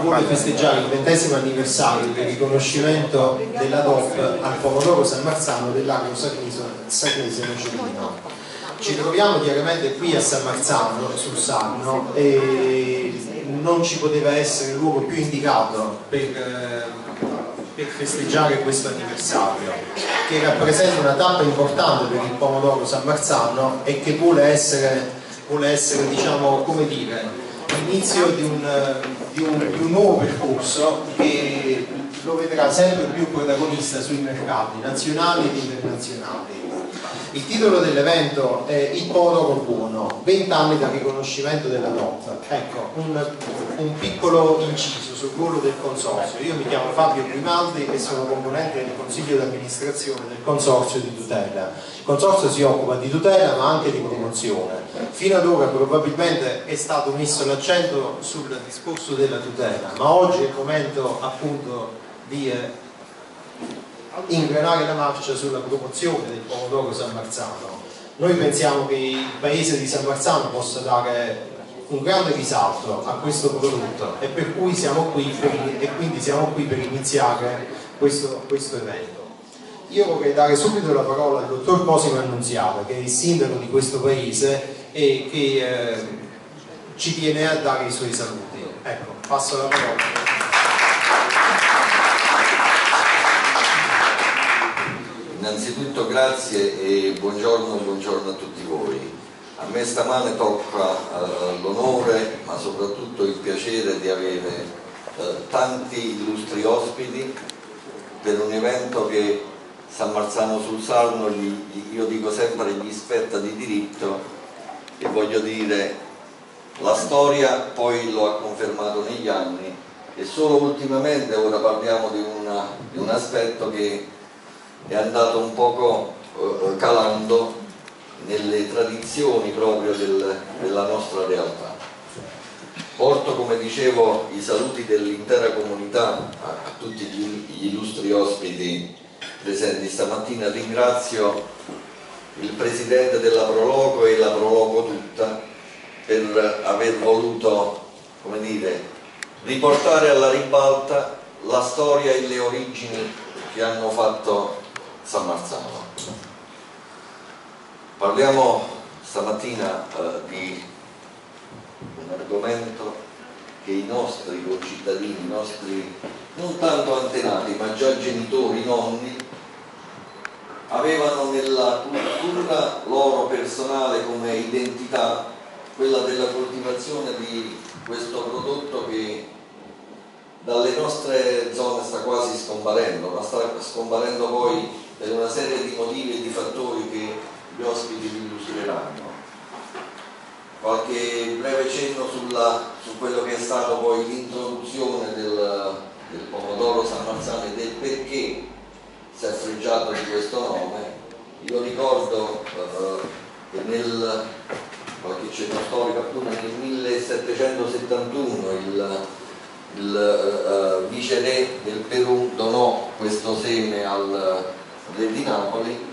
vuole festeggiare il ventesimo anniversario del riconoscimento della DOP al pomodoro San Marzano dell'agro sacreseno Cerino. Ci troviamo chiaramente qui a San Marzano, sul Sarno, e non ci poteva essere luogo più indicato per, eh, per festeggiare questo anniversario, che rappresenta una tappa importante per il pomodoro San Marzano e che vuole essere, vuole essere diciamo, come dire, l'inizio di di, di un nuovo percorso che lo vedrà sempre più protagonista sui mercati nazionali ed internazionali. Il titolo dell'evento è Il pomodoro buono, 20 anni dal riconoscimento della DOT. Ecco, un, un, piccolo inciso sul ruolo del consorzio. Io mi chiamo Fabio Grimaldi e sono componente del consiglio di amministrazione del consorzio di tutela. Il consorzio si occupa di tutela ma anche di promozione. Fino ad ora probabilmente è stato messo l'accento sul discorso della tutela, ma oggi è il momento appunto di eh, ingranare la marcia sulla promozione del pomodoro San Marzano. Noi pensiamo che il paese di San Marzano possa dare un grande risalto a questo prodotto e per cui siamo qui per, e quindi siamo qui per iniziare questo, questo evento. Io vorrei dare subito la parola al dottor Cosimo Annunziata, che è il sindaco di questo paese e che eh, ci tiene a dare i suoi saluti. Ecco, passo la parola. Innanzitutto grazie e buongiorno, buongiorno, a tutti voi. A me stamane tocca eh, l'onore ma soprattutto il piacere di avere eh, tanti illustri ospiti per un evento che San Marzano sul Sarno io dico sempre gli spetta di diritto e voglio dire la storia poi lo ha confermato negli anni e solo ultimamente ora parliamo di, una, di un aspetto che è andato un poco eh, calando nelle tradizioni proprio del, della nostra realtà. Porto, come dicevo, i saluti dell'intera comunità a, a tutti gli, gli illustri ospiti presenti stamattina. Ringrazio il Presidente della Proloco e la Proloco tutta per aver voluto come dire, riportare alla ribalta la storia e le origini che hanno fatto San Marzano. Parliamo stamattina eh, di un argomento che i nostri concittadini, i nostri non tanto antenati ma già genitori, nonni, avevano nella cultura loro personale come identità quella della coltivazione di questo prodotto che dalle nostre zone sta quasi scomparendo, ma sta scomparendo poi per una serie di motivi e di fattori che gli ospiti vi illustreranno. Qualche breve cenno sulla, su quello che è stato poi l'introduzione del, del pomodoro San Marzano e del perché si è fregiato di questo nome. Io ricordo eh, che nel qualche cenno storico appunto nel 1771 il, il uh, viceré del Perù donò questo seme al, di Napoli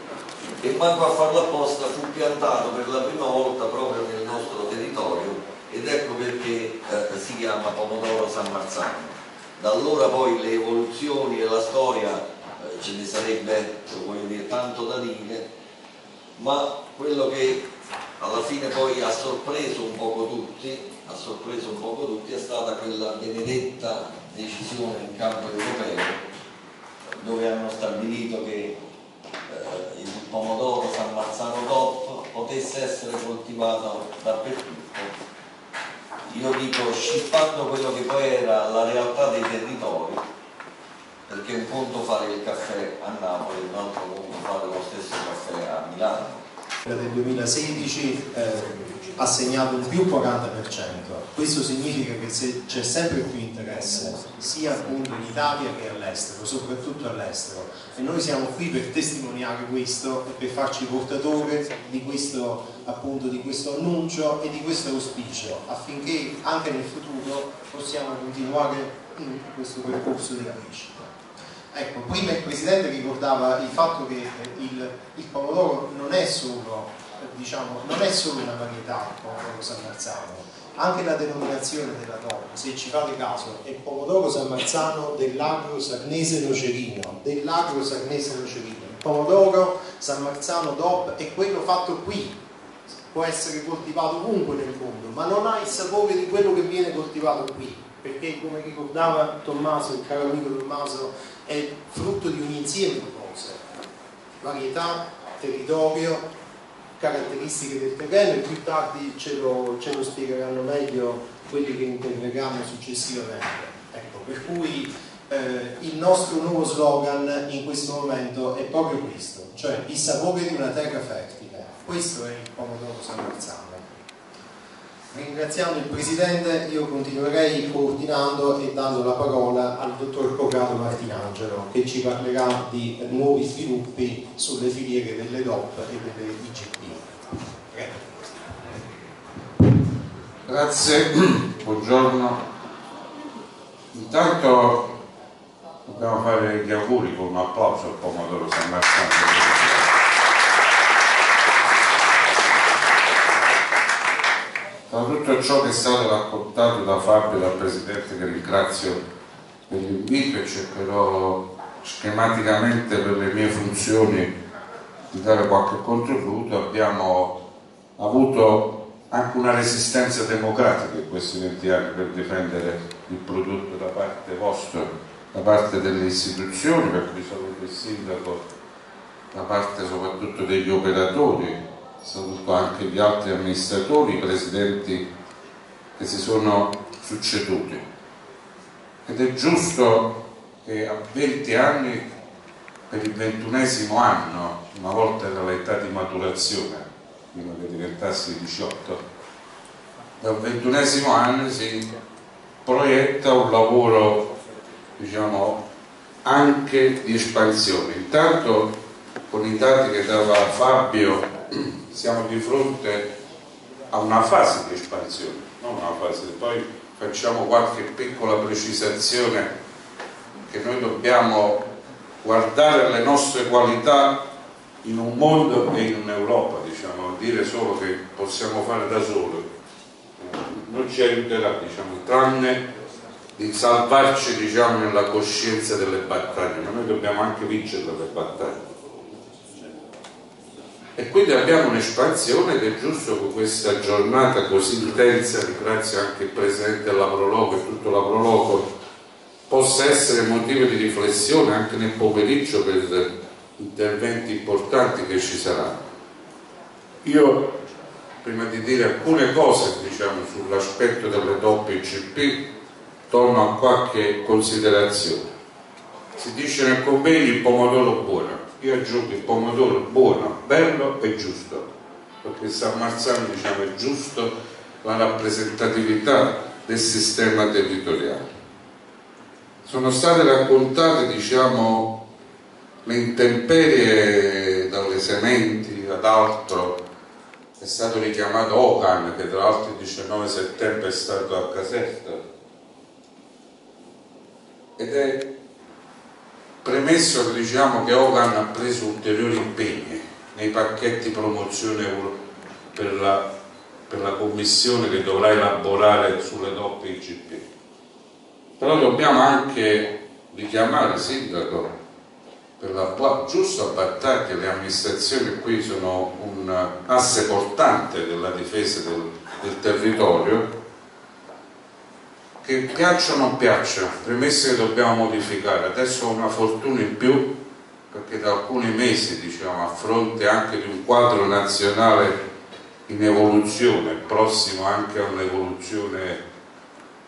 e manco a farlo apposta fu piantato per la prima volta proprio nel nostro territorio ed ecco perché eh, si chiama pomodoro San Marzano. Da allora poi le evoluzioni e la storia eh, ce ne sarebbe dire, tanto da dire, ma quello che alla fine poi ha sorpreso un poco tutti, ha sorpreso un poco tutti è stata quella benedetta decisione in campo europeo dove hanno stabilito che eh, il pomodoro San Marzano DOP potesse essere coltivato dappertutto. Io dico scippando quello che poi era la realtà dei territori, perché un conto fare il caffè a Napoli, un altro conto fare lo stesso caffè a Milano del 2016 eh, ha segnato un più 40%. Questo significa che c'è sempre più interesse, sia appunto in Italia che all'estero, soprattutto all'estero. E noi siamo qui per testimoniare questo e per farci portatore di questo, appunto, di questo annuncio e di questo auspicio, affinché anche nel futuro possiamo continuare in questo percorso di crescita. Ecco, prima il Presidente ricordava il fatto che il, il pomodoro non è solo diciamo, non è solo una varietà pomodoro San Marzano, anche la denominazione della DOP, se ci fate caso, è pomodoro San Marzano dell'agro sarnese nocerino, dell'agro sarnese nocerino. Il pomodoro San Marzano DOP è quello fatto qui, può essere coltivato ovunque nel mondo, ma non ha il sapore di quello che viene coltivato qui, perché come ricordava Tommaso, il caro amico Tommaso, è frutto di un insieme di cose, varietà, territorio, caratteristiche del terreno e più tardi ce lo, ce lo spiegheranno meglio quelli che interverranno successivamente. Ecco, per cui eh, il nostro nuovo slogan in questo momento è proprio questo, cioè il sapore di una terra fertile. Questo è il pomodoro San Marzano. Ringraziando il Presidente, io continuerei coordinando e dando la parola al dottor Corrado Martinangelo che ci parlerà di nuovi sviluppi sulle filiere delle DOP e delle IGP. Grazie, buongiorno. Intanto dobbiamo fare gli auguri con un applauso al Pomodoro San Marzano. Da tutto ciò che è stato raccontato da Fabio, dal Presidente che ringrazio per l'invito e cercherò schematicamente per le mie funzioni di dare qualche contributo, abbiamo avuto anche una resistenza democratica in questi 20 anni per difendere il prodotto da parte vostra, da parte delle istituzioni, perché vi saluto il sindaco, da parte soprattutto degli operatori, saluto anche gli altri amministratori, i presidenti che si sono succeduti. Ed è giusto che a 20 anni, per il ventunesimo anno, una volta era l'età di maturazione, prima che diventassi 18, dal ventunesimo anno si proietta un lavoro, diciamo, anche di espansione. Intanto con i dati che dava Fabio siamo di fronte a una fase di espansione, non una fase, poi facciamo qualche piccola precisazione che noi dobbiamo guardare le nostre qualità in un mondo e in un'Europa, diciamo, dire solo che possiamo fare da soli non ci aiuterà, diciamo, tranne di salvarci diciamo, nella coscienza delle battaglie, ma noi dobbiamo anche vincere le battaglie e quindi abbiamo un'espansione ed è giusto che questa giornata così intensa, ringrazio anche il Presidente dell'Avroloco e tutto l'Avroloco, possa essere motivo di riflessione anche nel pomeriggio per interventi importanti che ci saranno. Io, prima di dire alcune cose diciamo, sull'aspetto delle doppie IGP, torno a qualche considerazione. Si dice nel convegno il pomodoro buono, io aggiungo il pomodoro buono, bello e giusto, perché San Marzano diciamo, è giusto la rappresentatività del sistema territoriale. Sono state raccontate diciamo, le intemperie dalle sementi ad altro, è stato richiamato Ocan che tra l'altro il 19 settembre è stato a Caserta. Ed è Premesso che diciamo che Hogan ha preso ulteriori impegni nei pacchetti promozione per la, per la commissione che dovrà elaborare sulle doppie IGP. Però dobbiamo anche richiamare sindaco per la giusta battaglia, le amministrazioni qui sono un asse portante della difesa del, del territorio che piaccia o non piaccia, premesse che dobbiamo modificare, adesso ho una fortuna in più perché da alcuni mesi diciamo, a fronte anche di un quadro nazionale in evoluzione, prossimo anche a un'evoluzione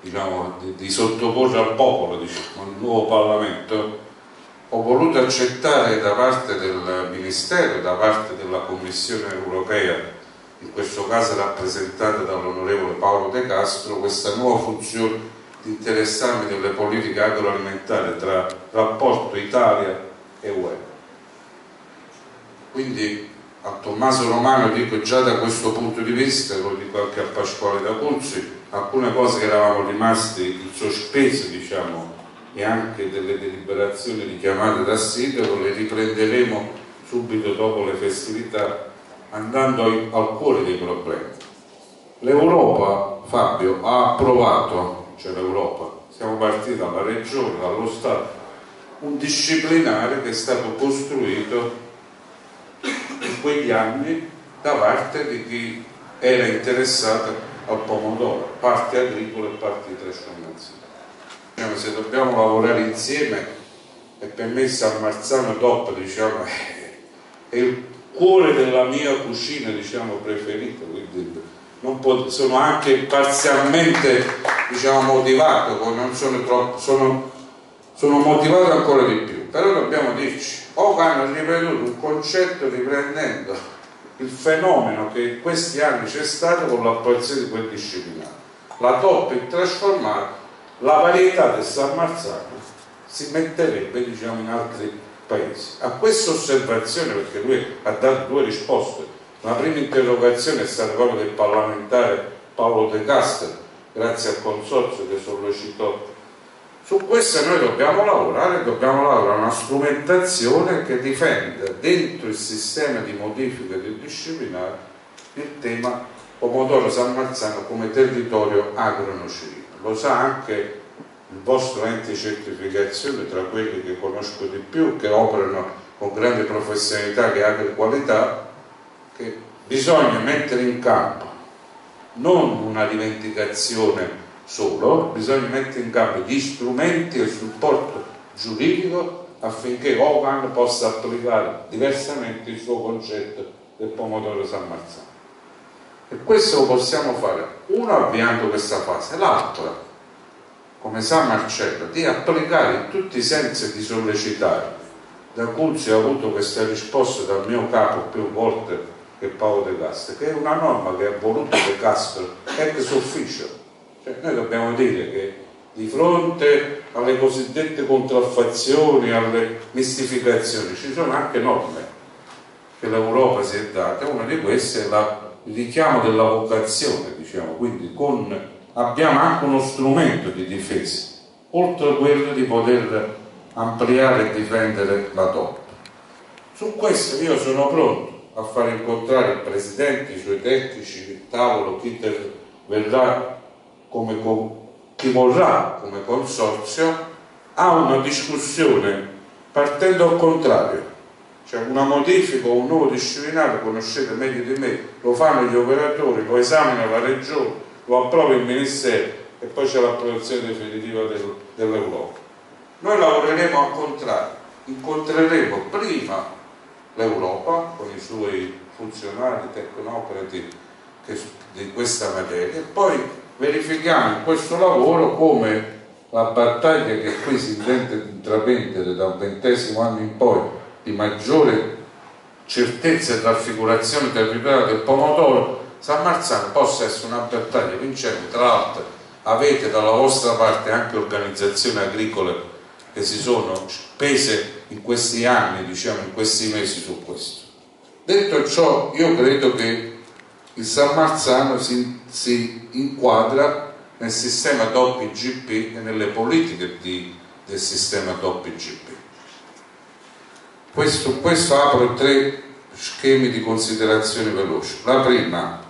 diciamo, di, di, sottoporre al popolo diciamo, il nuovo Parlamento, ho voluto accettare da parte del Ministero, da parte della Commissione europea in questo caso rappresentata dall'onorevole Paolo De Castro, questa nuova funzione di interessarmi delle politiche agroalimentari tra rapporto Italia e UE. Quindi a Tommaso Romano dico già da questo punto di vista, lo dico anche a Pasquale D'Apuzzi, alcune cose che eravamo rimasti in sospeso diciamo, e anche delle deliberazioni richiamate da Sindaco le riprenderemo subito dopo le festività andando al cuore dei problemi. L'Europa, Fabio, ha approvato, cioè l'Europa, siamo partiti dalla regione, dallo Stato, un disciplinare che è stato costruito in quegli anni da parte di chi era interessato al pomodoro, parti agricole e parti di trasformazione. Diciamo, se dobbiamo lavorare insieme, e per me San Marzano DOP diciamo, è il cuore della mia cucina diciamo, preferita, quindi sono anche parzialmente diciamo, motivato, sono, troppo, sono, sono motivato ancora di più, però dobbiamo dirci, o hanno ripetuto un concetto riprendendo il fenomeno che in questi anni c'è stato con l'approvazione di quel disciplinare. La top è trasformata, la varietà del San Marzano si metterebbe diciamo, in altri paesi. A questa osservazione, perché lui ha dato due risposte, la prima interrogazione è stata quella del parlamentare Paolo De Castro, grazie al consorzio che sollecitò. Su questo noi dobbiamo lavorare, dobbiamo lavorare una strumentazione che difenda dentro il sistema di modifica del disciplinare il tema Pomodoro San Marzano come territorio agronocivile. Lo sa anche il vostro ente di certificazione tra quelli che conosco di più, che operano con grande professionalità, che hanno qualità, che bisogna mettere in campo non una rivendicazione solo, bisogna mettere in campo gli strumenti e il supporto giuridico affinché Ogan possa applicare diversamente il suo concetto del pomodoro San Marzano. E questo lo possiamo fare, uno avviando questa fase, l'altra come sa Marcello, di applicare in tutti i sensi di sollecitare. Da Cunzi ho avuto questa risposta dal mio capo più volte che Paolo De Castro, che è una norma che ha voluto De Castro ex ufficio. Cioè, noi dobbiamo dire che di fronte alle cosiddette contraffazioni, alle mistificazioni, ci sono anche norme che l'Europa si è data, una di queste è la, il richiamo della vocazione, diciamo, quindi con abbiamo anche uno strumento di difesa, oltre a quello di poter ampliare e difendere la DOP. Su questo io sono pronto a far incontrare il Presidente, i suoi tecnici, il tavolo, chi verrà come, chi vorrà come consorzio, a una discussione partendo al contrario, cioè una modifica o un nuovo disciplinare, conoscete meglio di me, lo fanno gli operatori, lo esamina la Regione, lo approva il Ministero e poi c'è l'approvazione definitiva del, dell'Europa. Noi lavoreremo al contrario, incontreremo prima l'Europa con i suoi funzionari, tecnocrati che, di questa materia e poi verifichiamo in questo lavoro come la battaglia che qui si intende intraprendere dal ventesimo anno in poi di maggiore certezza e raffigurazione territoriale del pomodoro San Marzano possa essere una battaglia vincente, tra l'altro avete dalla vostra parte anche organizzazioni agricole che si sono spese in questi anni, diciamo in questi mesi su questo. Detto ciò, io credo che il San Marzano si, si inquadra nel sistema DOPGP e nelle politiche di, del sistema DOPGP. Questo, questo apro tre schemi di considerazione veloci. La prima,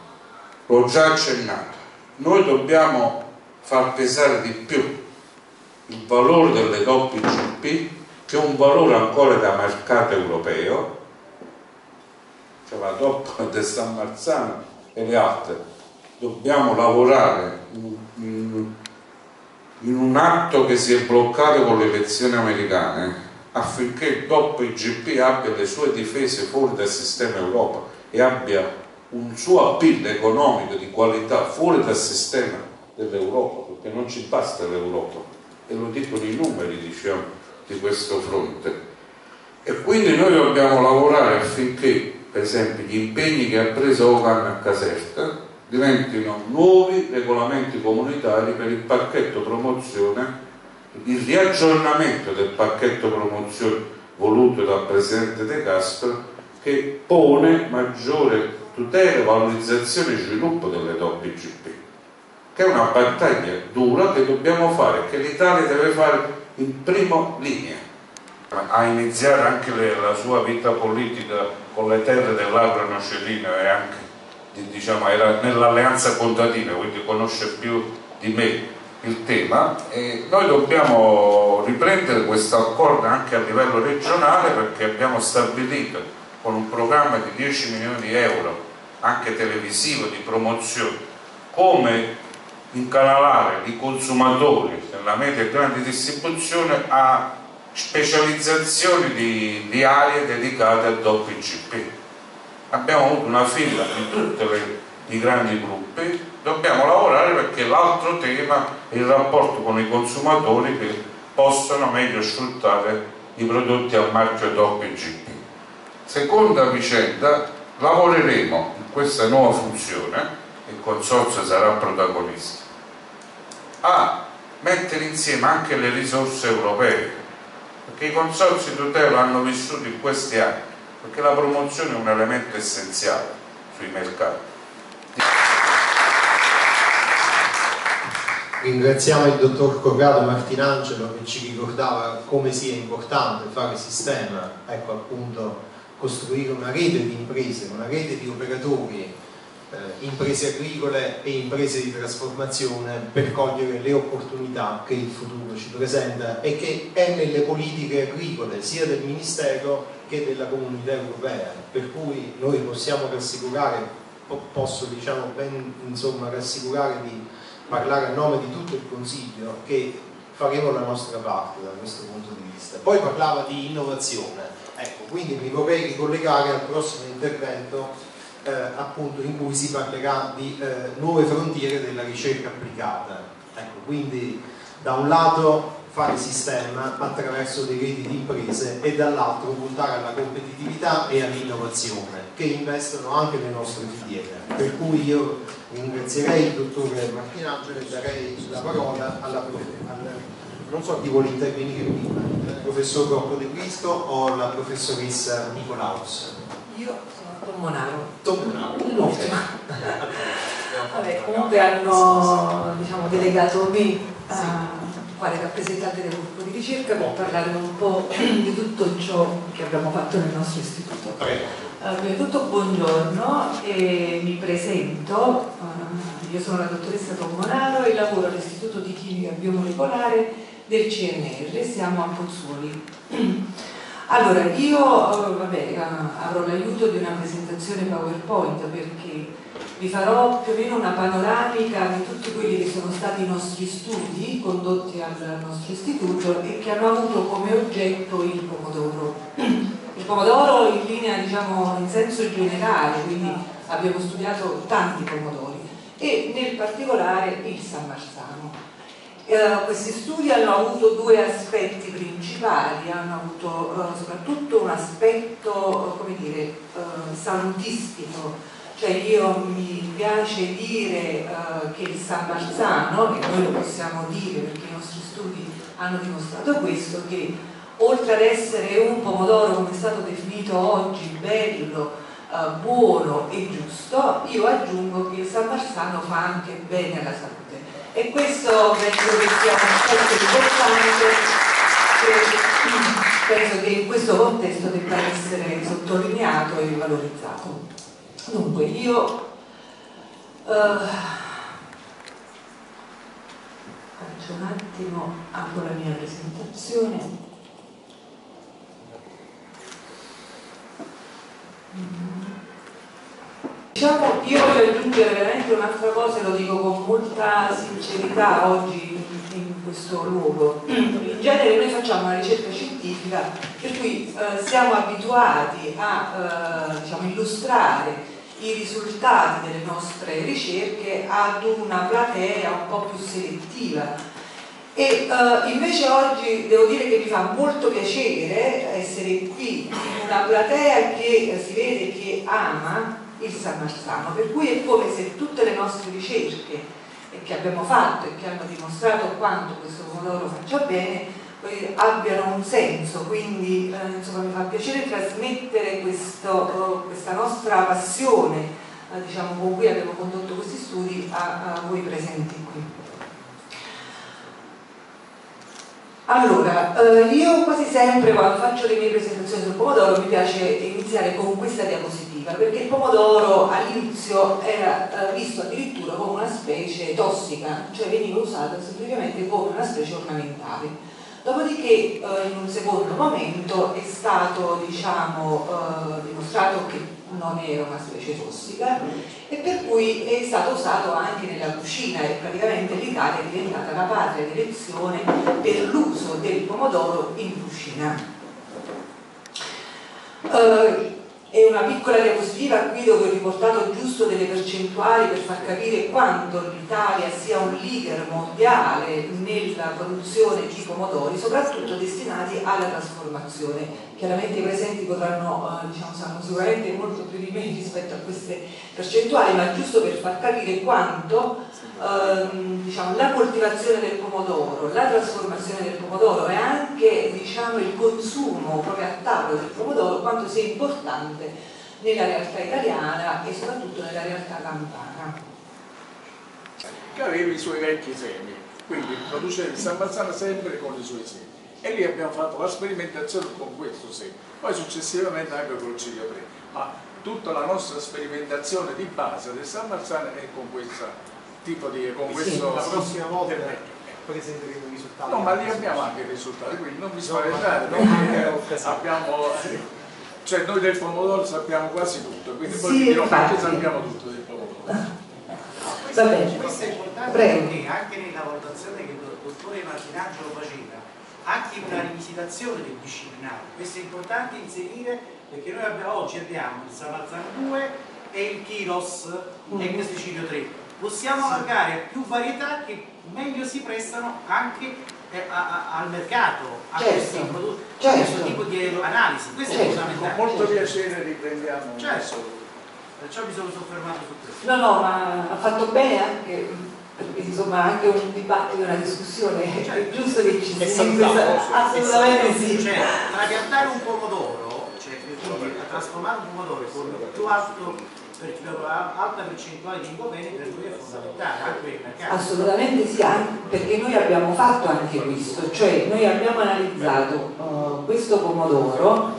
l'ho già accennato, noi dobbiamo far pesare di più il valore delle doppie GP che è un valore ancora da mercato europeo, cioè la doppia del San Marzano e le altre. Dobbiamo lavorare in, in, in un atto che si è bloccato con le elezioni americane affinché il doppio IGP abbia le sue difese fuori dal sistema Europa e abbia un suo appeal economico di qualità fuori dal sistema dell'Europa, perché non ci basta l'Europa, e lo dicono i numeri diciamo, di questo fronte. E quindi noi dobbiamo lavorare affinché, per esempio, gli impegni che ha preso Ogan a Caserta diventino nuovi regolamenti comunitari per il pacchetto promozione, il riaggiornamento del pacchetto promozione voluto dal Presidente De Castro che pone maggiore tutela, valorizzazione e sviluppo delle doppie GP, che è una battaglia dura che dobbiamo fare, che l'Italia deve fare in prima linea. a iniziare anche le, la sua vita politica con le terre dell'Agro Nocerino e anche diciamo, era nell'alleanza contadina, quindi conosce più di me il tema e noi dobbiamo riprendere questo accordo anche a livello regionale perché abbiamo stabilito con un programma di 10 milioni di euro anche televisivo di promozione come incanalare i consumatori nella media e grande distribuzione a specializzazioni di, di aree dedicate al WCP. Abbiamo avuto una fila di tutti i grandi gruppi, dobbiamo lavorare perché l'altro tema è il rapporto con i consumatori che possono meglio sfruttare i prodotti a marchio WCP. Seconda vicenda, lavoreremo in questa nuova funzione, il consorzio sarà protagonista, a mettere insieme anche le risorse europee perché i consorzi tutela hanno vissuto in questi anni, perché la promozione è un elemento essenziale sui mercati. Ringraziamo il dottor Corrado Martinangelo che ci ricordava come sia importante fare sistema, ecco appunto costruire una rete di imprese, una rete di operatori eh, imprese agricole e imprese di trasformazione per cogliere le opportunità che il futuro ci presenta e che è nelle politiche agricole sia del Ministero che della Comunità Europea, per cui noi possiamo rassicurare, posso diciamo ben insomma rassicurare di parlare a nome di tutto il Consiglio che faremo la nostra parte da questo punto di vista. Poi parlava di innovazione, ecco, quindi mi vorrei ricollegare al prossimo intervento eh, appunto in cui si parlerà di eh, nuove frontiere della ricerca applicata. Ecco, quindi da un lato fare sistema attraverso dei reti di imprese e dall'altro puntare alla competitività e all'innovazione che investono anche le nostre filiere. Per cui io ringrazierei il dottore Martinangelo e darei la parola alla, al, non so chi vuole intervenire prima, professor Rocco De Cristo o la professoressa Nicolaus. Io Tommonaro. Tommonaro. L'ultima. Vabbè, comunque hanno diciamo, delegato me a, quale rappresentante del gruppo di ricerca per parlare un po' di tutto ciò che abbiamo fatto nel nostro istituto. Uh, prima di tutto buongiorno e mi presento, uh, io sono la dottoressa Tommonaro e lavoro all'Istituto di Chimica Biomolecolare del CNR, siamo a Pozzuoli. Allora, io eh, vabbè, avrò l'aiuto di una presentazione PowerPoint perché vi farò più o meno una panoramica di tutti quelli che sono stati i nostri studi condotti al nostro istituto e che hanno avuto come oggetto il pomodoro. Il pomodoro in linea, diciamo, in senso generale, quindi abbiamo studiato tanti pomodori e nel particolare il San Marzano. Eh, questi studi hanno avuto due aspetti principali, hanno avuto eh, soprattutto un aspetto come dire, eh, salutistico, cioè io mi piace dire eh, che il San Marzano, e noi lo possiamo dire perché i nostri studi hanno dimostrato questo, che oltre ad essere un pomodoro come è stato definito oggi, bello, eh, buono e giusto, io aggiungo che il San Marzano fa anche bene alla salute e questo penso che sia un aspetto importante che penso che in questo contesto debba essere sottolineato e valorizzato. Dunque io uh, faccio un attimo, apro la mia presentazione. Mm-hmm. Diciamo, io voglio aggiungere veramente un'altra cosa e lo dico con molta sincerità oggi in questo luogo. In genere noi facciamo una ricerca scientifica per cui eh, siamo abituati a eh, diciamo, illustrare i risultati delle nostre ricerche ad una platea un po' più selettiva e uh, invece oggi devo dire che mi fa molto piacere essere qui in una platea che si vede che ama il San Marzano, per cui è come se tutte le nostre ricerche che abbiamo fatto e che hanno dimostrato quanto questo pomodoro faccia bene abbiano un senso, quindi eh, insomma, mi fa piacere trasmettere questo, questa nostra passione eh, diciamo, con cui abbiamo condotto questi studi a, a voi presenti qui. Allora, eh, io quasi sempre quando faccio le mie presentazioni sul pomodoro mi piace iniziare con questa diapositiva perché il pomodoro all'inizio era eh, visto addirittura come una specie tossica, cioè veniva usato semplicemente come una specie ornamentale. Dopodiché eh, in un secondo momento è stato diciamo, eh, dimostrato che non era una specie tossica e per cui è stato usato anche nella cucina e praticamente l'Italia è diventata la patria di lezione per l'uso del pomodoro in cucina. Uh, è una piccola diapositiva qui dove ho riportato giusto delle percentuali per far capire quanto l'Italia sia un leader mondiale nella produzione di pomodori, soprattutto destinati alla trasformazione. Chiaramente i presenti potranno, eh, diciamo, sanno sicuramente molto più di me rispetto a queste percentuali, ma giusto per far capire quanto ehm, diciamo, la coltivazione del pomodoro, la trasformazione del pomodoro e anche diciamo, il consumo proprio a tavola del pomodoro, quanto sia importante nella realtà italiana e soprattutto nella realtà campana. Che aveva i suoi vecchi semi, quindi produceva il San Marzano sempre con i suoi semi. E lì abbiamo fatto la sperimentazione con questo seme, poi successivamente anche con il ciglio 3. Ma tutta la nostra sperimentazione di base del San Marzano è con questa tipo di con questo la prossima volta presenteremo i risultati. No ma lì abbiamo anche i risultati quindi non vi spaventate no, abbiamo cioè noi del pomodoro sappiamo quasi tutto quindi poi vi dirò perché sappiamo tutto del pomodoro. Va bene. Questo è importante Prego. perché anche nella valutazione che il dottore Martinaggio lo faceva, anche in una rivisitazione del disciplinario, questo è importante inserire perché noi abbiamo, oggi abbiamo il Samazzano 2 e il Kilos e il Sicilio 3 possiamo allargare più varietà che meglio si prestano anche eh, a- a- al mercato, a Certo. questi prodotti, a Certo. questo tipo di analisi. Questo è Certo. con fondamentale. molto piacere riprendiamo Certo. Perciò mi sono soffermato su questo. No, no, ma ha fatto bene anche, perché insomma anche un dibattito, una discussione, è giusto che ci È sia assolutamente sì. Cioè, trapiantare un pomodoro, cioè quindi trasformare un pomodoro con più alto per, alta percentuale di licopene per noi è fondamentale, anche mercato. Assolutamente sì, anche perché noi abbiamo fatto anche questo, cioè noi abbiamo analizzato eh, questo pomodoro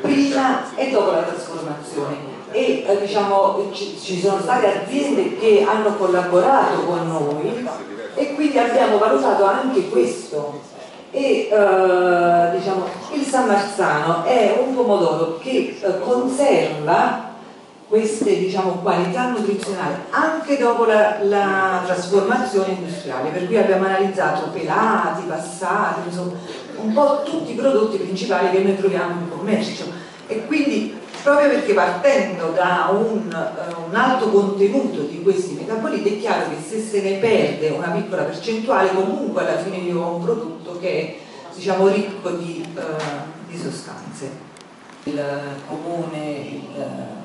prima e dopo la trasformazione e eh, diciamo ci, ci sono state aziende che hanno collaborato con noi e quindi abbiamo valutato anche questo e eh, diciamo il San Marzano è un pomodoro che eh, conserva queste diciamo, qualità nutrizionali anche dopo la, la trasformazione industriale, per cui abbiamo analizzato pelati, passati, insomma, un po' tutti i prodotti principali che noi troviamo in commercio e quindi proprio perché partendo da un, eh, un alto contenuto di questi metaboliti è chiaro che se se ne perde una piccola percentuale comunque alla fine io ho un prodotto che è diciamo, ricco di, eh, di sostanze. Il comune, il,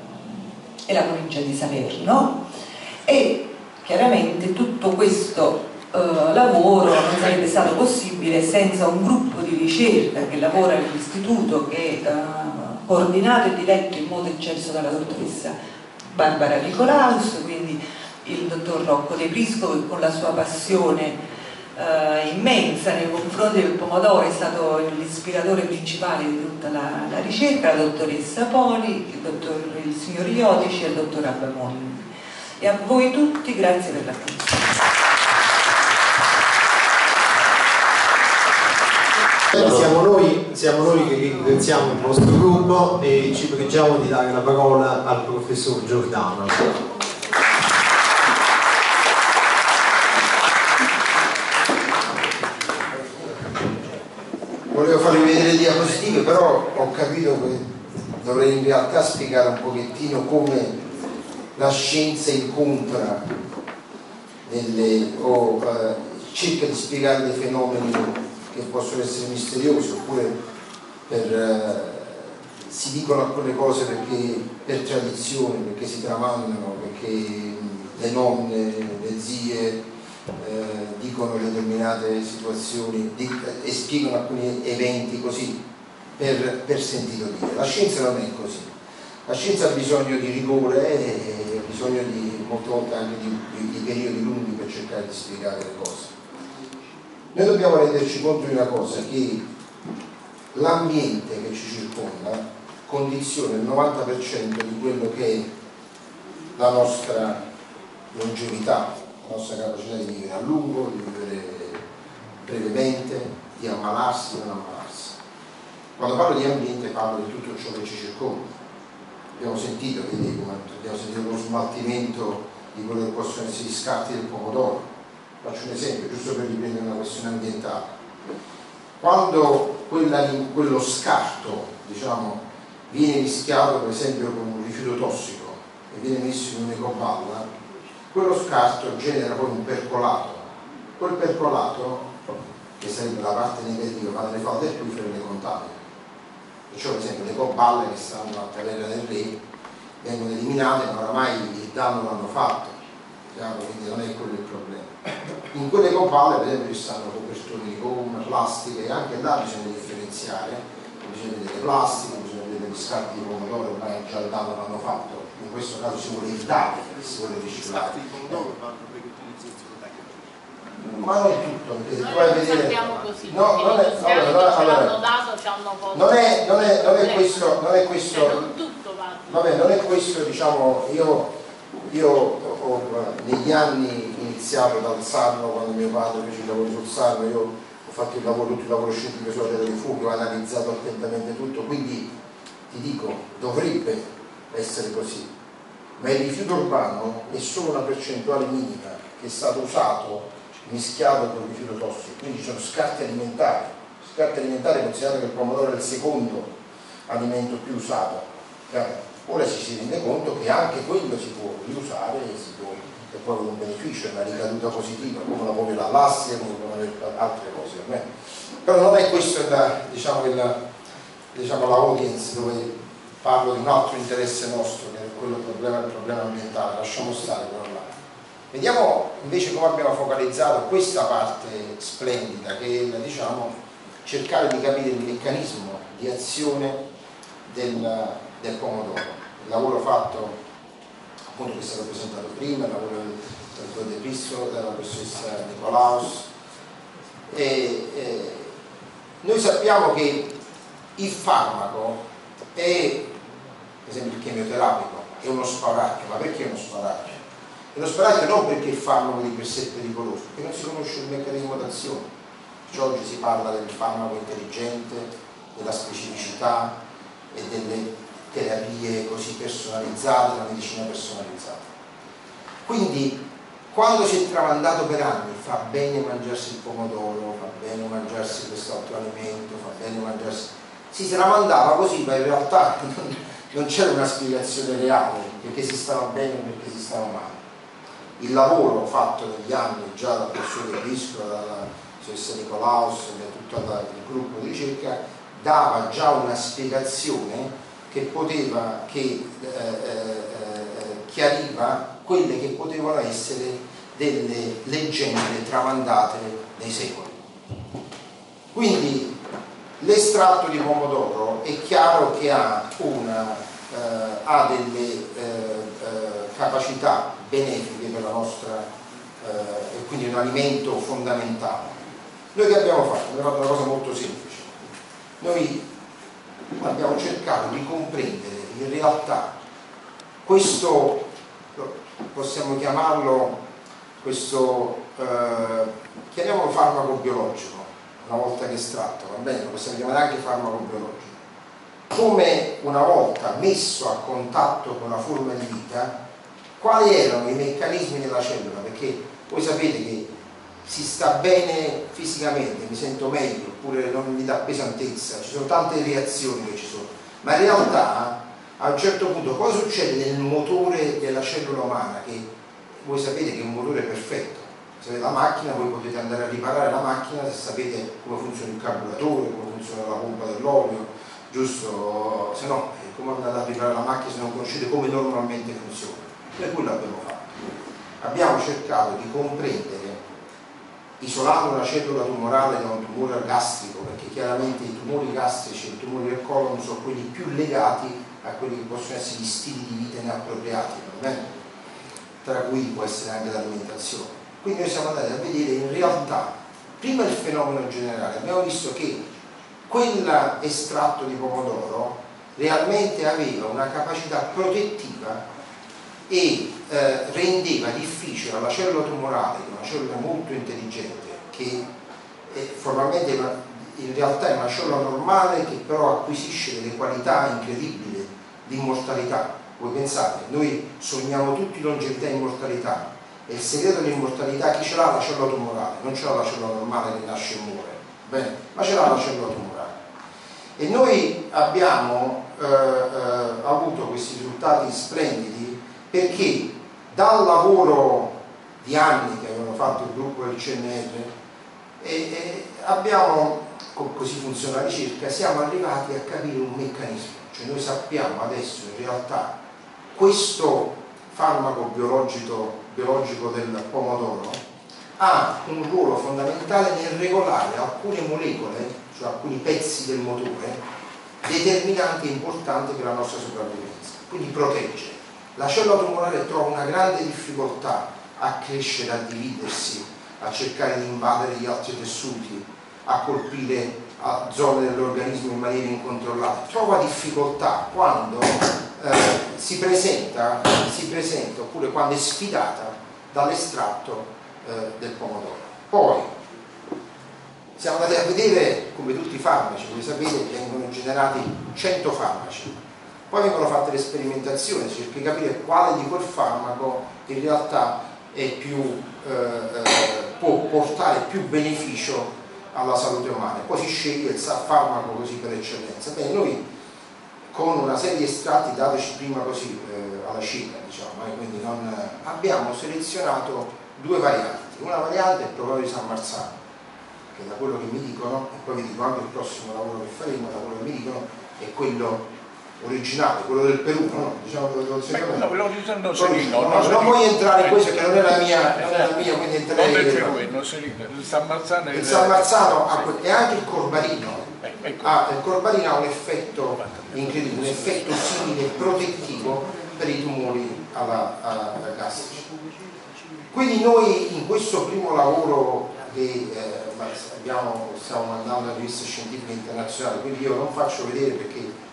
e la provincia di Salerno. E chiaramente tutto questo eh, lavoro non sarebbe stato possibile senza un gruppo di ricerca che lavora all'istituto che è coordinato e diretto in modo eccelso dalla dottoressa Barbara Nicolaus, quindi il dottor Rocco De Prisco che con la sua passione eh, immensa nei confronti del pomodoro è stato l'ispiratore principale di tutta la, la ricerca, la dottoressa Poli, il, dottor, il signor Iotici e il dottor Abbamoni. E a voi tutti grazie per l'attenzione. Siamo noi, siamo noi che ringraziamo il vostro gruppo e ci pregiamo di dare la parola al professor Giordano. Volevo farvi vedere le diapositive, però ho capito che dovrei in realtà spiegare un pochettino come la scienza incontra nelle, o eh, cerca di spiegare dei fenomeni che possono essere misteriosi oppure per, eh, si dicono alcune cose perché, per tradizione, perché si tramandano, perché le nonne, le zie eh, dicono determinate situazioni di- e spiegano alcuni eventi così per, per sentito dire. La scienza non è così. La scienza ha bisogno di rigore e ha bisogno di, molte volte anche di, di- di periodi lunghi per cercare di spiegare le cose. Noi dobbiamo renderci conto di una cosa, che l'ambiente che ci circonda condiziona il 90% di quello che è la nostra longevità, nostra capacità di vivere a lungo, di vivere brevemente, di ammalarsi o non ammalarsi. Quando parlo di ambiente parlo di tutto ciò che ci circonda. Abbiamo sentito, vedi, abbiamo sentito lo smaltimento di quello che possono essere gli scarti del pomodoro. Faccio un esempio, giusto per riprendere una questione ambientale. Quando quella, quello scarto, diciamo, viene mischiato per esempio con un rifiuto tossico e viene messo in un'ecoballa, quello scarto genera poi un percolato. Quel percolato, che sarebbe la parte negativa, va nelle falde acquifere le contamina. Perciò per esempio le ecoballe che stanno a Taverna del Re vengono eliminate ma oramai il danno l'hanno fatto, quindi non è quello il problema. In quelle ecoballe per esempio ci stanno copertoni di gomma, plastica e anche là bisogna differenziare, bisogna vedere le plastiche, bisogna vedere gli scarti di pomodoro, ormai già il danno l'hanno fatto, questo caso si vuole evitare, si vuole riciclare. Ma non tutto, perché tu vai a lo vedere. sappiamo così, No, non è, allora, allora, non è, non è, non è questo, non è questo, vabbè, non è questo, diciamo, io, io ho negli anni iniziato dal Sarno, quando mio padre fece il lavoro sul Sarno, io ho fatto il lavoro, tutto il lavoro scientifico sulla terra dei funghi, ho analizzato attentamente tutto, quindi ti dico, dovrebbe essere così, ma il rifiuto urbano è solo una percentuale minima che è stato usato mischiato con rifiuto tossico, quindi ci sono scarti alimentari, scarti alimentari considerato che il pomodoro è il secondo alimento più usato. Ora ci si rende conto che anche quello si può riusare e, si può, e poi un beneficio, una ricaduta positiva, come la avere l'allassia, come altre cose. Però non è questo la, diciamo, il, diciamo, la audience dove parlo di un altro interesse nostro, che è quello del problema, il problema ambientale, lasciamo stare quello là. Vediamo invece come abbiamo focalizzato questa parte splendida che è il, diciamo, cercare di capire il meccanismo di azione del, del pomodoro. Il lavoro fatto, appunto che è stato presentato prima, il lavoro del dottor De Cristo, della professoressa Nicolaus. E, e, noi sappiamo che il farmaco è, per esempio il chemioterapico, è uno spauracchio, ma perché è uno spauracchio? È uno spauracchio non perché il farmaco di per sé è pericoloso, perché non si conosce il meccanismo d'azione. Cioè, oggi si parla del farmaco intelligente, della specificità e delle terapie così personalizzate, della medicina personalizzata. Quindi quando si è tramandato per anni fa bene mangiarsi il pomodoro, fa bene mangiarsi quest'altro alimento, fa bene mangiarsi... Si tramandava così, ma in realtà non, c'era una spiegazione reale perché si stava bene o perché si stava male. Il lavoro fatto negli anni già dal professore Bisco, dalla professoressa Nicolaus e da tutto il gruppo di ricerca dava già una spiegazione che poteva, che eh, eh, chiariva quelle che potevano essere delle leggende tramandate nei secoli. Quindi l'estratto di pomodoro è chiaro che ha, una, eh, ha delle eh, eh, capacità benefiche per la nostra eh, e quindi un alimento fondamentale. Noi che abbiamo fatto? Abbiamo fatto una cosa molto semplice. Noi abbiamo cercato di comprendere in realtà questo, possiamo chiamarlo, questo, eh, farmaco biologico, una volta che estratto, va bene, lo possiamo chiamare anche farmaco biologico, come una volta messo a contatto con la forma di vita, quali erano i meccanismi della cellula, perché voi sapete che si sta bene fisicamente, mi sento meglio, oppure non mi dà pesantezza, ci sono tante reazioni che ci sono, ma in realtà a un certo punto cosa succede nel motore della cellula umana? Che voi sapete che è un motore perfetto, se avete la macchina voi potete andare a riparare la macchina se sapete come funziona il carburatore, come funziona la pompa dell'olio, giusto? Se no, come andate a riparare la macchina se non conoscete come normalmente funziona? Noi quello abbiamo fatto. Abbiamo cercato di comprendere isolando una cellula tumorale da un tumore gastrico, perché chiaramente i tumori gastrici e i tumori del colon sono quelli più legati a quelli che possono essere gli stili di vita inappropriati, tra cui può essere anche l'alimentazione. Quindi noi siamo andati a vedere in realtà prima il fenomeno generale, abbiamo visto che quell'estratto di pomodoro realmente aveva una capacità protettiva e eh, rendeva difficile alla cellula tumorale, una cellula molto intelligente, che è formalmente una, in realtà è una cellula normale che però acquisisce delle qualità incredibili di immortalità. Voi pensate, noi sogniamo tutti longevità e immortalità, e il segreto dell'immortalità chi ce l'ha? La cellula tumorale, non ce l'ha la cellula normale che nasce e muore, bene, ma ce l'ha la cellula tumorale. E noi abbiamo eh, eh, avuto questi risultati splendidi perché dal lavoro di anni che avevano fatto il gruppo del CNR e, e abbiamo, così funziona la ricerca, siamo arrivati a capire un meccanismo, cioè noi sappiamo adesso in realtà questo farmaco biologico, biologico del pomodoro ha un ruolo fondamentale nel regolare alcune molecole, cioè alcuni pezzi del motore, determinanti e importanti per la nostra sopravvivenza, quindi protegge. La cellula tumorale trova una grande difficoltà a crescere, a dividersi, a cercare di invadere gli altri tessuti, a colpire a zone dell'organismo in maniera incontrollata. Trova difficoltà quando eh, si, presenta, si, presenta, oppure quando è sfidata dall'estratto eh, del pomodoro. Poi siamo andati a vedere come tutti i farmaci, voi sapete vengono generati 100 farmaci, poi vengono fatte le sperimentazioni, si cerca di capire quale di quel farmaco in realtà più, eh, eh, può portare più beneficio alla salute umana, poi si sceglie il farmaco così per eccellenza. Bene, noi con una serie di estratti dateci prima così eh, alla cieca, diciamo, eh, quindi non, abbiamo selezionato due varianti. Una variante è il protocollo di San Marzano, che da quello che mi dicono, e poi vi dico anche il prossimo lavoro che faremo, da quello che mi dicono, è quello originale, quello del Perù, no? Diciamo quello del Beh, no, quello di San no, Nocerino, no, non voglio entrare in questo che non è la mia, non è la mia quindi non entrerei del Perù, il San Marzano è il San Marzano que- e anche il Corbarino Eh, ecco. ha, il Corbarino ha un effetto incredibile, un effetto simile protettivo per i tumori alla, alla, alla gastrici. Quindi noi in questo primo lavoro che eh, abbiamo, stiamo mandando a riviste scientifiche internazionali, quindi io non faccio vedere perché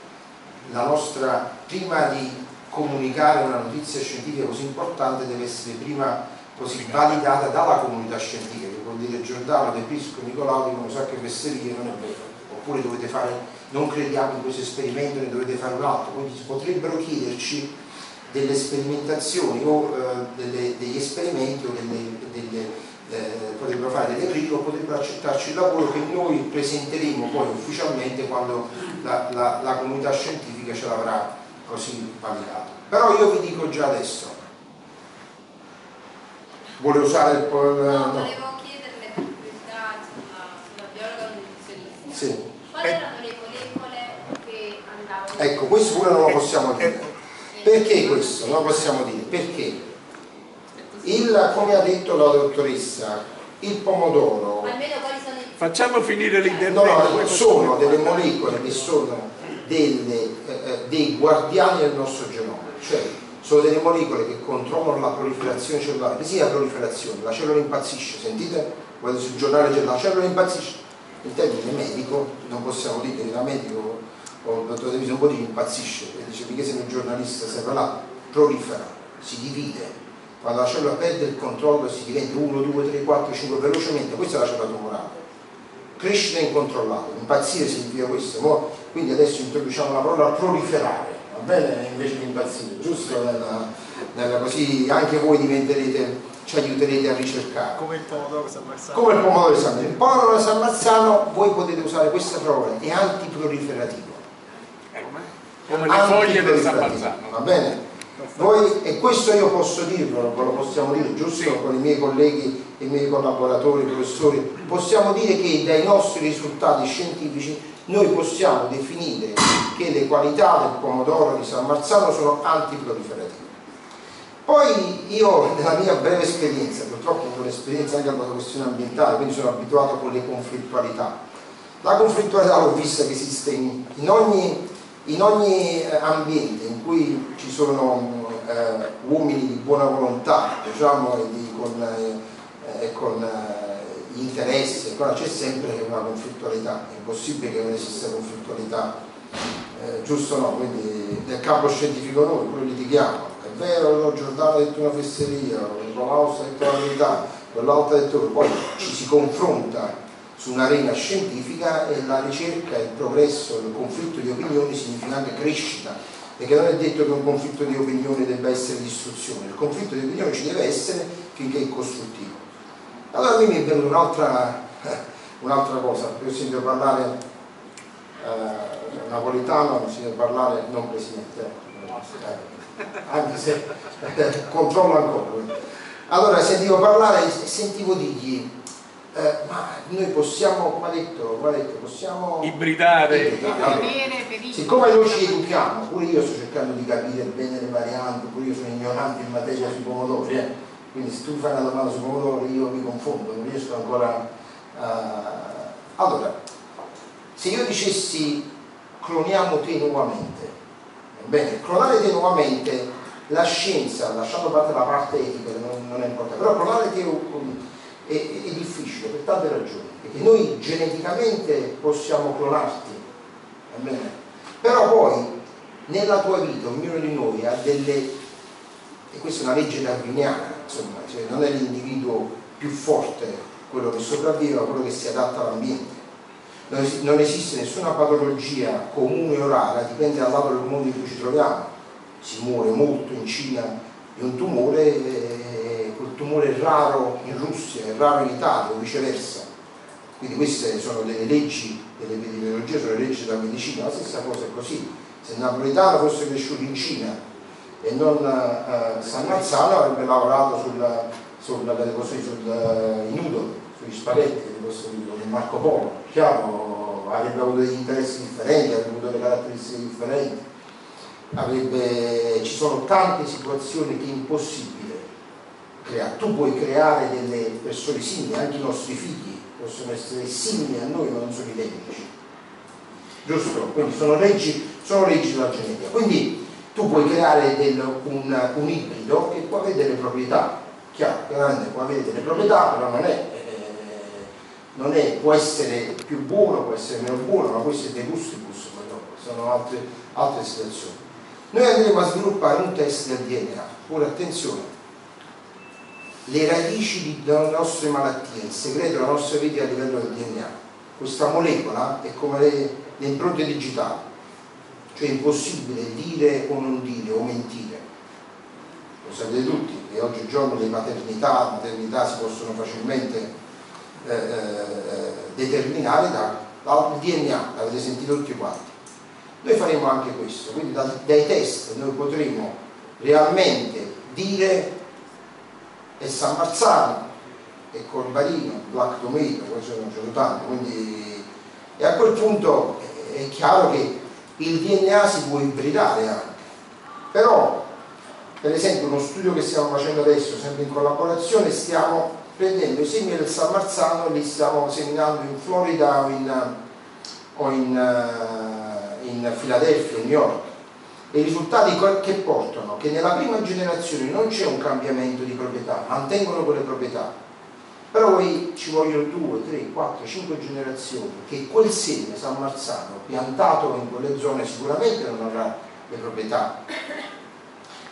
la nostra, prima di comunicare una notizia scientifica così importante deve essere prima così validata dalla comunità scientifica, che vuol dire Giordano, De Pisco, Nicolaudi, non so che fesserie, non è vero. Oppure dovete fare, non crediamo in questo esperimento, ne dovete fare un altro. Quindi potrebbero chiederci delle sperimentazioni o eh, delle- degli esperimenti o delle, delle, eh, potrebbero fare delle righe o potrebbero accettarci il lavoro che noi presenteremo poi ufficialmente quando la, la- la comunità scientifica ce l'avrà così validato. Però io vi dico già adesso, vuole usare il No, no. volevo chiederle per curiosità sulla, sulla biologa nutrizionista. Sì. Quali erano le molecole che andavano? Ecco, questo pure non lo possiamo dire. Perché questo? Non lo possiamo dire. Perché? Il, come ha detto la dottoressa, il pomodoro Facciamo finire l'intervento. no, sono delle molecole che sono delle, eh, eh, dei guardiani del nostro genoma, cioè sono delle molecole che controllano la proliferazione cellulare, che sia proliferazione, la cellula impazzisce, sentite? Guardate sul giornale c'è la cellula impazzisce, in termine medico non possiamo dire che da medico o il dottor De Viso dire impazzisce, e dice finché sei un giornalista sei là, prolifera, si divide, quando la cellula perde il controllo si diventa 1, 2, 3, 4, 5 velocemente, questa è la cellula tumorale crescita incontrollata, impazzire significa questo, Mo- quindi adesso introduciamo la parola proliferare, va bene? Invece di impazzire, giusto? Nella- nella- così anche voi diventerete, ci aiuterete a ricercare. Come il pomodoro San Marzano. Come il pomodoro di San Marzano. Il pomodoro di San Marzano voi potete usare questa parola, è antiproliferativo. Come le foglie del San Antiproliferativo, Marzano. Va bene? Voi, e questo io posso dirvelo, ve lo possiamo dire, giusto? Con i miei colleghi, i miei collaboratori, i professori, possiamo dire che dai nostri risultati scientifici noi possiamo definire che le qualità del pomodoro di San Marzano sono antiproliferative. Poi io nella mia breve esperienza, purtroppo ho un'esperienza anche per la questione ambientale, quindi sono abituato con le conflittualità. La conflittualità l'ho vista che esiste in, in ogni, in ogni eh, ambiente in cui ci sono eh, uomini di buona volontà, diciamo, e di- con, eh, con, eh, gli interessi, ancora c'è sempre una conflittualità, è impossibile che non esista conflittualità, eh, giusto o no? Quindi nel campo scientifico noi pure litighiamo, vero, il Giordano ha detto una fesseria, Nicolaus ha detto la verità, quell'altro ha detto che poi ci si confronta su un'arena scientifica e la ricerca, il progresso, il conflitto di opinioni significa anche crescita, perché non è detto che un conflitto di opinioni debba essere distruzione, il conflitto di opinioni ci deve essere finché è costruttivo. Allora me mi è venuta un'altra, un'altra cosa, perché ho sentito parlare eh, napolitano, ho sentito parlare, non presidente, eh, anche se eh, controllo ancora. Allora sentivo parlare e sentivo dirgli eh, ma noi possiamo, come ha detto, come ha detto possiamo Ibridare. ibridare. Siccome noi ci educhiamo, pure io sto cercando di capire bene le varianti, pure io sono ignorante in materia sui pomodori, eh. quindi se tu mi fai una domanda sui pomodori io mi confondo, non riesco ancora a... Allora, se io dicessi cloniamo te nuovamente, bene, clonare te nuovamente, la scienza, lasciando parte la parte etica, non, non è importante, però clonare te è, è difficile per tante ragioni, perché noi geneticamente possiamo clonarti, bene? però poi nella tua vita ognuno di noi ha delle, e questa è una legge darwiniana, insomma, cioè non è l'individuo più forte quello che sopravvive, ma quello che si adatta all'ambiente. Non esiste nessuna patologia comune o rara, dipende dal lato del mondo in cui ci troviamo. Si muore molto in Cina di un tumore eh, tumore è raro in Russia, è raro in Italia o viceversa. Quindi queste sono delle leggi dell'epidemiologia, sono le leggi della medicina, la stessa cosa è così. Se il napoletano fosse cresciuto in Cina e non uh, San Marzano avrebbe lavorato sul, sul, così, sul uh, nudo, sugli spaghetti, con Marco Polo, chiaro, avrebbe avuto degli interessi differenti, avrebbe avuto delle caratteristiche differenti, avrebbe, ci sono tante situazioni che è impossibile creare. Tu puoi creare delle persone simili, anche i nostri figli possono essere simili a noi ma non sono identici. Giusto? Quindi sono leggi, sono leggi della genetica. Quindi tu puoi creare del, un, un, ibrido che può avere delle proprietà, chiaro, chiaramente può avere delle proprietà, però non è, non è, può essere più buono, può essere meno buono, ma questo è dei gustibus, sono altre, altre situazioni. Noi andremo a sviluppare un test del DNA, ora attenzione, le radici delle nostre malattie, il segreto della nostra vita a livello del DNA. Questa molecola è come le, le impronte digitali, cioè è impossibile dire o non dire o mentire. Lo sapete tutti che oggigiorno le maternità, maternità si possono facilmente eh, eh, determinare da, dal DNA, l'avete sentito tutti quanti. Noi faremo anche questo, quindi da, dai test noi potremo realmente dire e San Marzano e Corbarino, Black Tomato, questo non ce tanto, quindi e a quel punto è chiaro che il DNA si può ibridare anche, però per esempio uno studio che stiamo facendo adesso, sempre in collaborazione, stiamo prendendo i semi del San Marzano li stiamo seminando in Florida o in, o in, uh, in Filadelfia, in New York. E i risultati che portano? Che nella prima generazione non c'è un cambiamento di proprietà, mantengono quelle proprietà, però poi ci vogliono 2, 3, 4, 5 generazioni che quel seme San Marzano piantato in quelle zone sicuramente non avrà le proprietà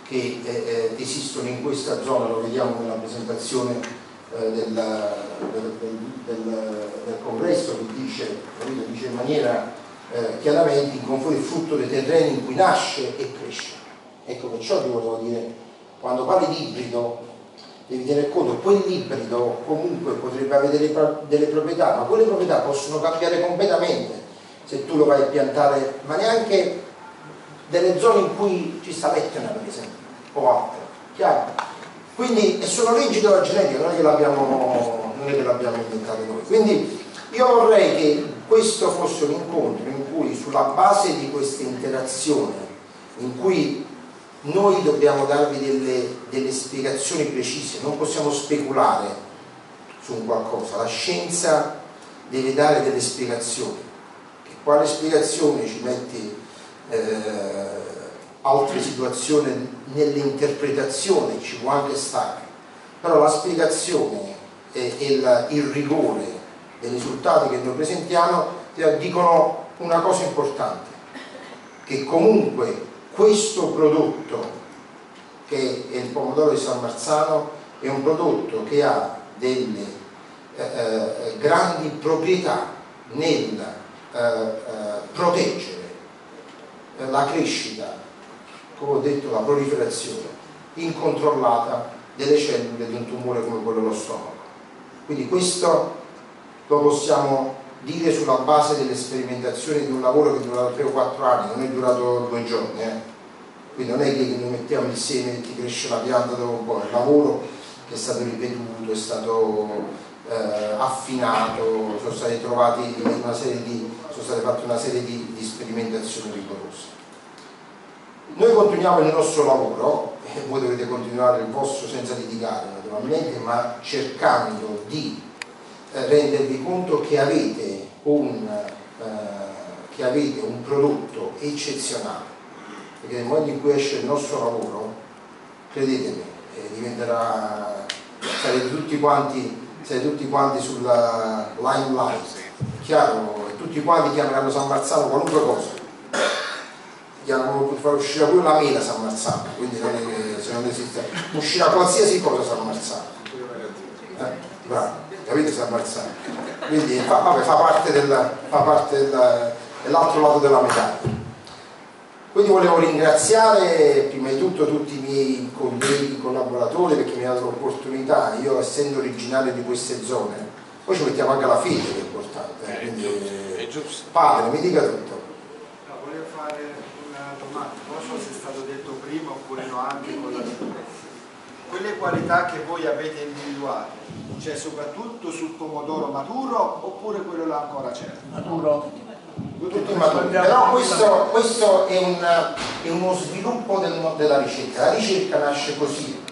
che eh, eh, esistono in questa zona, lo vediamo nella presentazione eh, del, del, del, del, congresso che dice, dice in maniera eh, chiaramente in confronto il frutto dei terreni in cui nasce e cresce. Ecco perciò ti volevo dire, quando parli di ibrido devi tenere conto, quell'ibrido comunque potrebbe avere delle, delle proprietà, ma quelle proprietà possono cambiare completamente se tu lo vai a piantare, ma neanche delle zone in cui ci sta l'Etna per esempio, o altre, chiaro? Quindi sono leggi della genetica, non è che l'abbiamo, inventato noi. Quindi io vorrei che questo fosse un incontro in cui sulla base di questa interazione, in cui noi dobbiamo darvi delle, delle spiegazioni precise, non possiamo speculare su un qualcosa, la scienza deve dare delle spiegazioni. E quale spiegazione ci metti eh, altre situazioni nell'interpretazione, ci può anche stare, però la spiegazione e, il, il rigore dei risultati che noi presentiamo eh, dicono una cosa importante, che comunque questo prodotto che è il pomodoro di San Marzano è un prodotto che ha delle eh, eh, grandi proprietà nel eh, eh proteggere la crescita, come ho detto, la proliferazione incontrollata delle cellule di un tumore come quello dello stomaco. Quindi questo lo possiamo dire sulla base delle sperimentazioni di un lavoro che è durato 3 o 4 anni, non è durato due giorni. Eh? Quindi non è che noi mettiamo il seme e ti cresce la pianta dopo un po', è un lavoro che è stato ripetuto, è stato eh, affinato, sono una serie di, sono state fatte una serie di, di sperimentazioni rigorose. Noi continuiamo il nostro lavoro, e voi dovete continuare il vostro senza litigare naturalmente, ma cercando di eh, rendervi conto che avete un, eh, che avete un prodotto eccezionale. Perché nel momento in cui esce il nostro lavoro credetemi eh, diventerà sarete tutti quanti sarete tutti quanti sulla limelight. Chiaro? Tutti quanti chiameranno San Marzano qualunque cosa far uscire pure la mela San Marzano quindi non è se non esiste uscirà qualsiasi cosa San Marzano eh? bravo capite San Marzano quindi fa, vabbè, fa parte, del, fa parte del, dell'altro lato della medaglia quindi volevo ringraziare prima di tutto tutti i miei colleghi, collaboratori perché mi hanno dato l'opportunità, io essendo originario di queste zone, poi ci mettiamo anche la fede che è importante, eh, quindi, padre mi dica tutto. Domanda, non so se è stato detto prima oppure no anche con la quelle qualità che voi avete individuato, cioè soprattutto sul pomodoro maturo oppure quello là ancora certo? Maturo tutti maturi. Però questo, questo è, un, è, uno sviluppo del, della ricerca. La ricerca nasce così.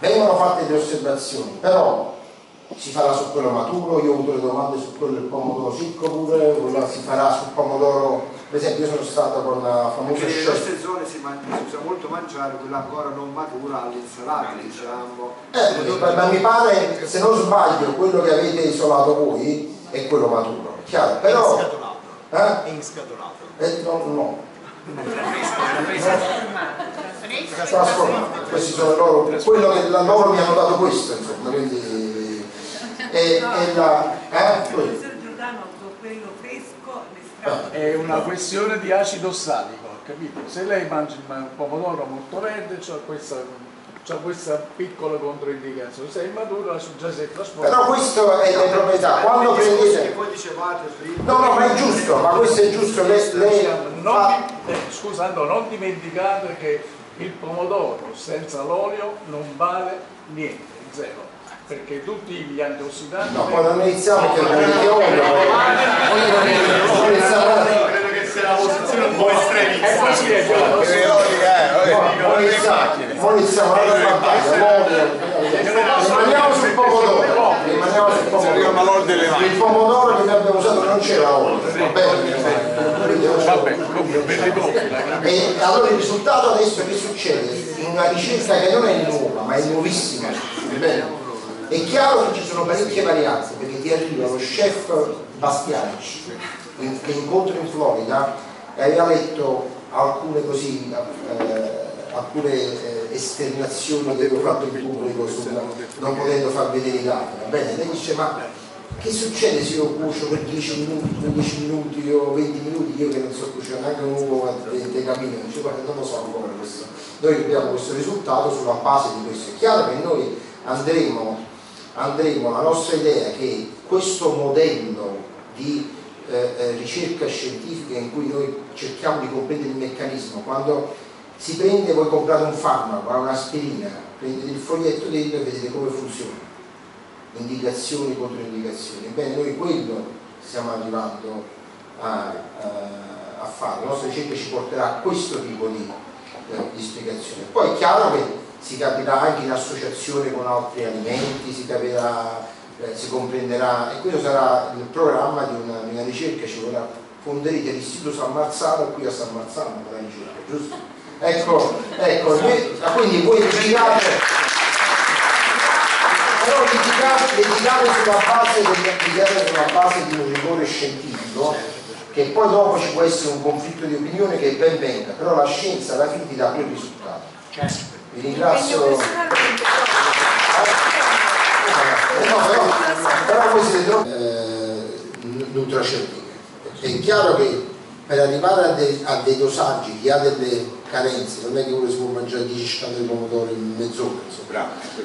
Vengono fatte delle osservazioni, però si farà su quello maturo, io ho avuto le domande su quello del pomodoro secco pure, si farà sul pomodoro, per esempio io sono stato con la famosa Perché nelle nostre zone si, si, usa molto mangiare quello ancora non matura all'insalata, diciamo. Eh, ma mi pare, se non sbaglio, quello che avete isolato voi è quello maturo, chiaro? Però eh? È inscatolato. Eh, no, no. Trasformato. Questi sono loro, quello che la loro mi hanno dato questo, insomma, quindi è, è la. Eh? È una questione di acido ossalico, capito? Se lei mangia un pomodoro molto verde, c'è questa c'è questa piccola controindicazione, se è maturo già si è trasformato. Però questo è le proprietà, quando prendete... voi dicevate No, no, ma è giusto, ma questo è giusto, lei... lei non fa... eh, scusando, non dimenticate che il pomodoro senza l'olio non vale niente, zero perché tutti gli antiossidanti no quando noi iniziamo che non olio credo che sia la posizione un po' estremista è così è poi iniziamo a rimaniamo sul pomodoro rimaniamo sul pomodoro il pomodoro che noi abbiamo usato non c'era olio e allora il risultato adesso che succede in una ricerca che non è nuova ma è nuovissima è chiaro che ci sono parecchie varianze perché ti arriva lo chef Bastianic che incontro in Florida e aveva letto alcune così eh, alcune eh, esternazioni che avevo fatto in pubblico sulla, non potendo far vedere i dati, bene? Lei dice ma che succede se io cuocio per 10 minuti, 15 minuti o 20 minuti, io che non so cuocere neanche un uovo dei cammini, dice guarda non lo so ancora questo. Noi abbiamo questo risultato sulla base di questo. È chiaro che noi andremo, andremo la nostra idea che questo modello di eh, eh, ricerca scientifica in cui noi cerchiamo di comprendere il meccanismo, quando si prende, voi comprate un farmaco, un'aspirina, prendete il foglietto dentro e vedete come funziona, indicazioni, controindicazioni. Ebbene, noi quello stiamo arrivando a, a, a, fare, la nostra ricerca ci porterà a questo tipo di, eh, di spiegazione. Poi è chiaro che si capirà anche in associazione con altri alimenti, si capirà, eh, si comprenderà, e questo sarà il programma di una, di una ricerca, ci vorrà fonderete all'Istituto San Marzano qui a San Marzano per la ricerca, giusto? Ecco, ecco, quindi voi girate però litigare sulla base litigare sulla base di un rigore scientifico che poi dopo ci può essere un conflitto di opinione che ben venga però la scienza alla fine ti dà quel risultato vi ringrazio personalmente, Eh, no, però, siete troppo eh, nutraceutiche. È chiaro che per arrivare a, dei- a dei dosaggi chi ha delle carenze, non è che uno si può mangiare 10 scatole di pomodoro in mezz'ora, insomma.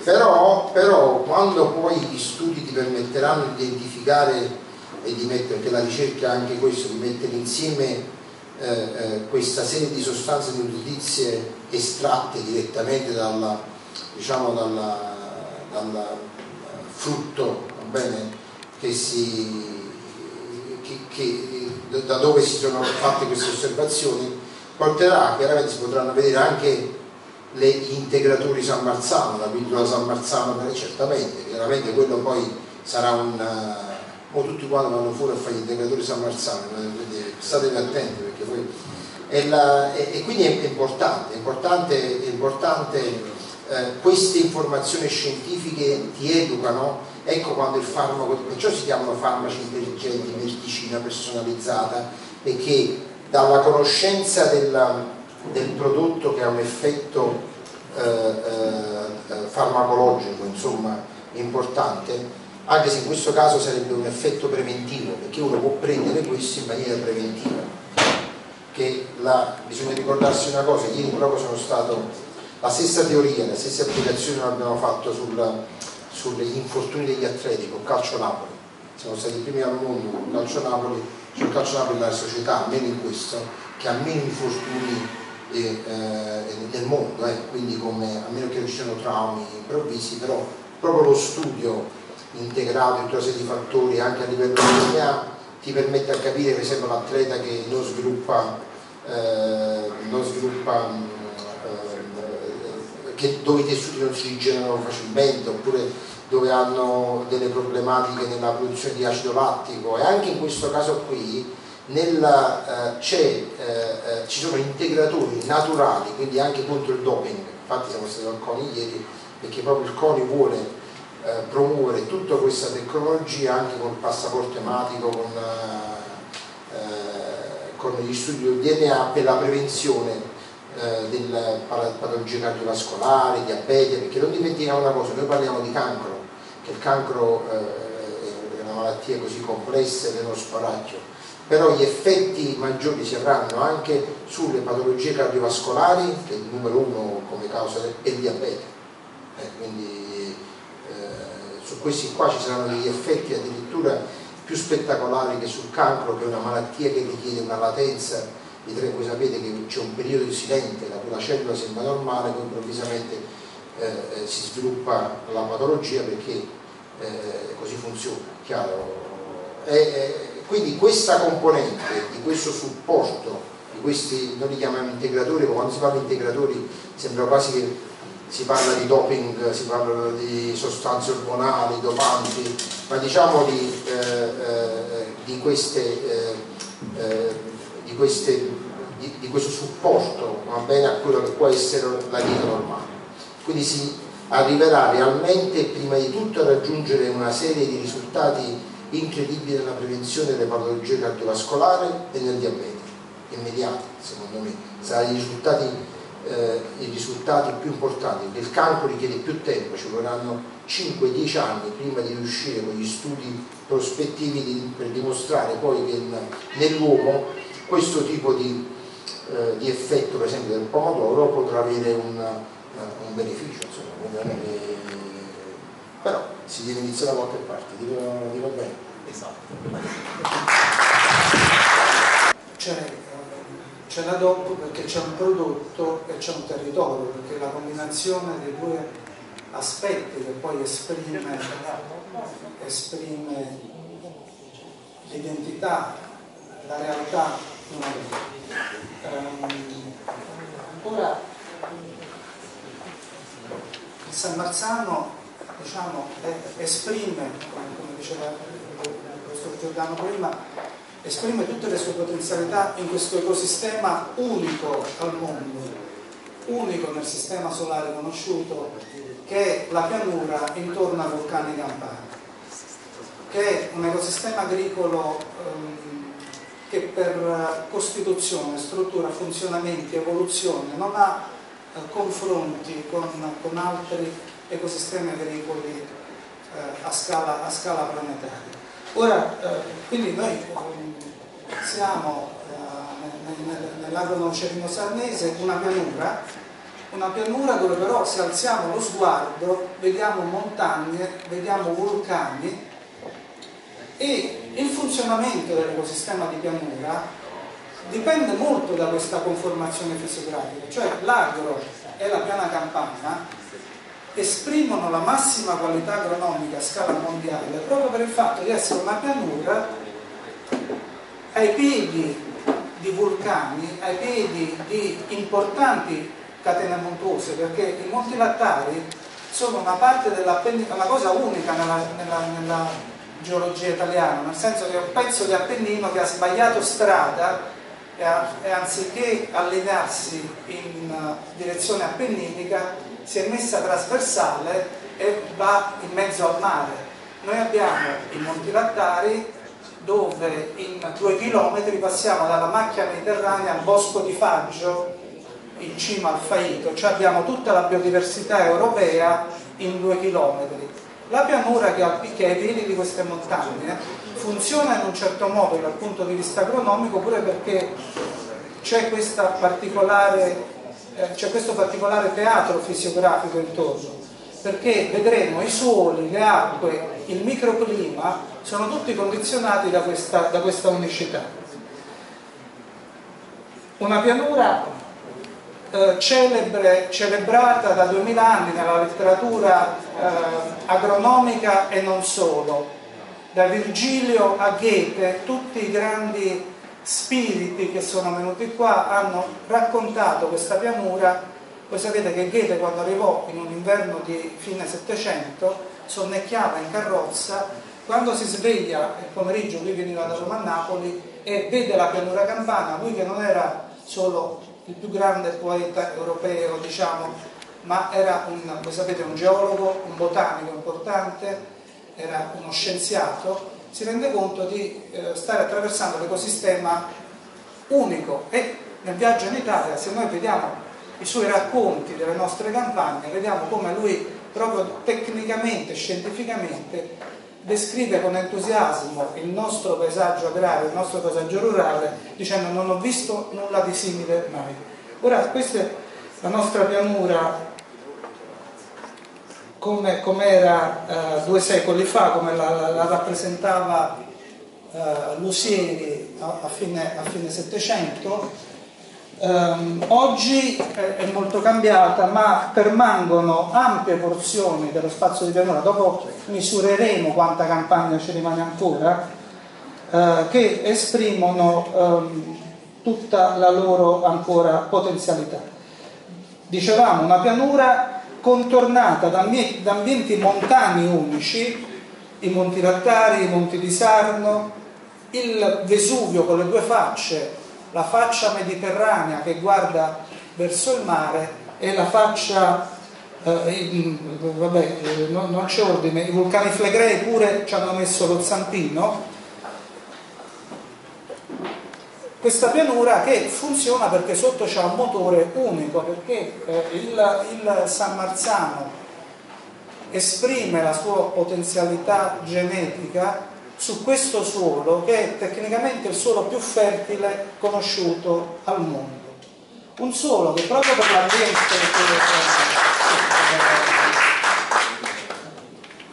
Però, però quando poi gli studi ti permetteranno di identificare e di mettere, perché la ricerca ha anche questo, di mettere insieme eh, eh, questa serie di sostanze nutritizie estratte direttamente diciamo, dal frutto va bene, che si, che, che- da dove si sono fatte queste osservazioni porterà chiaramente si potranno vedere anche le- integratori San Marzano, la pillola San Marzano certamente, chiaramente quello poi sarà un eh, o tutti quanti vanno fuori a fare gli integratori San Marzano, quindi statevi attenti e, la- e- e quindi è importante, è importante, è importante eh, queste informazioni scientifiche ti educano, ecco quando il farmaco, perciò si chiamano farmaci intelligenti, medicina personalizzata, perché dalla conoscenza della- del prodotto che ha un effetto eh, eh, farmacologico insomma importante, anche se in questo caso sarebbe un effetto preventivo, perché uno può prendere questo in maniera preventiva che la- bisogna ricordarsi una cosa, ieri proprio sono stato, la stessa teoria, le stesse applicazioni che abbiamo fatto sul- sugli infortuni degli atleti con Calcio Napoli, siamo stati i primi al mondo con Calcio Napoli, sul Calcio Napoli la società, almeno in questo, che ha meno infortuni eh, eh, nel mondo, eh, quindi come, a meno che non ci siano traumi improvvisi, però proprio lo studio integrato in tutta una serie di fattori anche a livello DNA ti permette a capire per esempio l'atleta che non sviluppa, eh, non sviluppa mh, eh, che, dove i tessuti non si rigenerano facilmente oppure dove hanno delle problematiche nella produzione di acido lattico. E anche in questo caso qui nella, eh, eh, eh, ci sono integratori naturali, quindi anche contro il doping, infatti siamo stati al CONI ieri perché proprio il CONI vuole eh, promuovere tutta questa tecnologia anche con il passaporto ematico, con, eh, eh, con gli studi del DNA per la prevenzione eh, delle patologie cardiovascolari, diabete, perché non dimentichiamo una cosa, noi parliamo di cancro, che il cancro eh, è una malattia così complessa è uno sparacchio, però gli effetti maggiori si avranno anche sulle patologie cardiovascolari, che è il numero uno come causa, del- e il diabete. Quindi questi qua ci saranno degli effetti addirittura più spettacolari che sul cancro, che è una malattia che richiede una latenza di tre, voi sapete che c'è un periodo di silente, la cui la cellula sembra normale, poi improvvisamente eh, eh, si sviluppa la patologia perché eh, così funziona, chiaro? E, e, quindi questa componente di questo supporto, di questi, noi li chiamiamo integratori, ma quando si parla di integratori sembra quasi che si parla di doping, si parla di sostanze ormonali, dopanti, ma diciamo di, eh, eh, di, queste, eh, eh, di, queste, di, questo supporto bene, a quello che può essere la dieta normale. Quindi si arriverà realmente prima di tutto a raggiungere una serie di risultati incredibili nella prevenzione delle patologie cardiovascolari e nel diabete, immediati secondo me, saranno i risultati eh, i risultati più importanti, perché il cancro richiede più tempo, ci vorranno 5-10 anni prima di riuscire con gli studi prospettivi di- per dimostrare poi che nell'uomo questo tipo di, eh, di effetto, per esempio del pomodoro, potrà avere un, eh, un beneficio. Insomma, che- però si deve iniziare da qualche parte, dico, dico bene. c'è, eh, c'è la DOP perché c'è un prodotto e c'è un territorio, perché la combinazione dei due aspetti che poi esprime, esprime l'identità, la realtà di una vita. Ora, il San Marzano diciamo, esprime, come diceva il professor Giordano prima, esprime tutte le sue potenzialità in questo ecosistema unico al mondo, unico nel sistema solare conosciuto, che è la pianura intorno ai vulcani campani, che è un ecosistema agricolo ehm, che per costituzione, struttura, funzionamenti, evoluzione non ha eh, confronti con, con, altri ecosistemi agricoli eh, a, scala, a, scala, planetaria. Ora, eh, quindi noi ehm, siamo eh, nell'agronocerino sarnese una pianura una pianura dove però se alziamo lo sguardo vediamo montagne, vediamo vulcani e il funzionamento dell'ecosistema di pianura dipende molto da questa conformazione fisiografica, cioè l'agro e la piana campana esprimono la massima qualità agronomica a scala mondiale proprio per il fatto di essere una pianura ai piedi di vulcani, ai piedi di importanti catene montuose, perché i monti lattari sono una parte dell'Appennino, una cosa unica nella, nella, nella geologia italiana, nel senso che è un pezzo di Appennino che ha sbagliato strada e, a, e anziché allinearsi in uh, direzione appenninica si è messa trasversale e va in mezzo al mare. Noi abbiamo i Monti Lattari dove in due chilometri passiamo dalla macchia mediterranea al bosco di Faggio in cima al Faito, cioè abbiamo tutta la biodiversità europea in due chilometri. La pianura che, è ai piedi di queste montagne funziona in un certo modo dal punto di vista agronomico pure perché c'è, particolare, eh, c'è questo particolare teatro fisiografico intorno perché vedremo i suoli, le acque, il microclima sono tutti condizionati da questa, da questa unicità. Una pianura eh, celebre, celebrata da 2000 anni nella letteratura eh, agronomica e non solo, da Virgilio a Goethe, tutti i grandi spiriti che sono venuti qua hanno raccontato questa pianura. Voi sapete che Goethe quando arrivò in un inverno di fine Settecento sonnecchiava in carrozza, quando si sveglia il pomeriggio, lui veniva da Roma a Napoli e vede la pianura campana, lui che non era solo il più grande poeta europeo, diciamo, ma era un, voi sapete, un geologo, un botanico importante, era uno scienziato, si rende conto di eh, stare attraversando l'ecosistema unico e nel viaggio in Italia, se noi vediamo i suoi racconti delle nostre campagne, vediamo come lui proprio tecnicamente, scientificamente descrive con entusiasmo il nostro paesaggio agrario, il nostro paesaggio rurale, dicendo non ho visto nulla di simile mai. Ora, questa è la nostra pianura come, era eh, due secoli fa, come la, la rappresentava eh, Lusieri a, a fine Settecento, Um, oggi è, è, molto cambiata, ma permangono ampie porzioni dello spazio di pianura, dopo misureremo quanta campagna ci rimane ancora, uh, che esprimono um, tutta la loro ancora potenzialità. Dicevamo, una pianura contornata da ambienti montani unici, i Monti Lattari, i Monti di Sarno, il Vesuvio con le due facce, la faccia mediterranea che guarda verso il mare e la faccia, eh, vabbè, eh, non, non c'è ordine, i vulcani flegrei pure ci hanno messo lo zampino, questa pianura che funziona perché sotto c'è un motore unico, perché eh, il, il San Marzano esprime la sua potenzialità genetica su questo suolo che è tecnicamente il suolo più fertile conosciuto al mondo. Un suolo che proprio per l'ambiente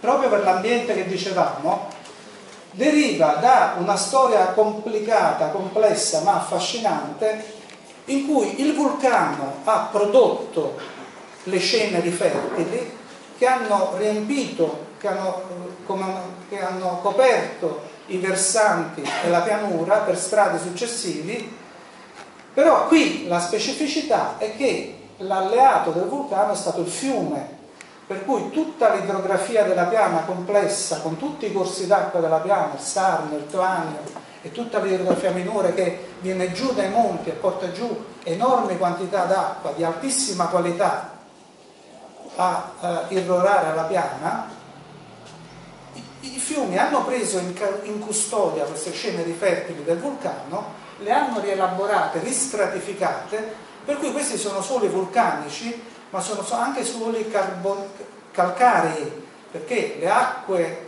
proprio per l'ambiente che dicevamo deriva da una storia complicata, complessa ma affascinante in cui il vulcano ha prodotto le ceneri fertili che hanno riempito che hanno, che hanno coperto i versanti e la pianura per strade successivi, però qui la specificità è che l'alleato del vulcano è stato il fiume, per cui tutta l'idrografia della piana complessa, con tutti i corsi d'acqua della piana, il Sarno, il Toanio e tutta l'idrografia minore che viene giù dai monti e porta giù enormi quantità d'acqua di altissima qualità a uh, irrorare alla piana, i, i, fiumi hanno preso in, in custodia queste ceneri fertili del vulcano, le hanno rielaborate, ristratificate, per cui questi sono suoli vulcanici, ma sono anche suoli carbon, calcarei, perché le acque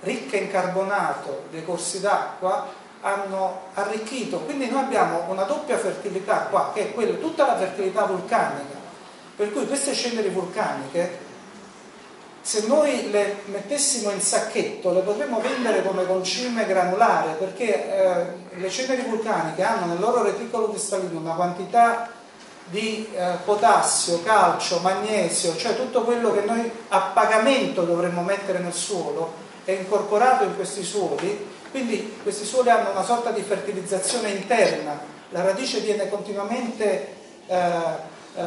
ricche in carbonato dei corsi d'acqua hanno arricchito, quindi noi abbiamo una doppia fertilità qua, che è quella, tutta la fertilità vulcanica, per cui queste ceneri vulcaniche, se noi le mettessimo in sacchetto, le potremmo vendere come concime granulare, perché eh, le ceneri vulcaniche hanno nel loro reticolo cristallino una quantità di eh, potassio, calcio, magnesio, cioè tutto quello che noi a pagamento dovremmo mettere nel suolo, è incorporato in questi suoli quindi questi suoli hanno una sorta di fertilizzazione interna, la radice viene continuamente eh, eh,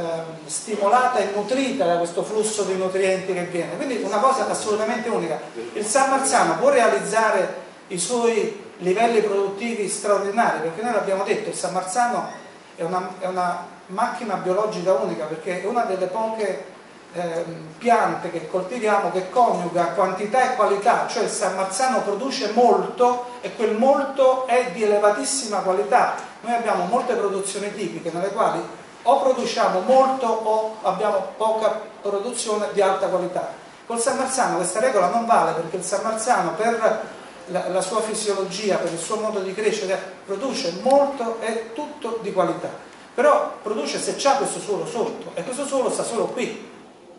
stimolata e nutrita da questo flusso di nutrienti che viene. Quindi una cosa assolutamente unica. Il San Marzano può realizzare i suoi livelli produttivi straordinari, perché noi l'abbiamo detto, il San Marzano è una, è una macchina biologica unica, perché è una delle poche eh, piante che coltiviamo che coniuga quantità e qualità, cioè il San Marzano produce molto e quel molto è di elevatissima qualità. Noi abbiamo molte produzioni tipiche nelle quali o produciamo molto o abbiamo poca produzione di alta qualità. Col San Marzano questa regola non vale perché il San Marzano per la, la sua fisiologia, per il suo modo di crescere, produce molto e tutto di qualità. Però produce se c'è questo suolo sotto e questo suolo sta solo qui,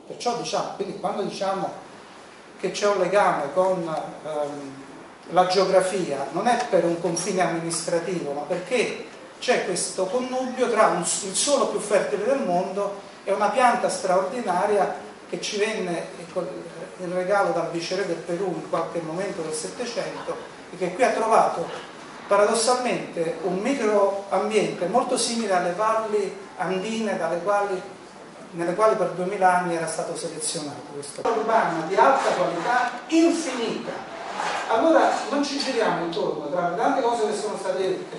Perciò diciamo, quindi quando diciamo che c'è un legame con ehm, la geografia, non è per un confine amministrativo, ma perché c'è questo connubio tra un, il suolo più fertile del mondo e una pianta straordinaria che ci venne in regalo dal viceré del Perù in qualche momento del Settecento e che qui ha trovato paradossalmente un microambiente molto simile alle valli andine quali nelle quali per 2000 anni era stato selezionato questo. Urbana di alta qualità infinita. Allora non ci giriamo intorno tra le tante cose che sono state dette.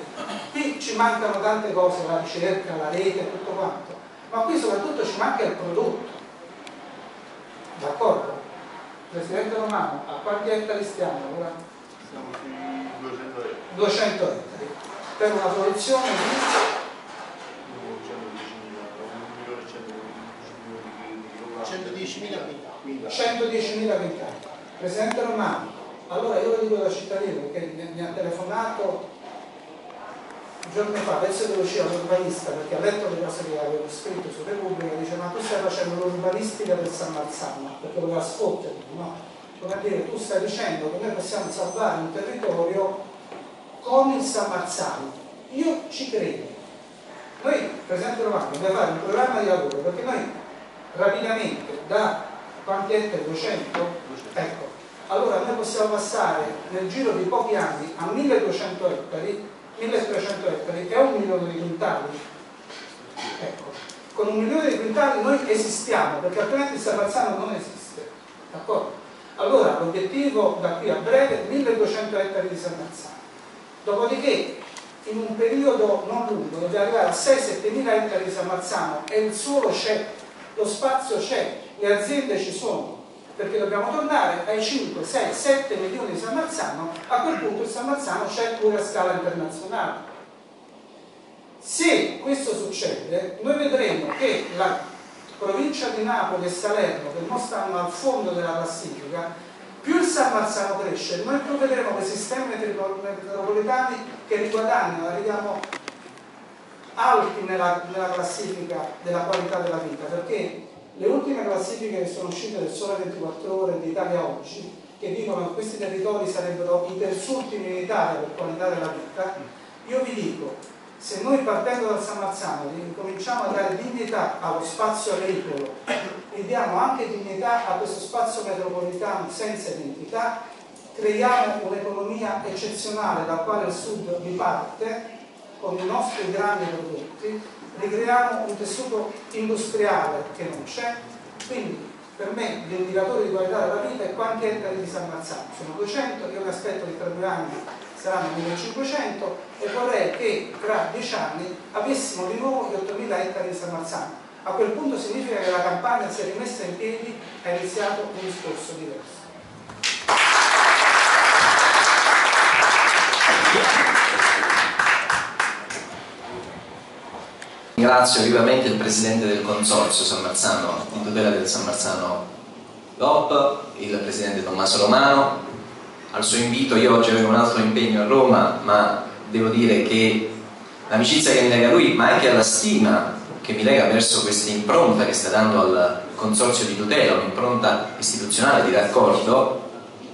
Qui ci mancano tante cose la ricerca, la rete tutto quanto. Ma qui soprattutto ci manca il prodotto. D'accordo? Presidente Romano a quanti ettari stiamo ora? Siamo su 200 ettari 200 ettari per una produzione di 110.000 abitanti. 110.000 abitanti. Presidente Romano, allora io lo dico da cittadino perché mi ha telefonato giorni fa, penso che uscì un urbanista perché ha letto le cose che avevo scritto su Repubblica dice ma tu stai facendo l'urbanistica del San Marzano perché voleva sfottermi, no? Come a dire, tu stai dicendo che noi possiamo salvare un territorio con il San Marzano. Io ci credo. Noi, Presidente Romano, dobbiamo fare un programma di lavoro perché noi rapidamente da quanti ettari? 200? Ecco, allora noi possiamo passare nel giro di pochi anni a 1200 ettari, 1300 ettari e un milione di quintali. Ecco, con un milione di quintali noi esistiamo, perché altrimenti il Sarazzano non esiste. D'accordo? Allora l'obiettivo da qui a breve è 1200 ettari di Sarazzano. Dopodiché in un periodo non lungo dobbiamo arrivare a 6-7 mila ettari di San e il suolo c'è lo spazio c'è, le aziende ci sono, perché dobbiamo tornare ai 5, 6, 7 milioni di San Marzano, a quel punto il San Marzano c'è pure a scala internazionale. Se questo succede, noi vedremo che la provincia di Napoli e Salerno, che non stanno al fondo della classifica, più il San Marzano cresce, noi più vedremo quei sistemi metropolitani che riguadagnano, arriviamo alti nella, nella, classifica della qualità della vita, perché le ultime classifiche che sono uscite del Sole 24 Ore d'Italia oggi, che dicono che questi territori sarebbero i terzultimi in Italia per qualità della vita, io vi dico, se noi partendo dal San Marzano cominciamo a dare dignità allo spazio agricolo e diamo anche dignità a questo spazio metropolitano senza identità, creiamo un'economia eccezionale dal quale il Sud riparte con i nostri grandi prodotti, ricreiamo un tessuto industriale che non c'è, quindi per me l'indicatore di qualità della vita è quanti ettari di San Marzano, sono 200, io mi aspetto che tra due anni saranno 1500 e vorrei che tra dieci anni avessimo di nuovo gli 8000 ettari di San Marzano. A quel punto significa che la campagna si è rimessa in piedi e ha iniziato un discorso diverso. Ringrazio vivamente il presidente del consorzio San Marzano, in tutela del San Marzano DOP, il presidente Tommaso Romano. Al suo invito io oggi avevo un altro impegno a Roma, ma devo dire che l'amicizia che mi lega a lui, ma anche la stima che mi lega verso questa impronta che sta dando al consorzio di tutela, un'impronta istituzionale di raccordo,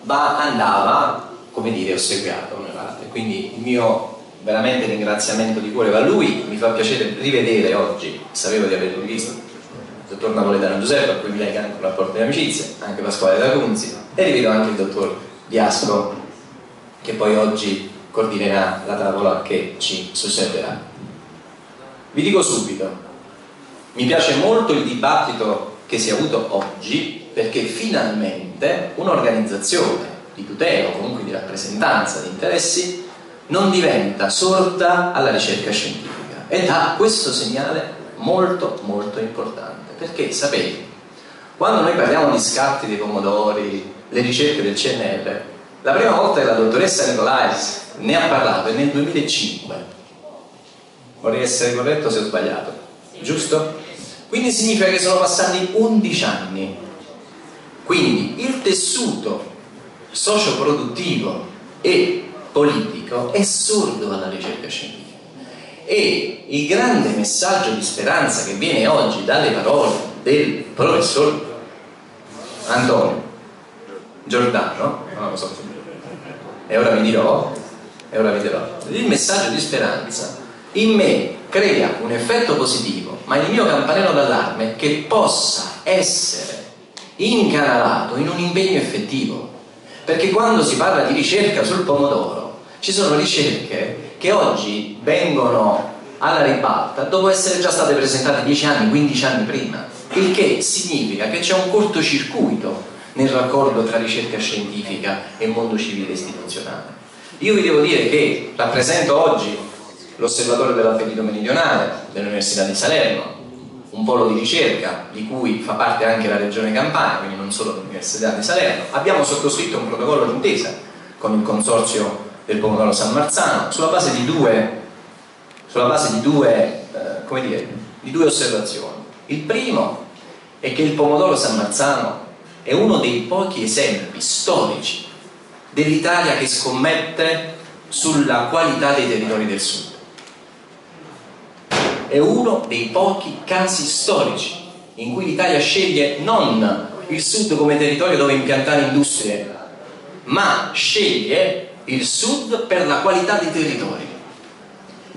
va, andava, come dire, ossequiato, onorato. Quindi il mio veramente ringraziamento di cuore va a lui, mi fa piacere rivedere oggi, sapevo di averlo rivisto, il dottor Napoletano Giuseppe, a cui mi lega anche un rapporto di amicizia, anche Pasquale D'Acunzi, e rivedo anche il dottor Biasco, che poi oggi coordinerà la tavola che ci susseguirà. Vi dico subito, mi piace molto il dibattito che si è avuto oggi perché finalmente un'organizzazione di tutela o comunque di rappresentanza di interessi non diventa sorda alla ricerca scientifica. E dà questo segnale molto molto importante. Perché sapete quando noi parliamo di scatti dei pomodori le ricerche del CNR la prima volta che la dottoressa Nicolais ne ha parlato è nel 2005 vorrei essere corretto se ho sbagliato giusto? quindi significa che sono passati 11 anni. Quindi il tessuto socio-produttivo e politico è sordo alla ricerca scientifica. E il grande messaggio di speranza che viene oggi dalle parole del professor Antonio Giordano non lo so e ora vi dirò e ora vi dirò. Il messaggio di speranza in me crea un effetto positivo ma il mio campanello d'allarme che possa essere incanalato in un impegno effettivo perché quando si parla di ricerca sul pomodoro ci sono ricerche che oggi vengono alla ribalta dopo essere già state presentate 10 anni, 15 anni prima. Il che significa che c'è un cortocircuito nel raccordo tra ricerca scientifica e mondo civile istituzionale. Io vi devo dire che rappresento oggi l'osservatore dell'appetito meridionale dell'Università di Salerno un polo di ricerca di cui fa parte anche la regione Campania, quindi non solo l'Università di Salerno. Abbiamo sottoscritto un protocollo d'intesa con il consorzio del Pomodoro San Marzano sulla base di due, base di due, eh, dire, di due osservazioni. Il primo è che il Pomodoro San Marzano è uno dei pochi esempi storici dell'Italia che scommette sulla qualità dei territori del sud è uno dei pochi casi storici in cui l'Italia sceglie non il sud come territorio dove impiantare industrie, ma sceglie il sud per la qualità dei territori.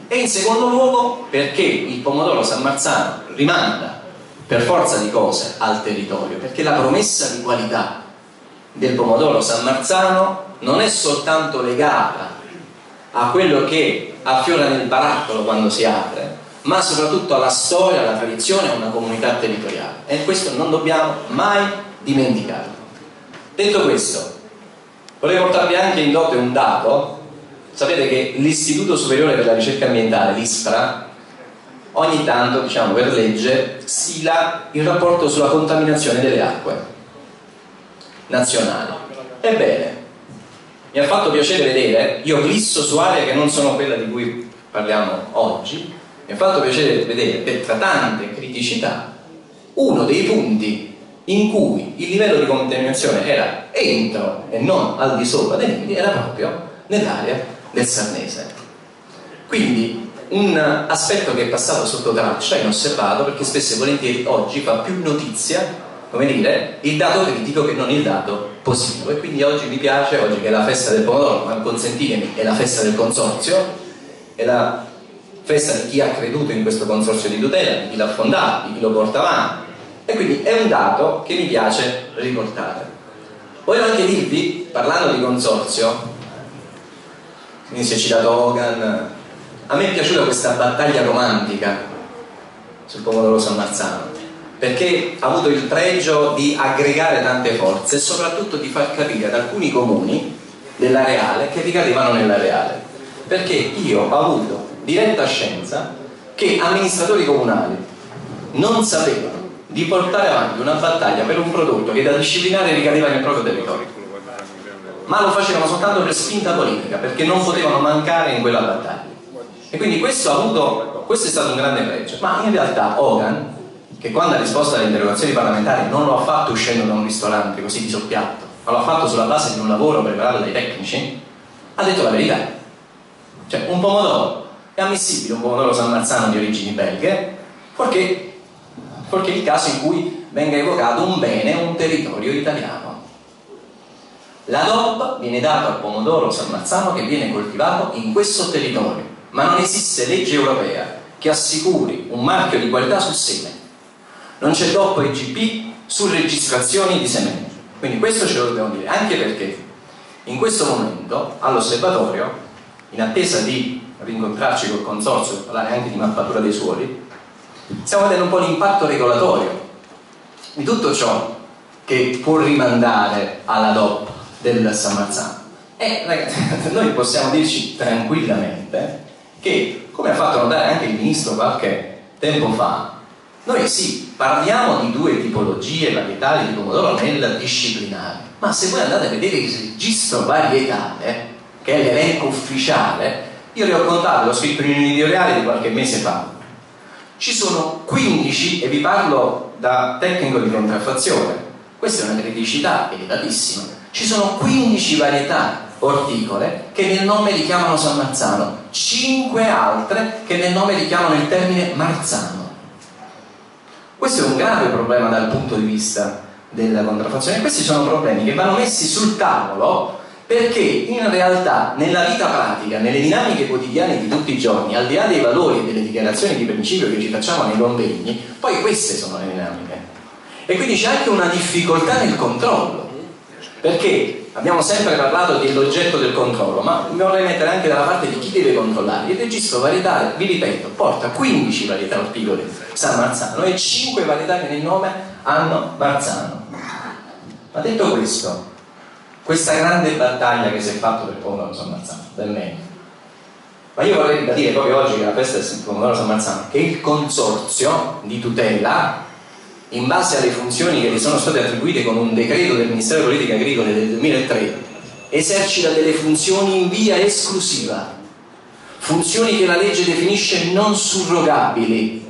E in secondo luogo perché il pomodoro San Marzano rimanda per forza di cose al territorio, perché la promessa di qualità del pomodoro San Marzano non è soltanto legata a quello che affiora nel barattolo quando si apre, ma soprattutto alla storia, alla tradizione, a una comunità territoriale. E questo non dobbiamo mai dimenticarlo. Detto questo, vorrei portarvi anche in dote un dato. Sapete che l'Istituto Superiore per la Ricerca Ambientale, l'ISPRA, ogni tanto, diciamo per legge, stila il rapporto sulla contaminazione delle acque nazionali. Ebbene, mi ha fatto piacere vedere, io glisso su aree che non sono quella di cui parliamo oggi, mi ha fatto piacere vedere tra tante criticità uno dei punti in cui il livello di contaminazione era entro e non al di sopra dei limiti era proprio nell'area del Sarnese. Quindi un aspetto che è passato sotto traccia, inosservato, perché spesso e volentieri oggi fa più notizia, come dire, il dato critico che non il dato positivo. E quindi oggi mi piace, oggi che è la festa del pomodoro, ma consentitemi, è la festa del consorzio, è la festa di chi ha creduto in questo consorzio di tutela, di chi l'ha fondato, di chi lo porta avanti. E quindi è un dato che mi piace riportare. Voglio anche dirvi, parlando di consorzio, quindi si è citato Hogan, a me è piaciuta questa battaglia romantica sul pomodoro San Marzano, perché ha avuto il pregio di aggregare tante forze e soprattutto di far capire ad alcuni comuni dell'areale che ricadevano nell'areale. Perché io ho avuto diretta scienza che amministratori comunali non sapevano di portare avanti una battaglia per un prodotto che da disciplinare ricadeva nel proprio territorio, ma lo facevano soltanto per spinta politica, perché non potevano mancare in quella battaglia. E quindi questo, ha avuto, questo è stato un grande pregio, ma in realtà Hogan, che quando ha risposto alle interrogazioni parlamentari non lo ha fatto uscendo da un ristorante così di soppiatto, ma l'ha fatto sulla base di un lavoro preparato dai tecnici, ha detto la verità. Cioè, un pomodoro è ammissibile, un pomodoro San Marzano di origini belghe, perché perché il caso in cui venga evocato un bene, un territorio italiano. La DOP viene data al pomodoro San Marzano che viene coltivato in questo territorio, ma non esiste legge europea che assicuri un marchio di qualità sul seme. Non c'è DOP e GP su registrazioni di sementi. Quindi questo ce lo dobbiamo dire, anche perché in questo momento all'osservatorio, in attesa di rincontrarci col consorzio per parlare anche di mappatura dei suoli, stiamo vedendo un po' l'impatto regolatorio di tutto ciò che può rimandare alla DOP del San Marzano. E ragazzi, noi possiamo dirci tranquillamente che, come ha fatto notare anche il ministro qualche tempo fa, noi sì, parliamo di due tipologie varietali di pomodoro nel disciplinare, ma se voi andate a vedere il registro varietale, che è l'elenco ufficiale, io le ho contate, l'ho scritto in un editoriale di qualche mese fa, ci sono 15, e vi parlo da tecnico di contraffazione, questa è una criticità elevatissima, ci sono 15 varietà orticole che nel nome richiamano San Marzano, 5 altre che nel nome richiamano il termine Marzano. Questo è un grave problema dal punto di vista della contraffazione. Questi sono problemi che vanno messi sul tavolo perché in realtà nella vita pratica, nelle dinamiche quotidiane di tutti i giorni, al di là dei valori e delle dichiarazioni di principio che ci facciamo nei convegni, poi queste sono le dinamiche. E quindi c'è anche una difficoltà nel controllo, perché abbiamo sempre parlato dell'oggetto del controllo, ma vorrei mettere anche dalla parte di chi deve controllare. Il registro varietale, vi ripeto, porta 15 varietà orticole San Marzano e 5 varietà che nel nome hanno Marzano. Ma detto questo, questa grande battaglia che si è fatta per pomodoro San Marzano, del meglio. Ma io vorrei ribadire proprio oggi che la festa del pomodoro San Marzano, che il consorzio di tutela, in base alle funzioni che gli sono state attribuite con un decreto del Ministero delle Politiche Agricole del 2003, esercita delle funzioni in via esclusiva, funzioni che la legge definisce non surrogabili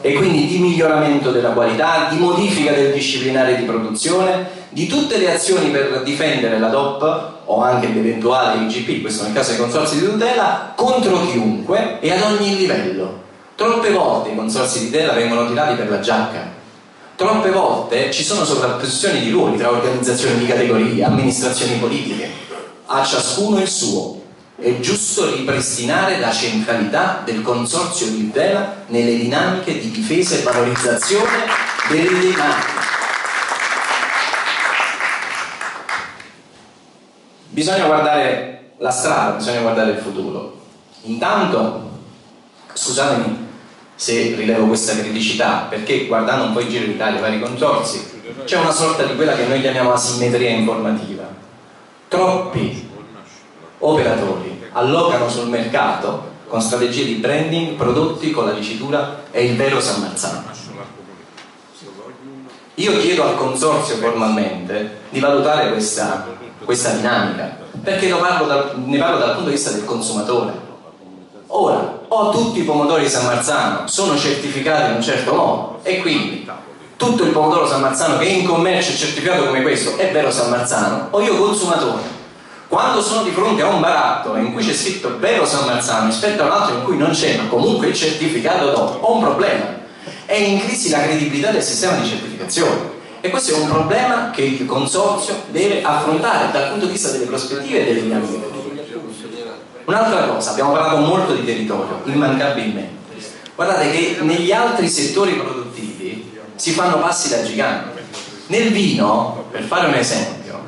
e quindi di miglioramento della qualità, di modifica del disciplinare di produzione, di tutte le azioni per difendere la DOP o anche l'eventuale IGP, questo nel caso dei consorsi di tutela, contro chiunque e ad ogni livello. Troppe volte i consorsi di tutela vengono tirati per la giacca, troppe volte ci sono sovrapposizioni di ruoli tra organizzazioni di categoria, amministrazioni politiche, a ciascuno il suo. È giusto ripristinare la centralità del consorzio di tutela nelle dinamiche di difesa e valorizzazione delle marche. Bisogna guardare la strada, bisogna guardare il futuro. Intanto, scusatemi se rilevo questa criticità, perché guardando un po' in giro d'Italia, vari consorsi, c'è una sorta di quella che noi chiamiamo asimmetria informativa. Troppi operatori allocano sul mercato con strategie di branding prodotti con la dicitura è il vero San Marzano. Io chiedo al consorzio formalmente di valutare questa questa dinamica, perché parlo dal, ne parlo dal punto di vista del consumatore. Ora, o tutti i pomodori San Marzano sono certificati in un certo modo e quindi tutto il pomodoro San Marzano che in commercio è certificato come questo è vero San Marzano, o io consumatore, quando sono di fronte a un barattolo in cui c'è scritto vero San Marzano rispetto a un altro in cui non c'è, ma comunque il certificato dopo, ho un problema. È in crisi la credibilità del sistema di certificazione. E questo è un problema che il consorzio deve affrontare dal punto di vista delle prospettive e delle dinamiche. Un'altra cosa, abbiamo parlato molto di territorio, immancabilmente. Guardate che negli altri settori produttivi si fanno passi da gigante. Nel vino, per fare un esempio,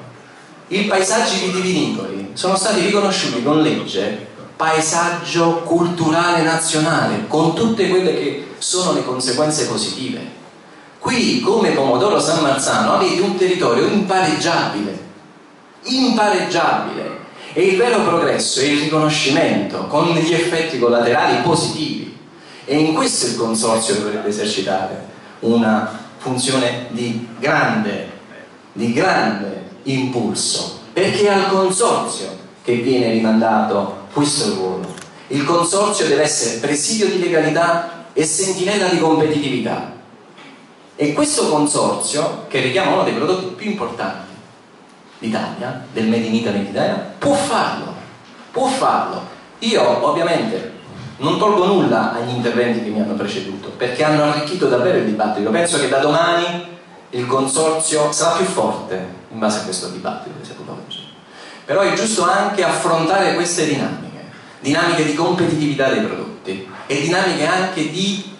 i paesaggi vitivinicoli sono stati riconosciuti con legge paesaggio culturale nazionale, con tutte quelle che sono le conseguenze positive. Qui, come Pomodoro San Marzano, avete un territorio impareggiabile, impareggiabile. E il vero progresso è il riconoscimento con gli effetti collaterali positivi. E in questo il consorzio dovrebbe esercitare. una funzione di grande, di grande impulso, perché è al consorzio che viene rimandato questo ruolo. Il consorzio deve essere presidio di legalità e sentinella di competitività. E questo consorzio, che richiama uno dei prodotti più importanti d'Italia, del Made in Italy d'Italia, può farlo, può farlo. Io ovviamente non tolgo nulla agli interventi che mi hanno preceduto, perché hanno arricchito davvero il dibattito. Penso che da domani il consorzio sarà più forte in base a questo dibattito che si è avuto oggi. Però è giusto anche affrontare queste dinamiche, dinamiche di competitività dei prodotti e dinamiche anche di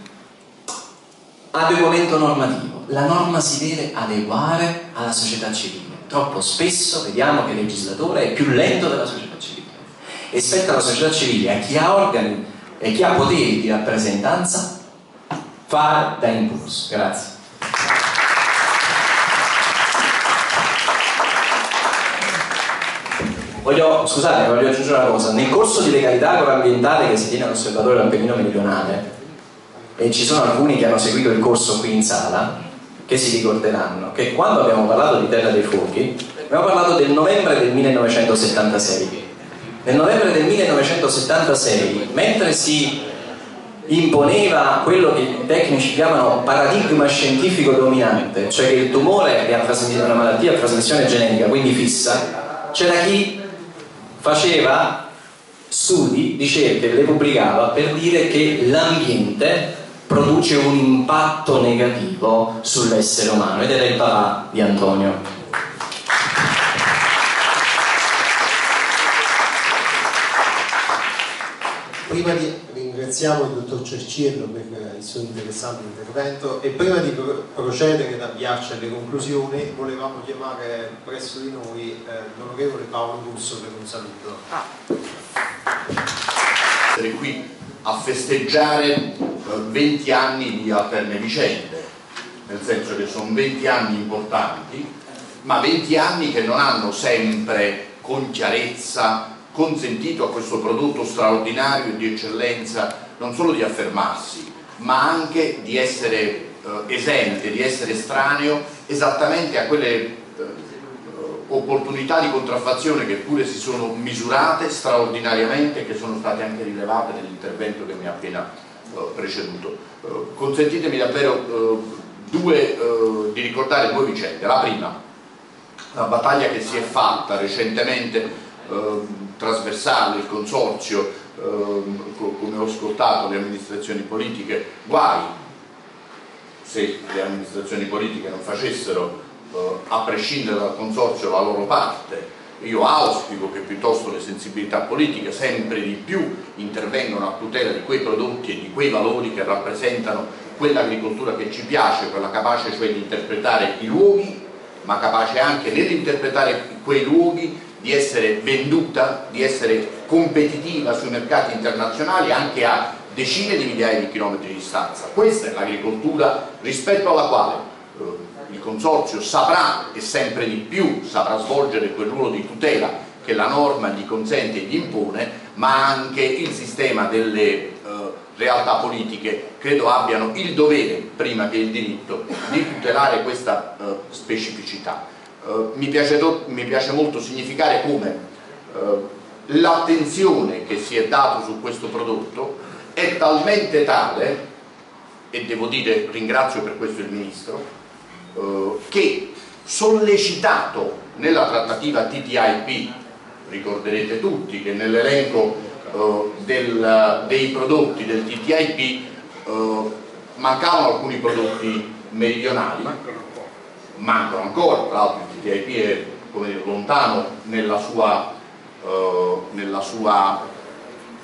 adeguamento normativo. La norma si deve adeguare alla società civile. Troppo spesso vediamo che il legislatore è più lento della società civile e spetta alla società civile, a chi ha organi e chi ha poteri di rappresentanza, fare da impulso. Grazie. Voglio, scusate, voglio aggiungere una cosa. Nel corso di legalità agroambientale che si tiene all'osservatorio Appennino Meridionale, e ci sono alcuni che hanno seguito il corso qui in sala, che si ricorderanno che quando abbiamo parlato di Terra dei Fuochi, abbiamo parlato del novembre del 1976. Nel novembre del 1976, mentre si imponeva quello che i tecnici chiamano paradigma scientifico dominante, cioè che il tumore è una malattia a trasmissione genetica, quindi fissa, c'era chi faceva studi, ricerche, le pubblicava per dire che l'ambiente produce un impatto negativo sull'essere umano ed era il papà di Antonio. Prima di ringraziamo il dottor Cerciello per il suo interessante intervento e prima di procedere ad avviarci alle conclusioni volevamo chiamare presso di noi eh, l'onorevole Paolo Russo per un saluto. Essere qui a festeggiare 20 eh, anni di alterne vicende, nel senso che sono 20 anni importanti, ma 20 anni che non hanno sempre con chiarezza consentito a questo prodotto straordinario di eccellenza non solo di affermarsi, ma anche di essere eh, esente, di essere estraneo esattamente a quelle eh, opportunità di contraffazione che pure si sono misurate straordinariamente e che sono state anche rilevate nell'intervento che mi ha appena preceduto. Eh, consentitemi davvero eh, due, eh, di ricordare due vicende. La prima, la battaglia che si è fatta recentemente trasversale, il consorzio, come ho ascoltato le amministrazioni politiche, guai se le amministrazioni politiche non facessero eh, a prescindere dal consorzio la loro parte. Io auspico che piuttosto le sensibilità politiche sempre di più intervengano a tutela di quei prodotti e di quei valori che rappresentano quell'agricoltura che ci piace, quella capace cioè di interpretare i luoghi, ma capace anche nell'interpretare quei luoghi di essere venduta, di essere competitiva sui mercati internazionali anche a decine di migliaia di chilometri di distanza. Questa è l'agricoltura rispetto alla quale Consorzio saprà e sempre di più saprà svolgere quel ruolo di tutela che la norma gli consente e gli impone, ma anche il sistema delle eh, realtà politiche credo abbiano il dovere, prima che il diritto, di tutelare questa eh, specificità. Eh, mi, piace mi, piace molto significare come eh, l'attenzione che si è dato su questo prodotto è talmente tale, e devo dire ringrazio per questo il Ministro, eh, che sollecitato nella trattativa TTIP, ricorderete tutti che nell'elenco del, dei prodotti del TTIP mancavano alcuni prodotti meridionali, mancano ancora, tra l'altro TTIP è dire, lontano nella sua, uh, nella sua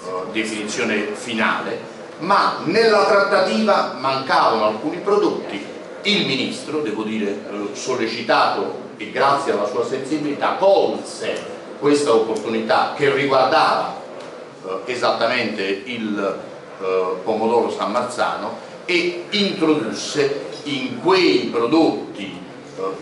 uh, definizione finale, ma nella trattativa mancavano alcuni prodotti, il Ministro, devo dire sollecitato e grazie alla sua sensibilità, colse questa opportunità che riguardava esattamente il pomodoro San Marzano e introdusse in quei prodotti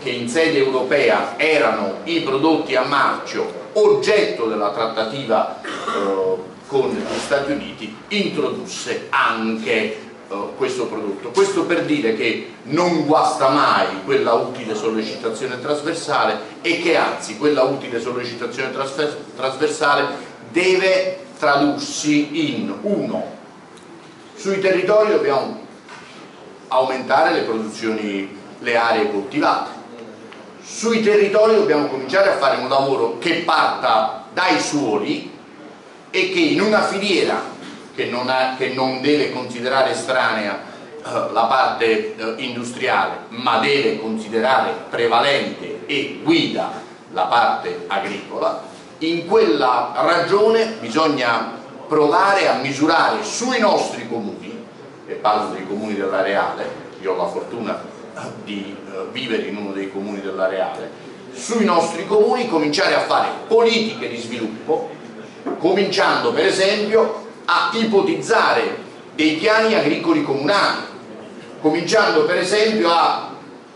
che in sede europea erano i prodotti a marchio oggetto della trattativa eh, con gli Stati Uniti introdusse anche questo prodotto. Questo per dire che non guasta mai quella utile sollecitazione trasversale e che anzi quella utile sollecitazione trasversale deve tradursi in uno sui territori dobbiamo aumentare le produzioni, le aree coltivate. Sui territori dobbiamo cominciare a fare un lavoro che parta dai suoli e che in una filiera che non, ha, che non deve considerare estranea eh, la parte eh, industriale, ma deve considerare prevalente e guida la parte agricola, in quella ragione bisogna provare a misurare sui nostri comuni, e parlo dei comuni dell'areale, io ho la fortuna di uh, vivere in uno dei comuni dell'areale, sui nostri comuni cominciare a fare politiche di sviluppo, cominciando per esempio a ipotizzare dei piani agricoli comunali, cominciando per esempio a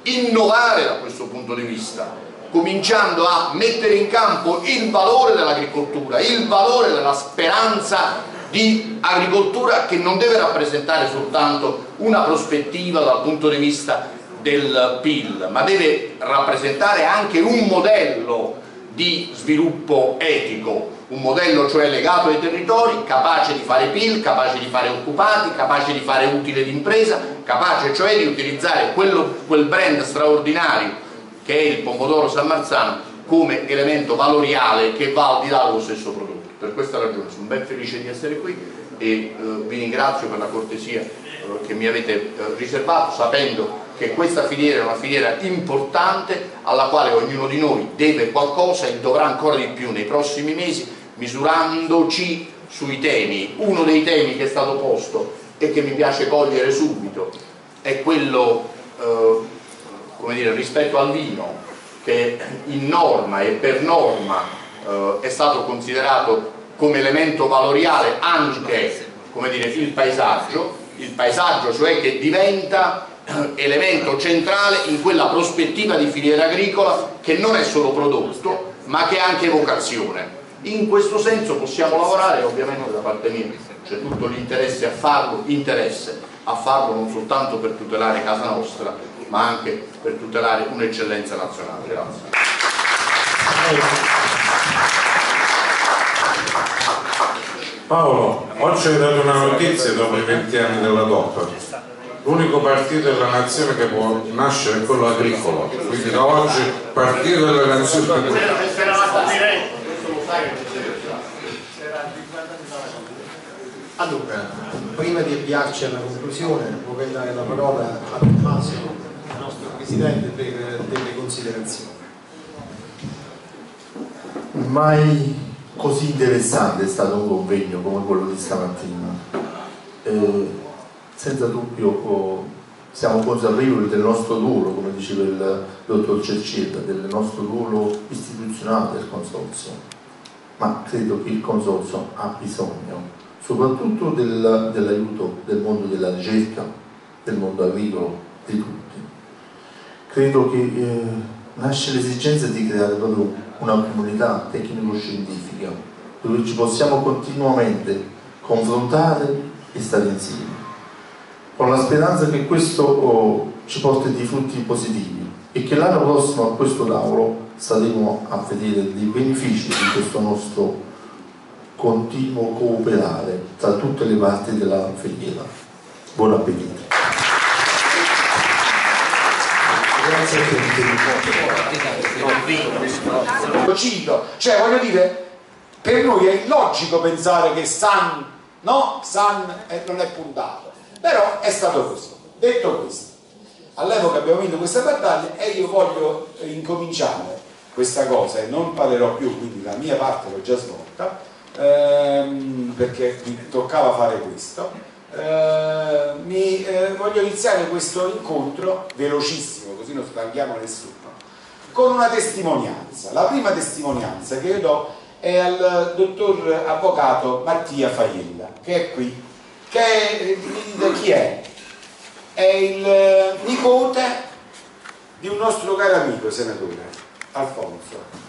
innovare da questo punto di vista, cominciando a mettere in campo il valore dell'agricoltura, il valore della speranza di agricoltura che non deve rappresentare soltanto una prospettiva dal punto di vista del PIL, ma deve rappresentare anche un modello di sviluppo etico, un modello cioè legato ai territori, capace di fare PIL, capace di fare occupati, capace di fare utile d'impresa, capace cioè di utilizzare quello, quel brand straordinario che è il pomodoro San Marzano come elemento valoriale che va al di là dello stesso prodotto. Per questa ragione sono ben felice di essere qui e eh, vi ringrazio per la cortesia eh, che mi avete eh, riservato sapendo che questa filiera è una filiera importante alla quale ognuno di noi deve qualcosa e dovrà ancora di più nei prossimi mesi misurandoci sui temi. Uno dei temi che è stato posto e che mi piace cogliere subito è quello eh, dire, rispetto al vino che in norma e per norma eh, è stato considerato come elemento valoriale anche dire, il paesaggio, il paesaggio cioè che diventa eh, elemento centrale in quella prospettiva di filiera agricola che non è solo prodotto ma che è anche vocazione. In questo senso possiamo lavorare ovviamente da parte mia c'è tutto l'interesse a farlo, interesse a farlo non soltanto per tutelare casa nostra ma anche per tutelare un'eccellenza nazionale. Grazie. Paolo, oggi hai dato una notizia dopo i 20 anni della DOP. L'unico partito della nazione che può nascere è quello agricolo, quindi da oggi partito della nazione. Allora, prima di avviarci alla conclusione vorrei dare la parola a Tommaso Presidente per delle considerazioni. Mai così interessante è stato un convegno come quello di stamattina. Eh, senza dubbio siamo consapevoli del nostro ruolo, come diceva il dottor Cercetta, del nostro ruolo istituzionale del Consorzio, ma credo che il Consorzio ha bisogno soprattutto del, dell'aiuto del mondo della ricerca, del mondo agricolo, di tutti. Credo che eh, nasce l'esigenza di creare proprio una comunità tecnico-scientifica dove ci possiamo continuamente confrontare e stare insieme, con la speranza che questo oh, ci porti dei frutti positivi e che l'anno prossimo a questo tavolo staremo a vedere dei benefici di questo nostro continuo cooperare tra tutte le parti della filiera. Buon appetito! Grazie a Lo cito, cioè voglio dire, per noi è illogico pensare che San, no? San non è puntato, però è stato questo. Detto questo, all'epoca abbiamo vinto questa battaglia e io voglio incominciare questa cosa e non parlerò più, quindi la mia parte l'ho già svolta, ehm, perché mi toccava fare questo. Eh, mi, eh, voglio iniziare questo incontro velocissimo, così non stanchiamo nessuno, con una testimonianza. La prima testimonianza che io do è al dottor avvocato Mattia Faiella, che è qui, che è, chi è? È il nipote di un nostro caro amico senatore, Alfonso,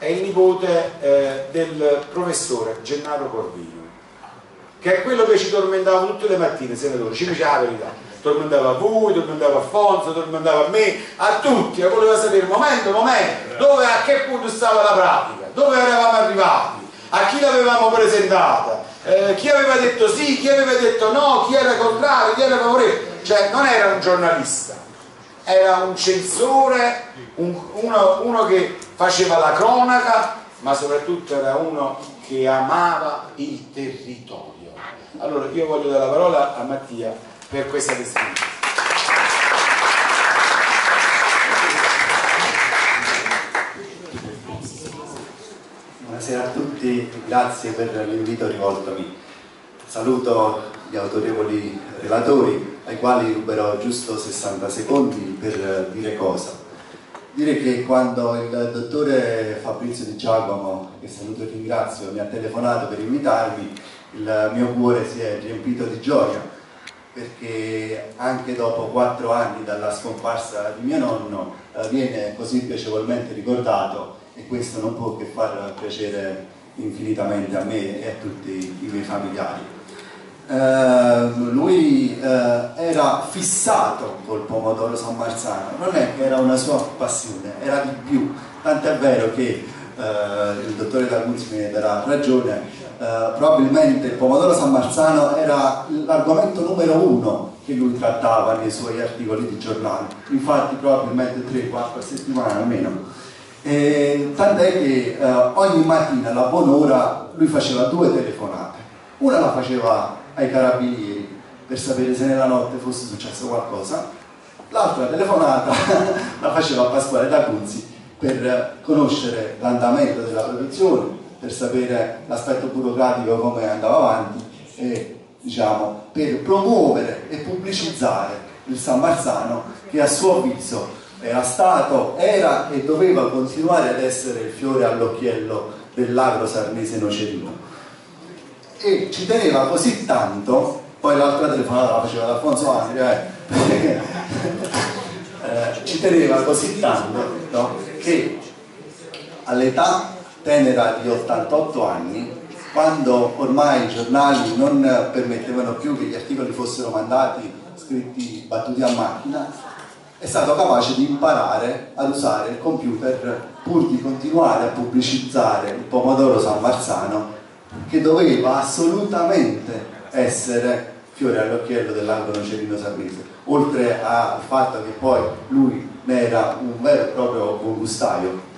è il nipote eh, del professore Gennaro Corvino che è quello che ci tormentava tutte le mattine, senatore, ci diceva la verità. Tormentava a voi, tormentava a Fonso, tormentava a me, a tutti, e voleva sapere momento, momento, dove, a che punto stava la pratica, dove eravamo arrivati, a chi l'avevamo presentata, eh, chi aveva detto sì, chi aveva detto no, chi era contrario, chi era favorevole, cioè non era un giornalista, era un censore, un, uno, uno che faceva la cronaca, ma soprattutto era uno che amava il territorio. Allora io voglio dare la parola a Mattia per questa testimonianza. Buonasera a tutti, grazie per l'invito rivoltomi. Saluto gli autorevoli relatori ai quali ruberò giusto 60 secondi per dire cosa. Dire che quando il dottore Fabrizio Di Giacomo, che saluto e ringrazio, mi ha telefonato per invitarmi, il mio cuore si è riempito di gioia perché anche dopo quattro anni dalla scomparsa di mio nonno eh, viene così piacevolmente ricordato e questo non può che far piacere infinitamente a me e a tutti i miei familiari. Uh, lui uh, era fissato col pomodoro San Marzano, non è che era una sua passione, era di più, tant'è vero che uh, il dottore D'Aguzzi mi darà ragione, probabilmente il pomodoro San Marzano era l'argomento numero uno che lui trattava nei suoi articoli di giornale, infatti probabilmente 3-4 settimane almeno. E, tant'è che ogni mattina alla buon'ora lui faceva due telefonate, una la faceva ai carabinieri per sapere se nella notte fosse successo qualcosa, l'altra telefonata la faceva Pasquale D'Acunzi per conoscere l'andamento della produzione, per sapere l'aspetto burocratico come andava avanti e diciamo, per promuovere e pubblicizzare il San Marzano che a suo avviso era stato, era e doveva continuare ad essere il fiore all'occhiello dell'agro sarnese nocerino e ci teneva così tanto, poi l'altra telefonata la faceva Alfonso Andri, eh, eh, ci teneva così tanto no, che all'età tenera di 88 anni, quando ormai i giornali non permettevano più che gli articoli fossero mandati scritti battuti a macchina, è stato capace di imparare ad usare il computer pur di continuare a pubblicizzare il pomodoro San Marzano che doveva assolutamente essere fiore all'occhiello dell'angolo nocerino sarnese, oltre al fatto che poi lui ne era un vero e proprio gustaio.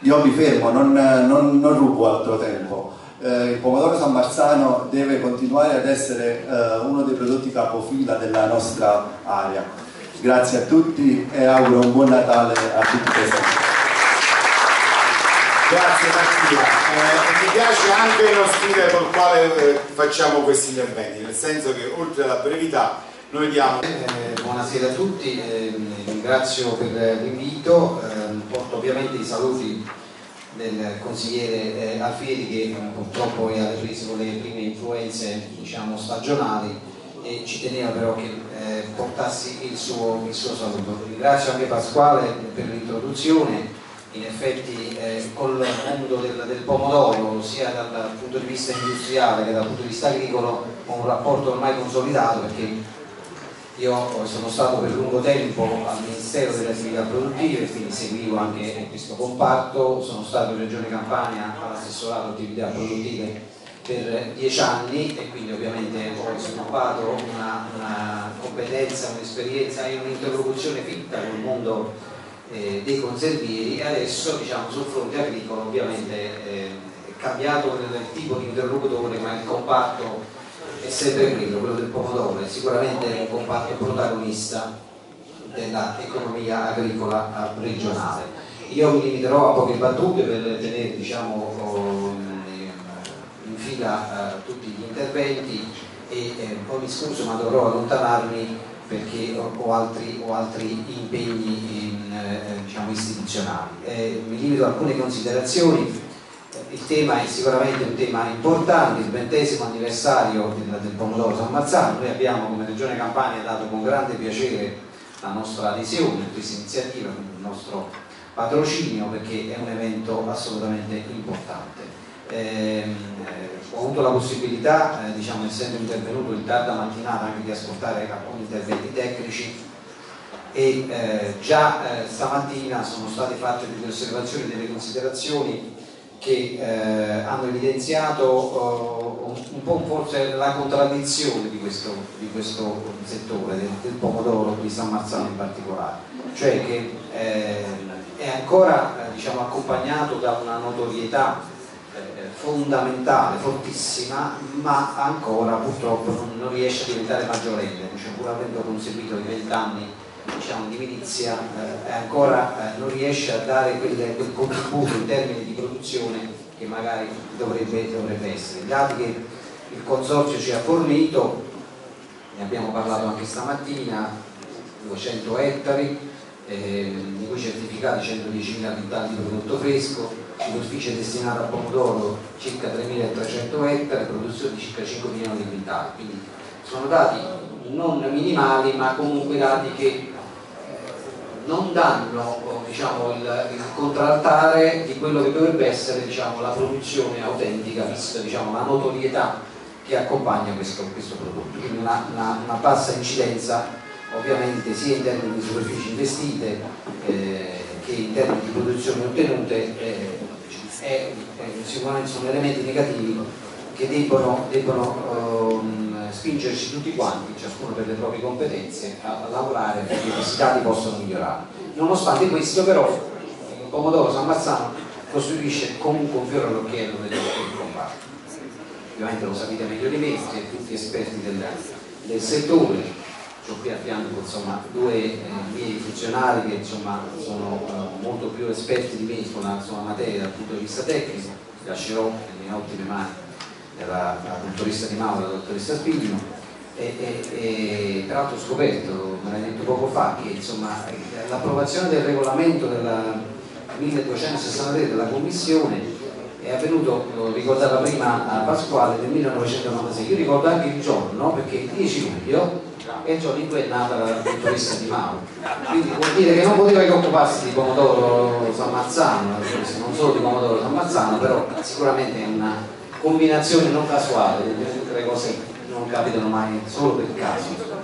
Io mi fermo, non, non, non rubo altro tempo. Eh, il pomodoro San Marzano deve continuare ad essere eh, uno dei prodotti capofila della nostra area. Grazie a tutti e auguro un buon Natale a tutti presenti. Grazie Mattia, eh, mi piace anche lo stile col quale eh, facciamo questi interventi, nel senso che oltre alla brevità noi diamo... Eh, buonasera a tutti, ringrazio per l'invito, ehm, porto ovviamente i saluti del consigliere Alfieri che purtroppo è alle prese con le prime influenze diciamo, stagionali e ci teneva però che eh, portassi il suo, il suo saluto. Ringrazio anche Pasquale per l'introduzione in effetti eh, col mondo del, del, pomodoro sia dal punto di vista industriale che dal punto di vista agricolo un rapporto ormai consolidato perché io sono stato per lungo tempo al Ministero delle attività produttive quindi seguivo anche questo comparto sono stato in Regione Campania all'assessorato attività produttive per dieci anni e quindi ovviamente ho sviluppato una, una competenza, un'esperienza e un'interlocuzione fitta con il mondo eh, dei conservieri e adesso diciamo, sul fronte agricolo ovviamente eh, è cambiato il, tipo di interlocutore ma il comparto è sempre quello, quello del pomodoro, è sicuramente un comparto protagonista dell'economia agricola regionale. Io mi limiterò a poche battute per tenere diciamo, in fila uh, tutti gli interventi e eh, poi mi scuso ma dovrò allontanarmi perché ho, altri, ho altri, impegni eh, diciamo istituzionali. Eh, mi limito a alcune considerazioni. Il tema è sicuramente un tema importante, il ventesimo anniversario del, del pomodoro San Marzano. Noi abbiamo come Regione Campania dato con grande piacere la nostra adesione a questa iniziativa, il nostro patrocinio perché è un evento assolutamente importante. Eh, ho avuto avuto la possibilità, eh, diciamo, essendo intervenuto in tarda mattinata, anche di ascoltare alcuni interventi tecnici e eh, già eh, stamattina sono state fatte delle osservazioni delle considerazioni che eh, hanno evidenziato uh, un po' forse la contraddizione di questo, di questo settore, del, del, pomodoro di San Marzano in particolare, cioè che eh, è ancora eh, diciamo, accompagnato da una notorietà eh, fondamentale, fortissima, ma ancora purtroppo non, non riesce a diventare maggiorenne, cioè, pur avendo conseguito i vent'anni diciamo, di milizia eh, ancora eh, non riesce a dare quel, quel, contributo in termini di produzione che magari dovrebbe, dovrebbe essere. I dati che il Consorzio ci ha fornito, ne abbiamo parlato anche stamattina, 200 ettari, eh, di cui certificati 110.000 quintali di prodotto fresco, superficie destinata a pomodoro circa 3.300 ettari, produzione di circa 5 milioni di quintali. Quindi sono dati non minimali ma comunque dati che non danno diciamo, il, il, contraltare di quello che dovrebbe essere diciamo, la produzione autentica, vista diciamo, la notorietà che accompagna questo, questo prodotto. Quindi una, una, una, bassa incidenza ovviamente sia in termini di superfici investite eh, che in termini di produzioni ottenute eh, è, è, sicuramente sono elementi negativi che debbono, debbono um, spingerci tutti quanti, ciascuno per le proprie competenze, a, lavorare perché questi dati possano migliorare. Nonostante questo però il pomodoro San Marzano costituisce comunque un fiore all'occhiello del, del. Ovviamente lo sapete meglio di me, siete tutti esperti del, del settore, ho qui a fianco insomma, due eh, miei funzionari che insomma, sono eh, molto più esperti di me sulla, sulla materia dal punto di vista tecnico, lascerò nelle ottime mani della dottoressa Di Mauro e della dottoressa Spigno e, e, e peraltro ho scoperto, me l'hai detto poco fa, che l'approvazione del regolamento del 1263 della Commissione è avvenuto, lo ricordava prima Pasquale, del 1996. Io ricordo anche il giorno, perché il 10 luglio è il giorno in cui è nata la dottoressa Di Mauro. Quindi vuol dire che non poteva che occuparsi di pomodoro San Marzano, non solo di pomodoro San Marzano, però sicuramente è una combinazione non casuale, le cose non capitano mai solo per caso.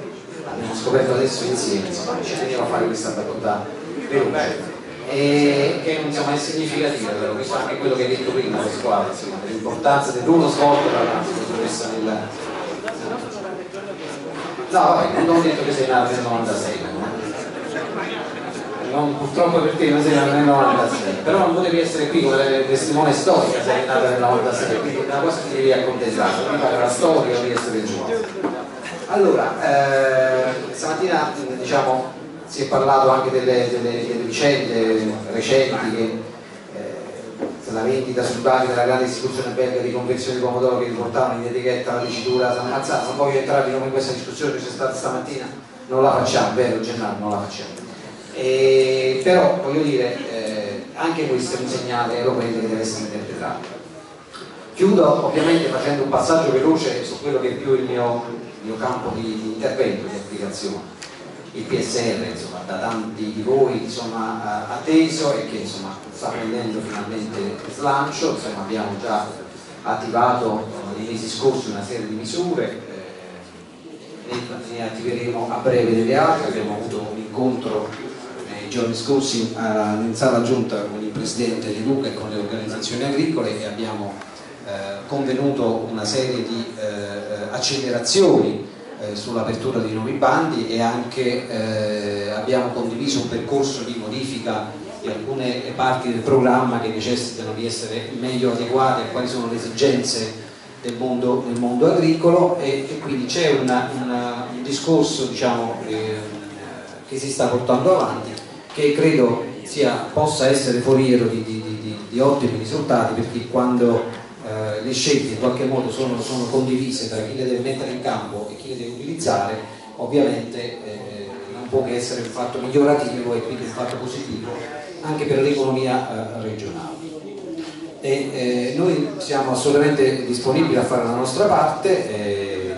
Abbiamo scoperto adesso insieme, insomma, ci tenevo a fare questa battuta veloce. Che insomma, è significativa però, questo anche quello che hai detto prima Pasquale, dell'importanza dell'uno svolto dalla dottoressa nel... No, vabbè, non ho detto che sei nato nel 96, non, purtroppo per te non sei nata nel 96, però non potevi essere qui come testimone storica, sei nata nel 96, quindi una cosa ti devi accontentare, devi fare la storia, devi essere giù. Allora, eh, stamattina diciamo, si è parlato anche delle, delle, delle vicende recenti che eh, la vendita sul base della grande istituzione belga di conversione di pomodoro che riportavano in etichetta la dicitura San Mazzano, non voglio entrare in questa discussione che c'è stata stamattina, non la facciamo, vero Gennaro, non la facciamo e, però voglio dire eh, anche questo è un segnale eloquente che deve essere interpretato. Chiudo ovviamente facendo un passaggio veloce su quello che è più il mio, il mio campo di, intervento, di applicazione. Il PSR insomma, da tanti di voi insomma, atteso e che insomma, sta prendendo finalmente slancio. Abbiamo già attivato nei mesi scorsi una serie di misure eh, ne attiveremo a breve delle altre. Abbiamo avuto un incontro giorni scorsi in sala giunta con il presidente De Luca e con le organizzazioni agricole e abbiamo eh, convenuto una serie di eh, accelerazioni eh, sull'apertura di nuovi bandi e anche eh, abbiamo condiviso un percorso di modifica di alcune parti del programma che necessitano di essere meglio adeguate a quali sono le esigenze del mondo, del mondo agricolo e, e quindi c'è un discorso diciamo, che si sta portando avanti che credo sia, possa essere foriero di, di, di, di, ottimi risultati perché quando eh, le scelte in qualche modo sono, sono, condivise tra chi le deve mettere in campo e chi le deve utilizzare, ovviamente eh, non può che essere un fatto migliorativo e quindi un fatto positivo anche per l'economia eh, regionale. E, eh, noi siamo assolutamente disponibili a fare la nostra parte, eh,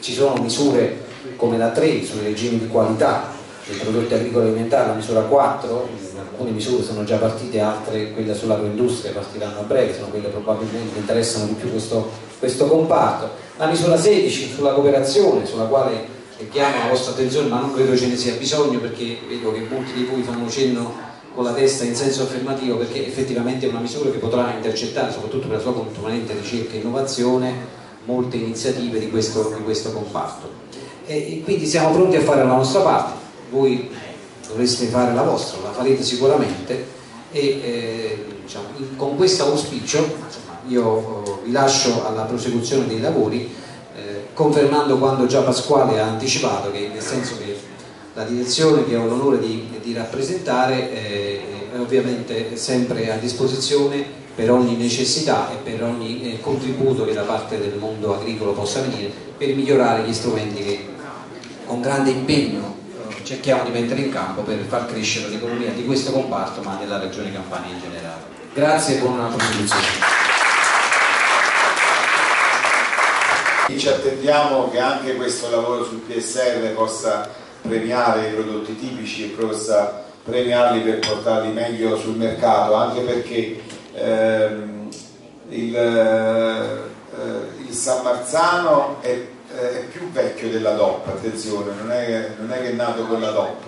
ci sono misure come la 3 sui regimi di qualità dei prodotti agricoli alimentari, la misura 4, alcune misure sono già partite, altre, quelle sull'agroindustria, partiranno a breve, sono quelle probabilmente che interessano di più questo, questo comparto. La misura 16 sulla cooperazione, sulla quale chiamo la vostra attenzione, ma non credo ce ne sia bisogno perché vedo che molti di voi fanno cenno con la testa in senso affermativo perché effettivamente è una misura che potrà intercettare, soprattutto per la sua componente ricerca e innovazione, molte iniziative di questo, di questo comparto. E, e quindi siamo pronti a fare la nostra parte, voi dovreste fare la vostra, la farete sicuramente e eh, diciamo, con questo auspicio insomma, io oh, vi lascio alla prosecuzione dei lavori eh, confermando quando già Pasquale ha anticipato che nel senso che la direzione che ho l'onore di, di, rappresentare eh, è ovviamente sempre a disposizione per ogni necessità e per ogni eh, contributo che da parte del mondo agricolo possa venire per migliorare gli strumenti che con grande impegno cerchiamo di mettere in campo per far crescere l'economia di questo comparto ma della regione Campania in generale. Grazie e buona prosecuzione. Ci attendiamo che anche questo lavoro sul PSR possa premiare i prodotti tipici e possa premiarli per portarli meglio sul mercato, anche perché ehm, il, eh, il San Marzano è è più vecchio della DOP, attenzione, non è, non è che è nato con la DOP.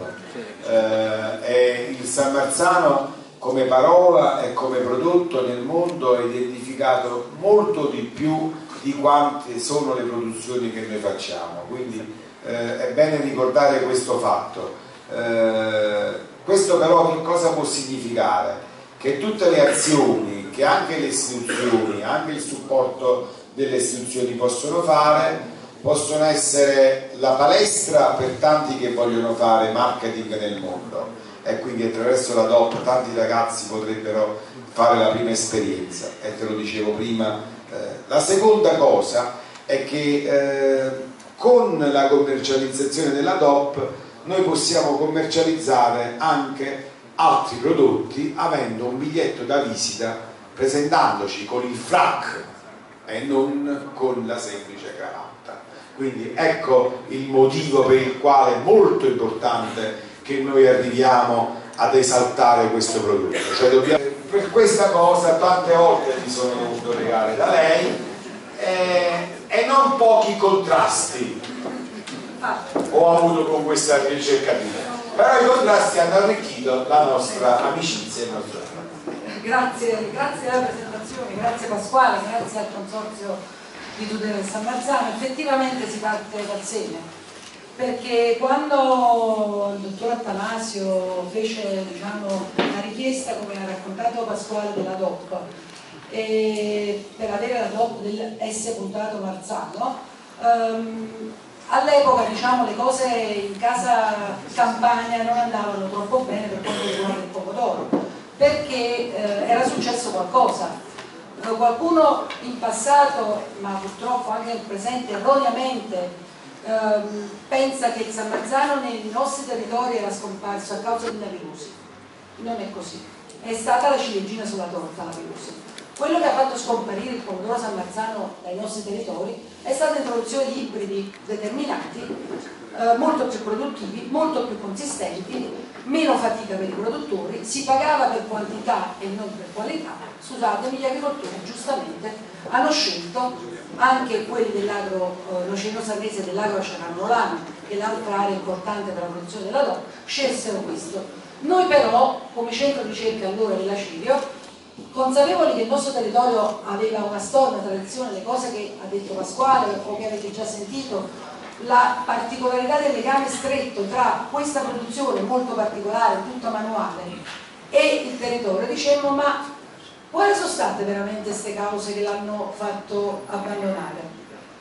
Eh, il San Marzano come parola e come prodotto nel mondo è identificato molto di più di quante sono le produzioni che noi facciamo, quindi eh, è bene ricordare questo fatto. Eh, questo però che cosa può significare? Che tutte le azioni che anche le istituzioni, anche il supporto delle istituzioni possono fare, possono essere la palestra per tanti che vogliono fare marketing nel mondo e quindi attraverso la DOP tanti ragazzi potrebbero fare la prima esperienza e te lo dicevo prima. Eh, la seconda cosa è che eh, con la commercializzazione della DOP noi possiamo commercializzare anche altri prodotti avendo un biglietto da visita presentandoci con il frac e non con la semplice cravatta. Quindi ecco il motivo per il quale è molto importante che noi arriviamo ad esaltare questo prodotto. Cioè dobbiamo... Per questa cosa tante volte mi sono dovuto legare da lei eh, e non pochi contrasti ho avuto con questa ricercatrice. Però i contrasti hanno arricchito la nostra amicizia e il nostro Grazie, grazie alla presentazione, grazie Pasquale, grazie al consorzio di tutela del San Marzano, effettivamente si parte dal seme, perché quando il dottor Attanasio fece diciamo, la richiesta, come ha raccontato Pasquale, della DOP, per avere la DOP del S. Marzano, ehm, all'epoca diciamo, le cose in casa Campania non andavano troppo bene per quanto riguarda il pomodoro, perché eh, era successo qualcosa qualcuno in passato, ma purtroppo anche nel presente, erroneamente ehm, pensa che il San Marzano nei nostri territori era scomparso a causa di una virusi. Non è così. È stata la ciliegina sulla torta la virusi. Quello che ha fatto scomparire il pomodoro San Marzano dai nostri territori è stata l'introduzione di ibridi determinati, eh, molto più produttivi, molto più consistenti, meno fatica per i produttori, si pagava per quantità e non per qualità, scusatemi, gli agricoltori giustamente hanno scelto anche quelli dell'agro eh, dell'agro ceranolano, che è l'altra area importante per la produzione della DOC, scelsero questo. Noi però, come centro di ricerca allora della Cirio, consapevoli che il nostro territorio aveva una storia, una tradizione, le cose che ha detto Pasquale o che avete già sentito, la particolarità del legame stretto tra questa produzione molto particolare, tutta manuale, e il territorio, dicemmo ma quali sono state veramente queste cause che l'hanno fatto abbandonare?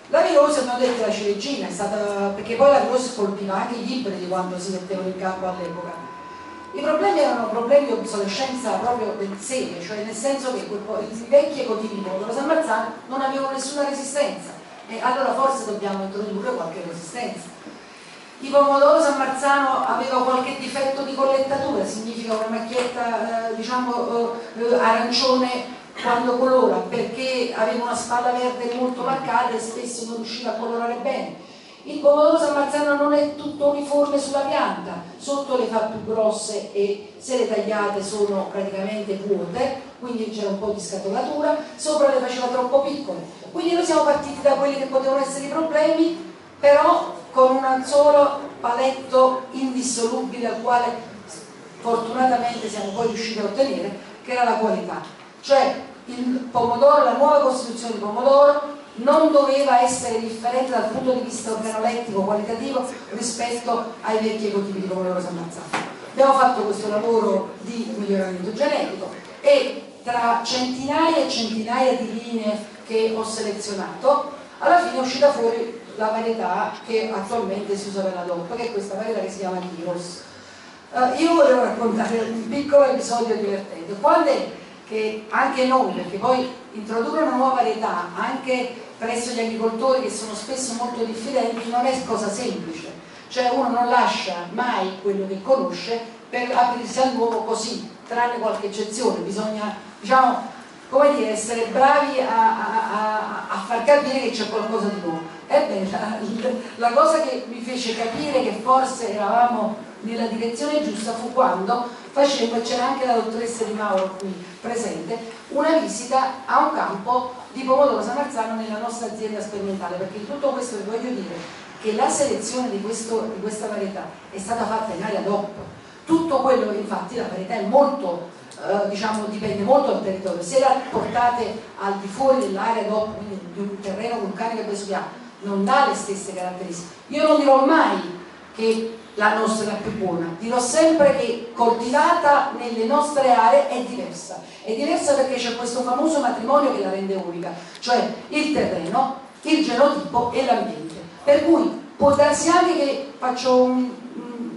La virosi, abbiamo detto la ciliegina, stata, perché poi la virosi colpiva anche gli ibridi quando si mettevano in campo all'epoca. I problemi erano problemi di obsolescenza proprio del seme, cioè nel senso che i vecchi ecotipi di pomodoro San Marzano non avevano nessuna resistenza e allora forse dobbiamo introdurre qualche resistenza. Il pomodoro San Marzano aveva qualche difetto di collettatura, significa una macchietta eh, diciamo eh, arancione quando colora, perché aveva una spalla verde molto marcata e spesso non riusciva a colorare bene Il pomodoro San Marzano non è tutto uniforme sulla pianta, sotto le fa più grosse e se le tagliate sono praticamente vuote, quindi c'era un po' di scatolatura, sopra le faceva troppo piccole. Quindi noi siamo partiti da quelli che potevano essere i problemi, però con un solo paletto indissolubile al quale fortunatamente siamo poi riusciti a ottenere, che era la qualità. Cioè il pomodoro, la nuova costituzione di pomodoro non doveva essere differente dal punto di vista organolettico qualitativo rispetto ai vecchi ecotipi di pomodoro San Marzano. Abbiamo fatto questo lavoro di miglioramento genetico e tra centinaia e centinaia di linee che ho selezionato, alla fine è uscita fuori la varietà che attualmente si usa per la DOP, che è questa varietà che si chiama Kiros. Uh, io volevo raccontare un piccolo episodio divertente. Quando è che anche noi, perché poi introdurre una nuova varietà anche presso gli agricoltori che sono spesso molto diffidenti non è cosa semplice, cioè uno non lascia mai quello che conosce per aprirsi al nuovo così, tranne qualche eccezione, bisogna diciamo, come dire, essere bravi a, a, a, far capire che c'è qualcosa di nuovo. Ebbene, la, la cosa che mi fece capire che forse eravamo nella direzione giusta fu quando facemmo, e c'era anche la dottoressa Di Mauro qui presente, una visita a un campo di pomodoro San Marzano nella nostra azienda sperimentale, perché tutto questo vi voglio dire che la selezione di, questo, di questa varietà è stata fatta in area DOP. Tutto quello, infatti, la varietà è molto eh, diciamo, dipende molto dal territorio. Se la portate al di fuori dell'area DOP, quindi di un terreno vulcanico vesuviano, non dà le stesse caratteristiche. Io non dirò mai che la nostra più buona, dirò sempre che coltivata nelle nostre aree è diversa. È diversa perché c'è questo famoso matrimonio che la rende unica, cioè il terreno, il genotipo e l'ambiente. Per cui può darsi anche che, faccio un,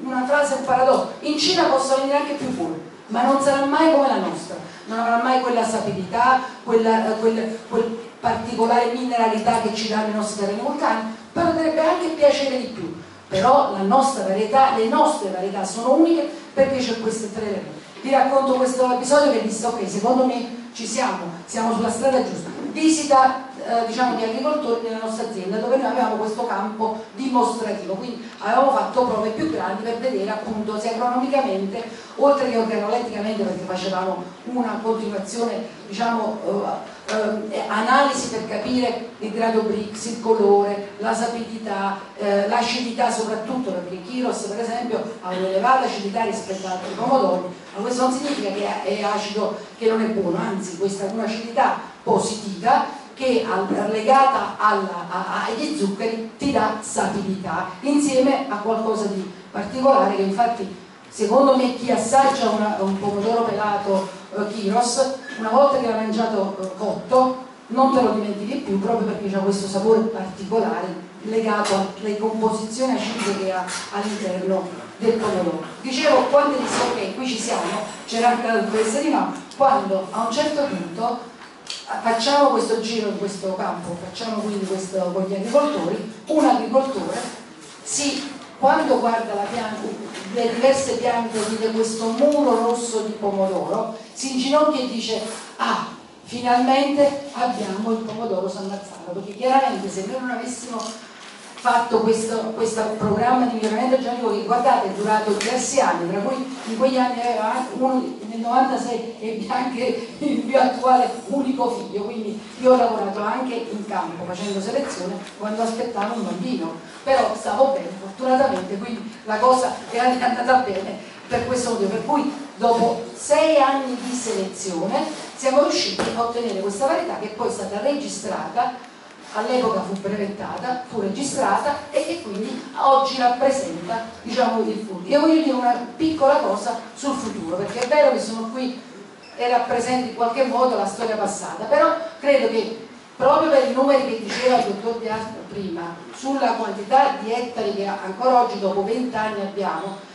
una frase, un paradosso, in Cina possono venire anche più buoni, ma non sarà mai come la nostra, non avrà mai quella sapidità, quella, quel, quel particolare mineralità che ci danno i nostri terreni vulcani, potrebbe anche piacere di più, però varietà, le nostre varietà sono uniche perché c'è queste tre elementi. Vi racconto questo episodio che disse, ok, secondo me ci siamo, siamo sulla strada giusta. Visita eh, diciamo, di agricoltori nella nostra azienda dove noi avevamo questo campo dimostrativo, quindi avevamo fatto prove più grandi per vedere appunto se agronomicamente, oltre che organoletticamente perché facevamo una continuazione, diciamo, eh, eh, analisi per capire il grado Brix, il colore, la sapidità, eh, l'acidità soprattutto perché Kiros per esempio ha un'elevata acidità rispetto ad altri pomodori, ma questo non significa che è acido che non è buono, anzi questa è un'acidità positiva che legata alla, a, agli zuccheri ti dà sapidità insieme a qualcosa di particolare che infatti secondo me chi assaggia una, un pomodoro pelato eh, Kiros una volta che l'ha mangiato eh, cotto non te lo dimentichi più proprio perché ha questo sapore particolare legato alle composizioni acide che ha all'interno del pomodoro. Dicevo, quando disse ok, qui ci siamo, c'era anche la dottoressa di no, quando a un certo punto facciamo questo giro in questo campo, facciamo quindi questo con gli agricoltori, un agricoltore si, quando guarda pianta, le diverse piante vede questo muro rosso di pomodoro, si inginocchia e dice ah, finalmente abbiamo il pomodoro San Marzano, perché chiaramente se noi non avessimo fatto questo, questo, programma di miglioramento che guardate è durato diversi anni, tra cui in quegli anni aveva anche uno nel 96 e anche il mio attuale unico figlio, quindi io ho lavorato anche in campo facendo selezione quando aspettavo un bambino, però stavo bene fortunatamente, quindi la cosa è andata bene per questo motivo, per cui dopo sei anni di selezione siamo riusciti a ottenere questa varietà che poi è stata registrata all'epoca fu brevettata, fu registrata e che quindi oggi rappresenta diciamo, il futuro. Io voglio dire una piccola cosa sul futuro, perché è vero che sono qui e rappresento in qualche modo la storia passata, però credo che proprio per i numeri che diceva il dottor Biasco prima, sulla quantità di ettari che ancora oggi dopo 20 anni abbiamo,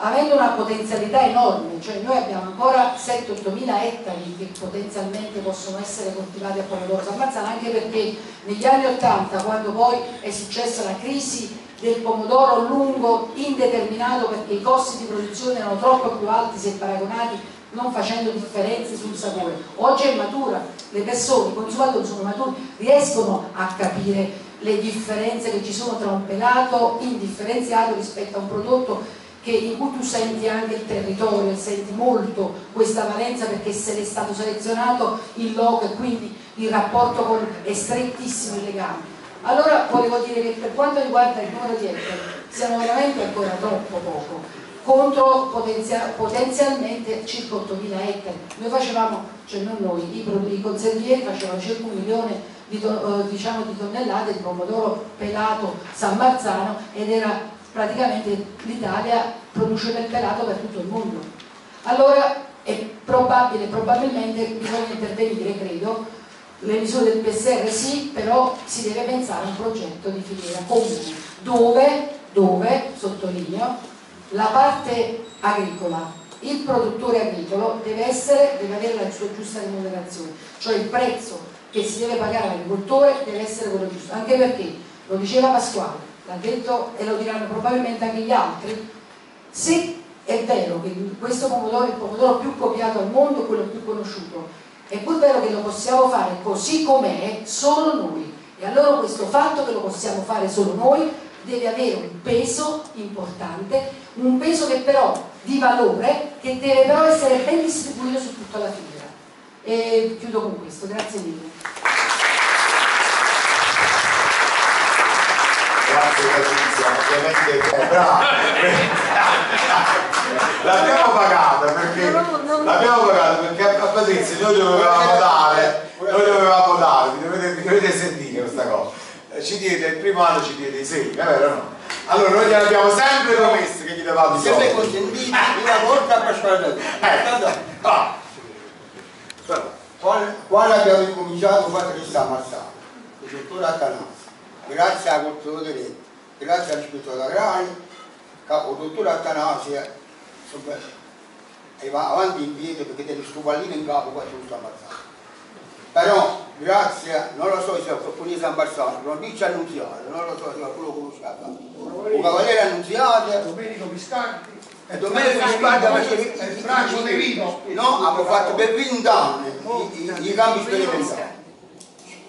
avendo una potenzialità enorme, cioè noi abbiamo ancora 7-8 mila ettari che potenzialmente possono essere coltivati a pomodoro San anche perché negli anni 80, quando poi è successa la crisi del pomodoro lungo indeterminato perché i costi di produzione erano troppo più alti se paragonati non facendo differenze sul sapore. Oggi è matura le persone, i consumatori sono maturi, riescono a capire le differenze che ci sono tra un pelato indifferenziato rispetto a un prodotto che, in cui tu senti anche il territorio, senti molto questa valenza perché se l'è stato selezionato il logo e quindi il rapporto con, è strettissimo il legame. Allora volevo dire che per quanto riguarda il numero di ettari siamo veramente ancora troppo poco contro potenzia, potenzialmente circa 8.000 ettari. Noi facevamo, cioè non noi, i, i conservieri facevano circa un milione di, eh, diciamo, di tonnellate di pomodoro pelato San Marzano ed era praticamente l'Italia produceva il pelato per tutto il mondo. Allora è probabile, probabilmente bisogna intervenire, credo, le misure del PSR sì, però si deve pensare a un progetto di filiera comune, dove, dove sottolineo, la parte agricola, il produttore agricolo deve, essere, deve avere la sua giusta remunerazione, cioè il prezzo che si deve pagare all'agricoltore deve essere quello giusto, anche perché, lo diceva Pasquale, l'ha detto e lo diranno probabilmente anche gli altri, se è vero che questo pomodoro è il pomodoro più copiato al mondo, quello più conosciuto, è pur vero che lo possiamo fare così com'è solo noi, e allora questo fatto che lo possiamo fare solo noi deve avere un peso importante, un peso che però di valore, che deve però essere ben distribuito su tutta la filiera. E chiudo con questo, grazie mille. Grazie Patrizia, ovviamente brava. L'abbiamo pagata perché l'abbiamo pagata perché a Patrizia noi dovevamo dare, noi dovevamo dare, vi dovete, vi dovete sentire questa cosa. Eh, Ci diede il primo anno ci diede i segni, è vero no? Allora noi gliene abbiamo sempre promesso che gli davamo i soldi. Siete consentiti una volta per squadra. Quando, quando abbiamo incominciato a fare questa ammazzata, il dottore Atanasio, grazie al controllore diretto, grazie all'ispettore agrario, il dottore Atanasio e va avanti e indietro perché deve stupallino in capo qua su sta ammazzata. Però, grazie, non lo so se qualcuno di San Barzano, non dice annunziato, non lo so se qualcuno conosce Un cavaliere annunziato. Domenico Viscardi. E Domenico Viscardi faceva il Franco De Vino. No, abbiamo fatto per 20 anni i, campi sperimentali.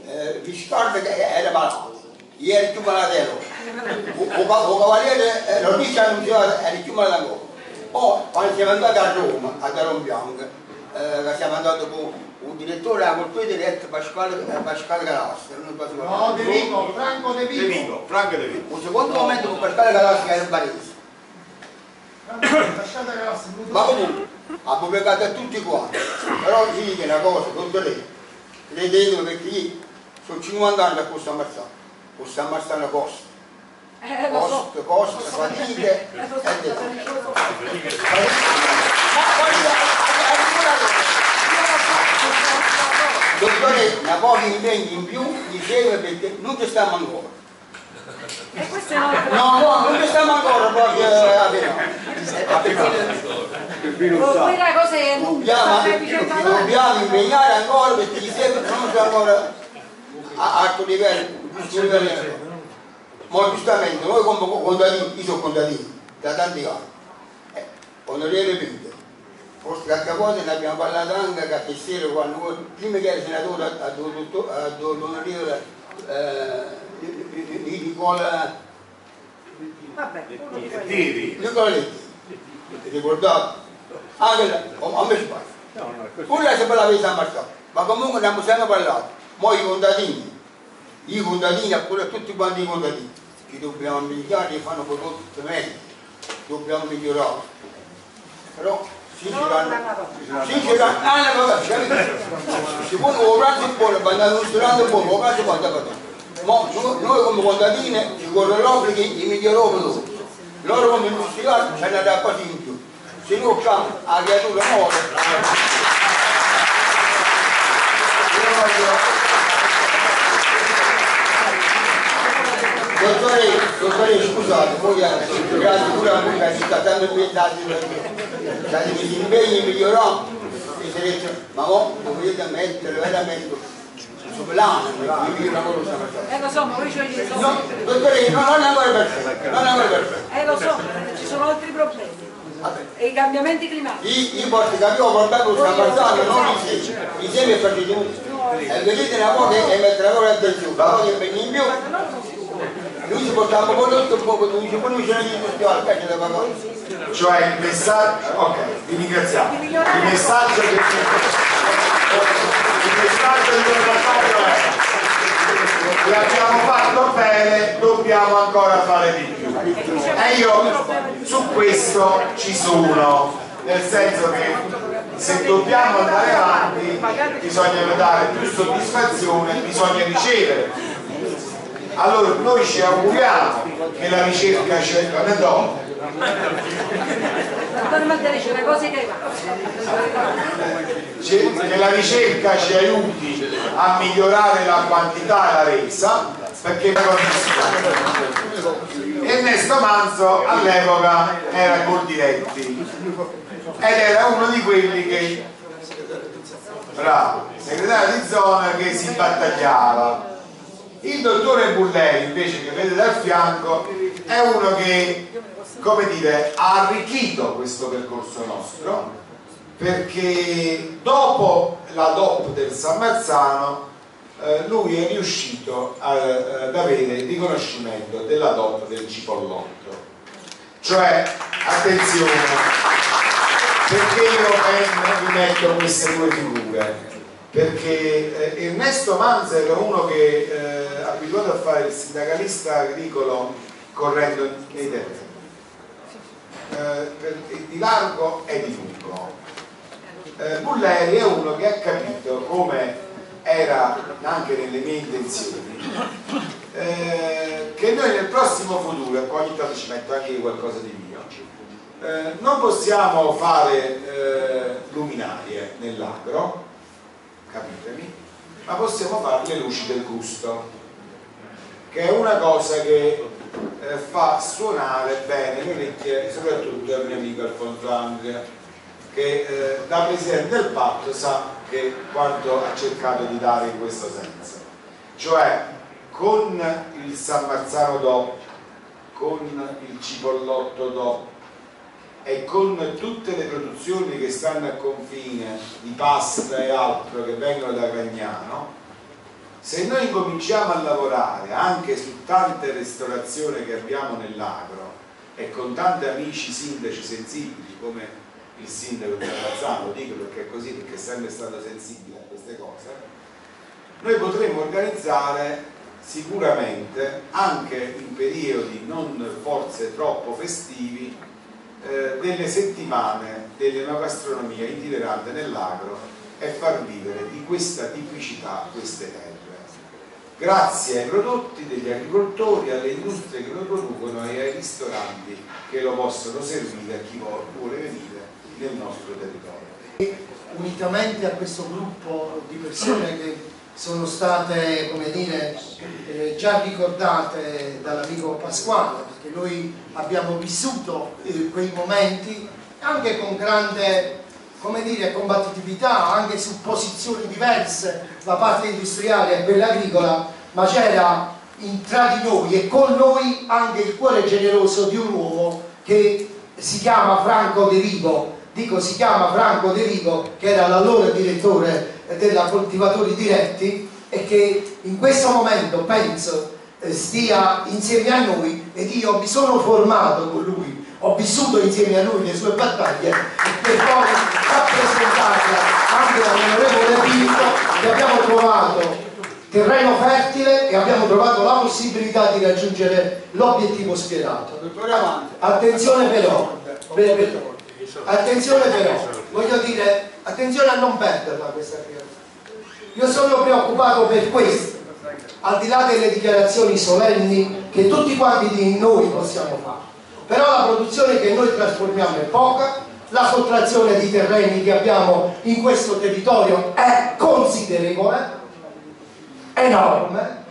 Eh, Viscardi che era malato, ieri era. Un cavaliere, eh, non dice annunziato, era più malato. Poi, quando siamo andati a Roma, a Taron Bianco, eh, siamo andati con un direttore a colpire diretto Pasquale, Pasquale Galassi. No, De Vico, Franco De Vico. De Vico, Franco De Vico. Un secondo momento con Pasquale Galassi che era in Barese. Ma comunque, ha pubblicato a tutti quanti. Però si dice una cosa, con lei, credetelo perché io sono 50 anni da questo ammazzare. Questo ammazzare costa. Eh, lo so. Costa, costa, fatiche e Dottore, una pochi impegni in più, diceva perché non ci stiamo ancora. E. No, no, non ci stiamo ancora proprio eh, a Poi la cosa è Dobbiamo, dobbiamo impegnare ancora perché gli serve non c'è ancora a alto livello, Ma giustamente, noi come contadini, io sono contadino da tanti anni, eh, onorevole Pinto, forse qualche volta ne abbiamo parlato anche a Castiero quando prima che era senatore a l'onorevole di Nicola Vabbè, Nicola Letti, ricordate? Anche là, a me sbaglio. Pure se parla di San Marcello, ma comunque ne abbiamo sempre parlato, ma i contadini, i contadini, pure tutti quanti i contadini, ci dobbiamo migliorare e fanno prodotti meglio, dobbiamo migliorare. Però sinceramente, sinceramente, ah, no, vabbè, si può un pranzo buono, andare un ristorante buono, un pranzo buono. Ma noi come contadini ci corre l'obbligo di migliorare prodotti. Loro come industriali ci hanno dato quasi in più. Se noi facciamo la creatura nuova, Dottore, dottore, scusate, voi eh, grazie pure a voi siete tanto impegnati date questi impegni migliorò. Ma mo dovete mettere veramente. Su plano, mi dico una cosa Eh lo so, Mauricio gli so. No, dottore, no, non è ancora perfetto, non è ancora perfetto. Eh lo so, ci sono altri problemi. E i cambiamenti climatici. I, i porti che abbiamo portato sta passando, non i semi, i semi è partito. E vedete una volta e mettere la parola attenzione, la volta che viene in più, lui si portava un po' tutto un po' lui si conosce la lingua al caccia della parola. Cioè il messaggio, ok, vi ringraziamo. Il messaggio che il messaggio di Donatello è l'abbiamo fatto bene, dobbiamo ancora fare di più. E io su questo ci sono, nel senso che se dobbiamo andare avanti bisogna dare più soddisfazione, bisogna ricevere. Allora noi ci auguriamo che la ricerca c'è che che la ricerca ci aiuti a migliorare la quantità e la resa perché Ernesto Manzo all'epoca era col diretti ed era uno di quelli che bravo, segretario di zona che si battagliava il dottore Bulleri invece che vedete dal fianco è uno che come dire ha arricchito questo percorso nostro perché dopo la DOP del San Marzano eh, lui è riuscito a, ad avere il riconoscimento della DOP del Cipollotto. Cioè attenzione perché io vi metto queste due figure perché eh, Ernesto Manza era uno che eh, abituato a fare il sindacalista agricolo correndo nei terreni eh, di largo e di lungo. Eh, Bulleri è uno che ha capito come era anche nelle mie intenzioni. Eh, che noi nel prossimo futuro ogni tanto ci metto anche qualcosa di mio eh, non possiamo fare eh, luminarie nell'agro capitemi ma possiamo fare le luci del gusto che è una cosa che eh, fa suonare bene le orecchie soprattutto al mio amico Alfonso Andrea che eh, da presidente del patto sa che quanto ha cercato di dare in questo senso. Cioè con il San Marzano DOP con il Cipollotto DOP e con tutte le produzioni che stanno a confine di pasta e altro che vengono da Cagnano se noi cominciamo a lavorare anche su tante ristorazioni che abbiamo nell'agro e con tanti amici sindaci sensibili come il sindaco di Carazzano, lo dico perché è così, perché è sempre stato sensibile a queste cose, noi potremmo organizzare sicuramente anche in periodi non forse troppo festivi eh, delle settimane dell'enogastronomia itinerante nell'agro e far vivere di questa tipicità queste terre grazie ai prodotti degli agricoltori, alle industrie che lo producono e ai ristoranti che lo possono servire a chi vuole venire nel nostro territorio. Unitamente a questo gruppo di persone che sono state dire, eh, già ricordate dall'amico Pasquale, perché noi abbiamo vissuto eh, quei momenti anche con grande dire, combattitività anche su posizioni diverse, la parte industriale e quella agricola, ma c'era tra di noi e con noi anche il cuore generoso di un uomo che si chiama Franco De Rigo, dico si chiama Franco De Rigo, che era l'allora direttore della Coltivatori Diretti e che in questo momento penso eh, stia insieme a noi ed io mi sono formato con lui ho vissuto insieme a lui le sue battaglie per poi rappresentarla. Anche all'onorevole Pinto che abbiamo trovato terreno fertile e abbiamo trovato la possibilità di raggiungere l'obiettivo sperato. Attenzione però, attenzione però, voglio dire, attenzione a non perderla questa creatura. Io sono preoccupato per questo, al di là delle dichiarazioni solenni che tutti quanti di noi possiamo fare però la produzione che noi trasformiamo è poca, la sottrazione di terreni che abbiamo in questo territorio è considerevole, enorme,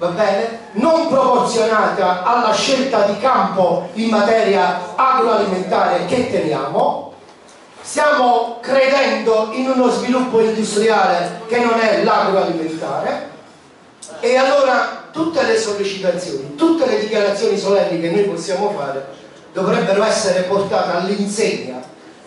va bene? Non proporzionata alla scelta di campo in materia agroalimentare che teniamo, stiamo credendo in uno sviluppo industriale che non è l'agroalimentare e allora tutte le sollecitazioni, tutte le dichiarazioni solenni che noi possiamo fare dovrebbero essere portate all'insegna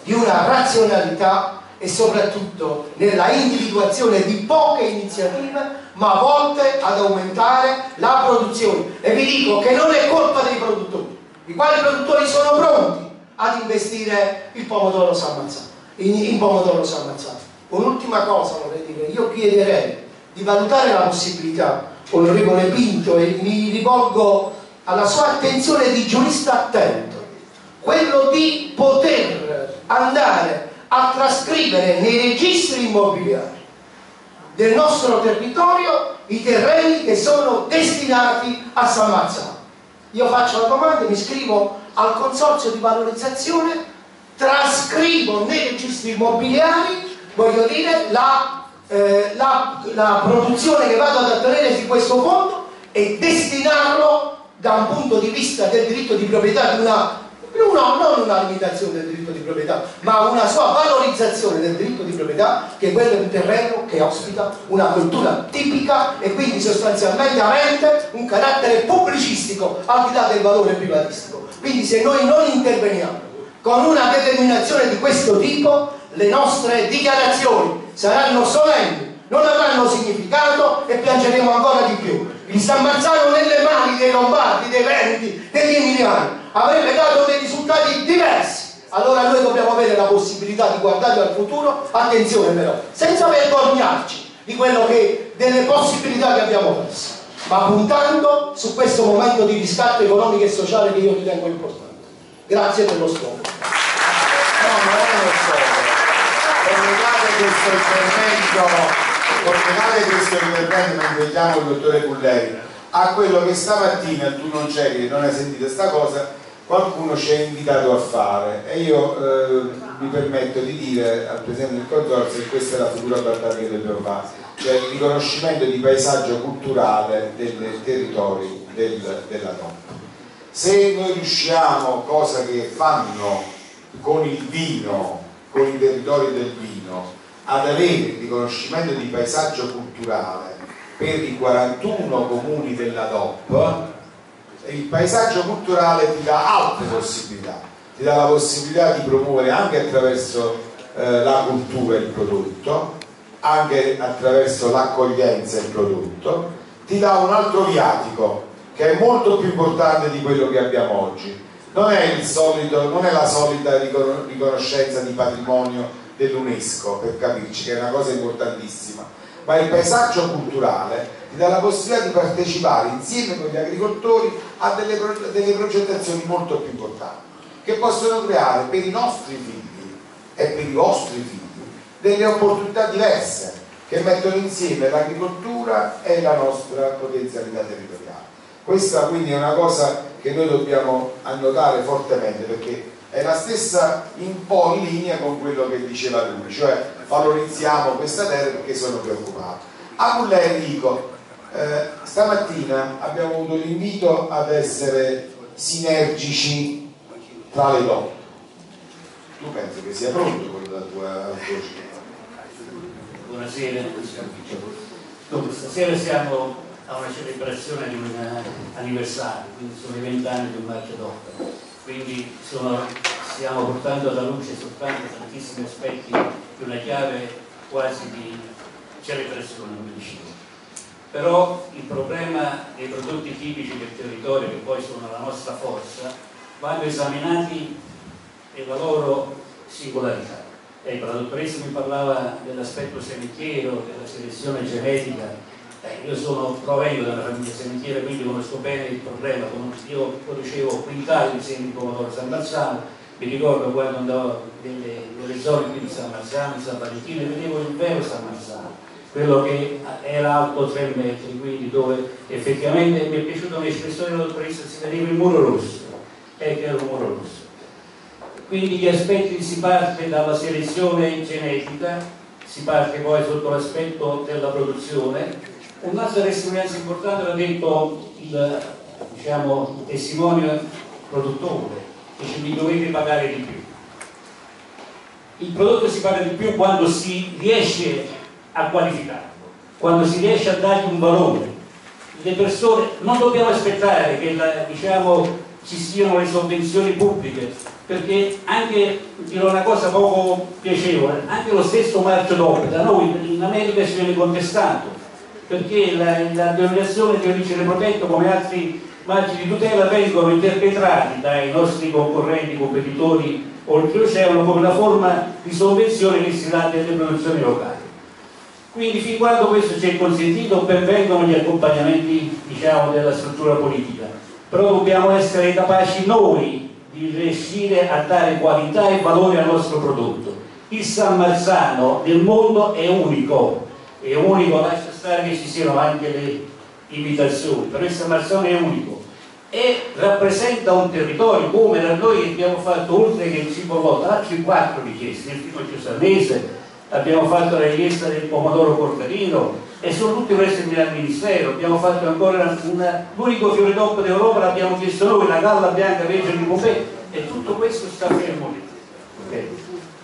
di una razionalità e soprattutto nella individuazione di poche iniziative ma volte ad aumentare la produzione. E vi dico che non è colpa dei produttori i quali produttori sono pronti ad investire il pomodoro San Marzano in, in pomodoro San Marzano un'ultima cosa vorrei dire io chiederei di valutare la possibilità onorevole Pinto e mi rivolgo alla sua attenzione di giurista attento quello di poter andare a trascrivere nei registri immobiliari del nostro territorio i terreni che sono destinati a San Marzano. Io faccio la domanda, mi iscrivo al consorzio di valorizzazione, trascrivo nei registri immobiliari, voglio dire, la, eh, la, la produzione che vado ad ottenere di questo fondo e destinarlo da un punto di vista del diritto di proprietà di una una, non una limitazione del diritto di proprietà, ma una sua valorizzazione del diritto di proprietà, che è quello di un terreno che ospita una cultura tipica e quindi sostanzialmente avente un carattere pubblicistico al di là del valore privatistico. Quindi se noi non interveniamo con una determinazione di questo tipo, le nostre dichiarazioni saranno solenni, non avranno significato e piangeremo ancora di più. Il San Marzano nelle mani dei Lombardi, dei Venti, degli Emiliani avrebbe dato dei risultati diversi. Allora noi dobbiamo avere la possibilità di guardare al futuro, attenzione però, senza vergognarci di quello che, delle possibilità che abbiamo perso, ma puntando su questo momento di riscatto economico e sociale che io ritengo importante. Grazie per lo scopo. Collegate questo intervento, mentre chiamo il dottore Pulleri a quello che stamattina tu non c'eri e non hai sentito questa cosa qualcuno ci ha invitato a fare e io eh, mi permetto di dire al Presidente del Consorzio che questa è la futura battaglia che dobbiamo fare, cioè il riconoscimento di paesaggio culturale dei territori del, della donna. Se noi riusciamo, cosa che fanno con il vino, con i territori del vino, ad avere il riconoscimento di paesaggio culturale per i 41 comuni della DOP, il paesaggio culturale ti dà altre possibilità, ti dà la possibilità di promuovere anche attraverso eh, la cultura il prodotto, anche attraverso l'accoglienza il prodotto, ti dà un altro viatico che è molto più importante di quello che abbiamo oggi. Non è, solito, non è la solita riconoscenza di patrimonio dell'UNESCO, per capirci, che è una cosa importantissima, ma il paesaggio culturale ti dà la possibilità di partecipare insieme con gli agricoltori a delle, delle progettazioni molto più importanti che possono creare per i nostri figli e per i vostri figli delle opportunità diverse che mettono insieme l'agricoltura e la nostra potenzialità territoriale. Questa quindi è una cosa che noi dobbiamo annotare fortemente perché è la stessa un po' in linea con quello che diceva lui, cioè valorizziamo questa terra perché sono preoccupato. A Mulleri dico, eh, stamattina abbiamo avuto l'invito ad essere sinergici tra le donne. Tu pensi che sia pronto con la tua voce? Buonasera. Dunque, stasera siamo a una celebrazione di un anniversario, quindi sono i vent'anni di un marchio d'opera. Quindi sono, stiamo portando alla luce soltanto tantissimi aspetti di una chiave quasi di celebrazione, come dicevo però il problema dei prodotti tipici del territorio, che poi sono la nostra forza, vanno esaminati nella loro singolarità. Ecco, la dottoressa mi parlava dell'aspetto sementiero, della selezione genetica. Eh, io sono, provengo da una famiglia sementiera, quindi conosco bene il problema. Io producevo quintali di semi di pomodoro San Marzano, mi ricordo quando andavo nelle, nelle zone di San Marzano, San Valentino, e vedevo il vero San Marzano quello che era alto 3 metri, quindi dove effettivamente mi è piaciuta un'espressione dottoressa, si vedeva il muro rosso, e che era un muro rosso. Quindi gli aspetti si parte dalla selezione genetica, si parte poi sotto l'aspetto della produzione. Un'altra testimonianza importante l'ha detto il, diciamo, il testimonio produttore, che ci dovete pagare di più. Il prodotto si paga di più quando si riesce a qualificarlo, quando si riesce a dargli un valore. Le persone non dobbiamo aspettare che la, diciamo, ci siano le sovvenzioni pubbliche, perché anche, dirò una cosa poco piacevole, anche lo stesso marchio DOP da noi in America ci viene contestato, perché la, la denominazione di origine protetto come altri marchi di tutela vengono interpretati dai nostri concorrenti, competitori oltreoceano come una forma di sovvenzione che si dà delle produzioni locali. Quindi fin quando questo ci è consentito ben vengono gli accompagnamenti diciamo, della struttura politica, però dobbiamo essere capaci noi di riuscire a dare qualità e valore al nostro prodotto. Il San Marzano nel mondo è unico, è unico, lascia stare che ci siano anche le imitazioni, però il San Marzano è unico e rappresenta un territorio come da noi abbiamo fatto oltre che il cibo volta, altri quattro richieste, nel primo giusanese abbiamo fatto la richiesta del pomodoro portarino e sono tutti presenti al Ministero, abbiamo fatto ancora l'unico fiore d'opera d'Europa l'abbiamo chiesto noi, la galla bianca Vergine di Pompei e tutto questo sta fermo lì. Okay.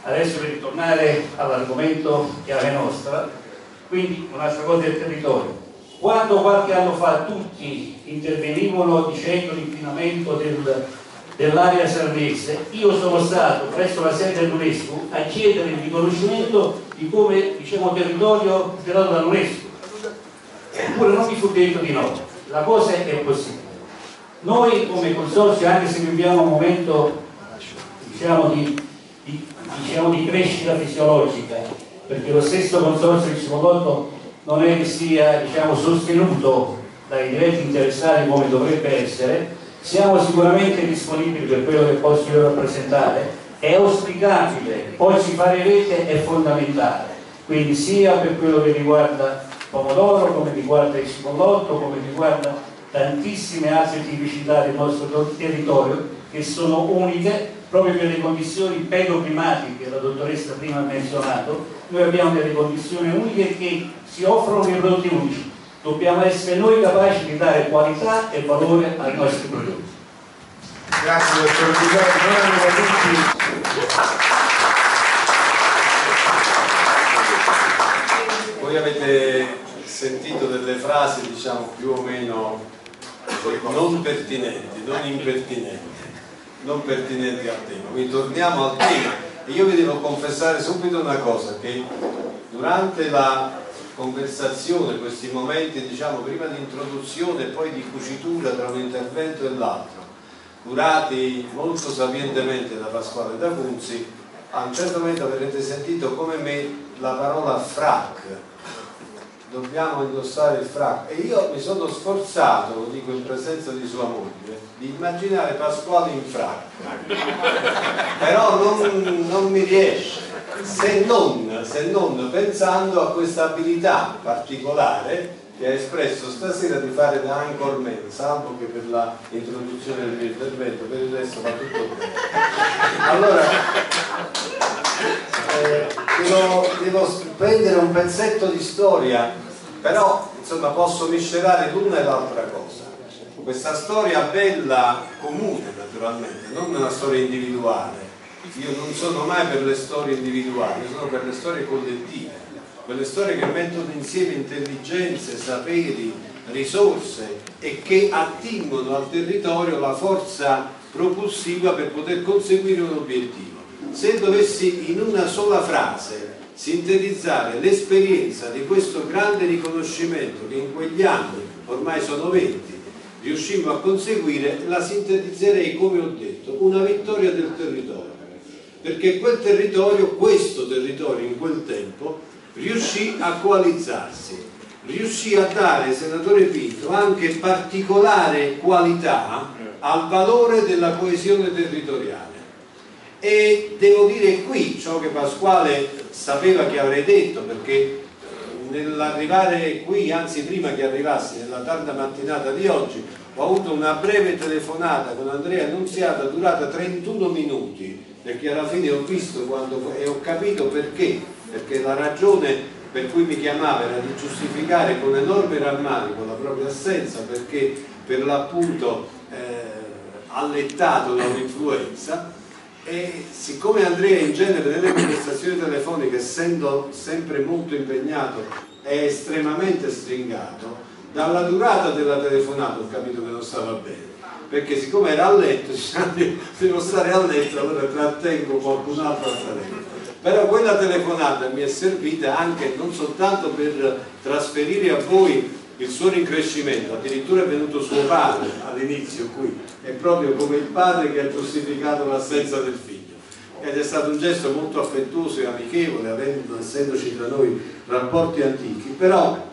Adesso per ritornare all'argomento chiave nostra, quindi un'altra cosa del territorio quando qualche anno fa tutti intervenivano dicendo l'inquinamento del, dell'area sarnese, io sono stato presso la sede dell'UNESCO a chiedere il riconoscimento di come diciamo, territorio tutelato dall'UNESCO. Eppure non mi fu detto di no, la cosa è possibile. Noi come consorzio, anche se viviamo un momento diciamo, di, di, diciamo, di crescita fisiologica, perché lo stesso consorzio di Simodotto non è che sia diciamo, sostenuto dai diretti interessati come dovrebbe essere, siamo sicuramente disponibili per quello che posso io rappresentare, è auspicabile, oggi fare rete è fondamentale, quindi sia per quello che riguarda Pomodoro, come riguarda il cipollotto, come riguarda tantissime altre tipicità del nostro territorio che sono uniche proprio per le condizioni pedoclimatiche che la dottoressa prima ha menzionato, noi abbiamo delle condizioni uniche che si offrono dei prodotti unici. Dobbiamo essere noi capaci di dare qualità e valore ai nostri prodotti. Grazie dottor Giuseppe, buonanotte a tutti. Voi avete sentito delle frasi diciamo più o meno non pertinenti, non impertinenti, non pertinenti al tema. Quindi torniamo al tema e io vi devo confessare subito una cosa, che durante la conversazione, questi momenti diciamo prima di introduzione e poi di cucitura tra un intervento e l'altro, curati molto sapientemente da Pasquale D'Acunzi, a un certo momento avrete sentito come me la parola frac, dobbiamo indossare il frac e io mi sono sforzato, lo dico in presenza di sua moglie, di immaginare Pasquale in frac, però non, non mi riesce se non, se non pensando a questa abilità particolare che ha espresso stasera di fare da anchorman, salvo che per l'introduzione del mio intervento, per il resto va tutto bene. Allora, eh, devo, devo prendere un pezzetto di storia, però insomma posso miscerare l'una e l'altra cosa. Questa storia bella, comune naturalmente, non una storia individuale, io non sono mai per le storie individuali, sono per le storie collettive, quelle storie che mettono insieme intelligenze, saperi, risorse e che attingono al territorio la forza propulsiva per poter conseguire un obiettivo. Se dovessi in una sola frase sintetizzare l'esperienza di questo grande riconoscimento che in quegli anni, ormai sono 20, riuscimmo a conseguire, la sintetizzerei come ho detto, una vittoria del territorio perché quel territorio, questo territorio in quel tempo, riuscì a coalizzarsi, riuscì a dare, senatore Pinto, anche particolare qualità al valore della coesione territoriale. E devo dire qui ciò che Pasquale sapeva che avrei detto, perché nell'arrivare qui, anzi prima che arrivassi, nella tarda mattinata di oggi, ho avuto una breve telefonata con Andrea Annunziata durata 31 minuti perché alla fine ho visto quando, e ho capito perché, perché la ragione per cui mi chiamava era di giustificare con enorme rammarico la propria assenza perché per l'appunto eh, allettato da un'influenza e siccome Andrea in genere nelle conversazioni telefoniche essendo sempre molto impegnato è estremamente stringato dalla durata della telefonata ho capito che non stava bene. Perché siccome era a letto, devo stare a letto, allora trattengo qualcun altro a stare però quella telefonata mi è servita anche non soltanto per trasferire a voi il suo rincrescimento, addirittura è venuto suo padre all'inizio qui, è proprio come il padre che ha giustificato l'assenza del figlio. Ed è stato un gesto molto affettuoso e amichevole, avendo, essendoci tra noi rapporti antichi, però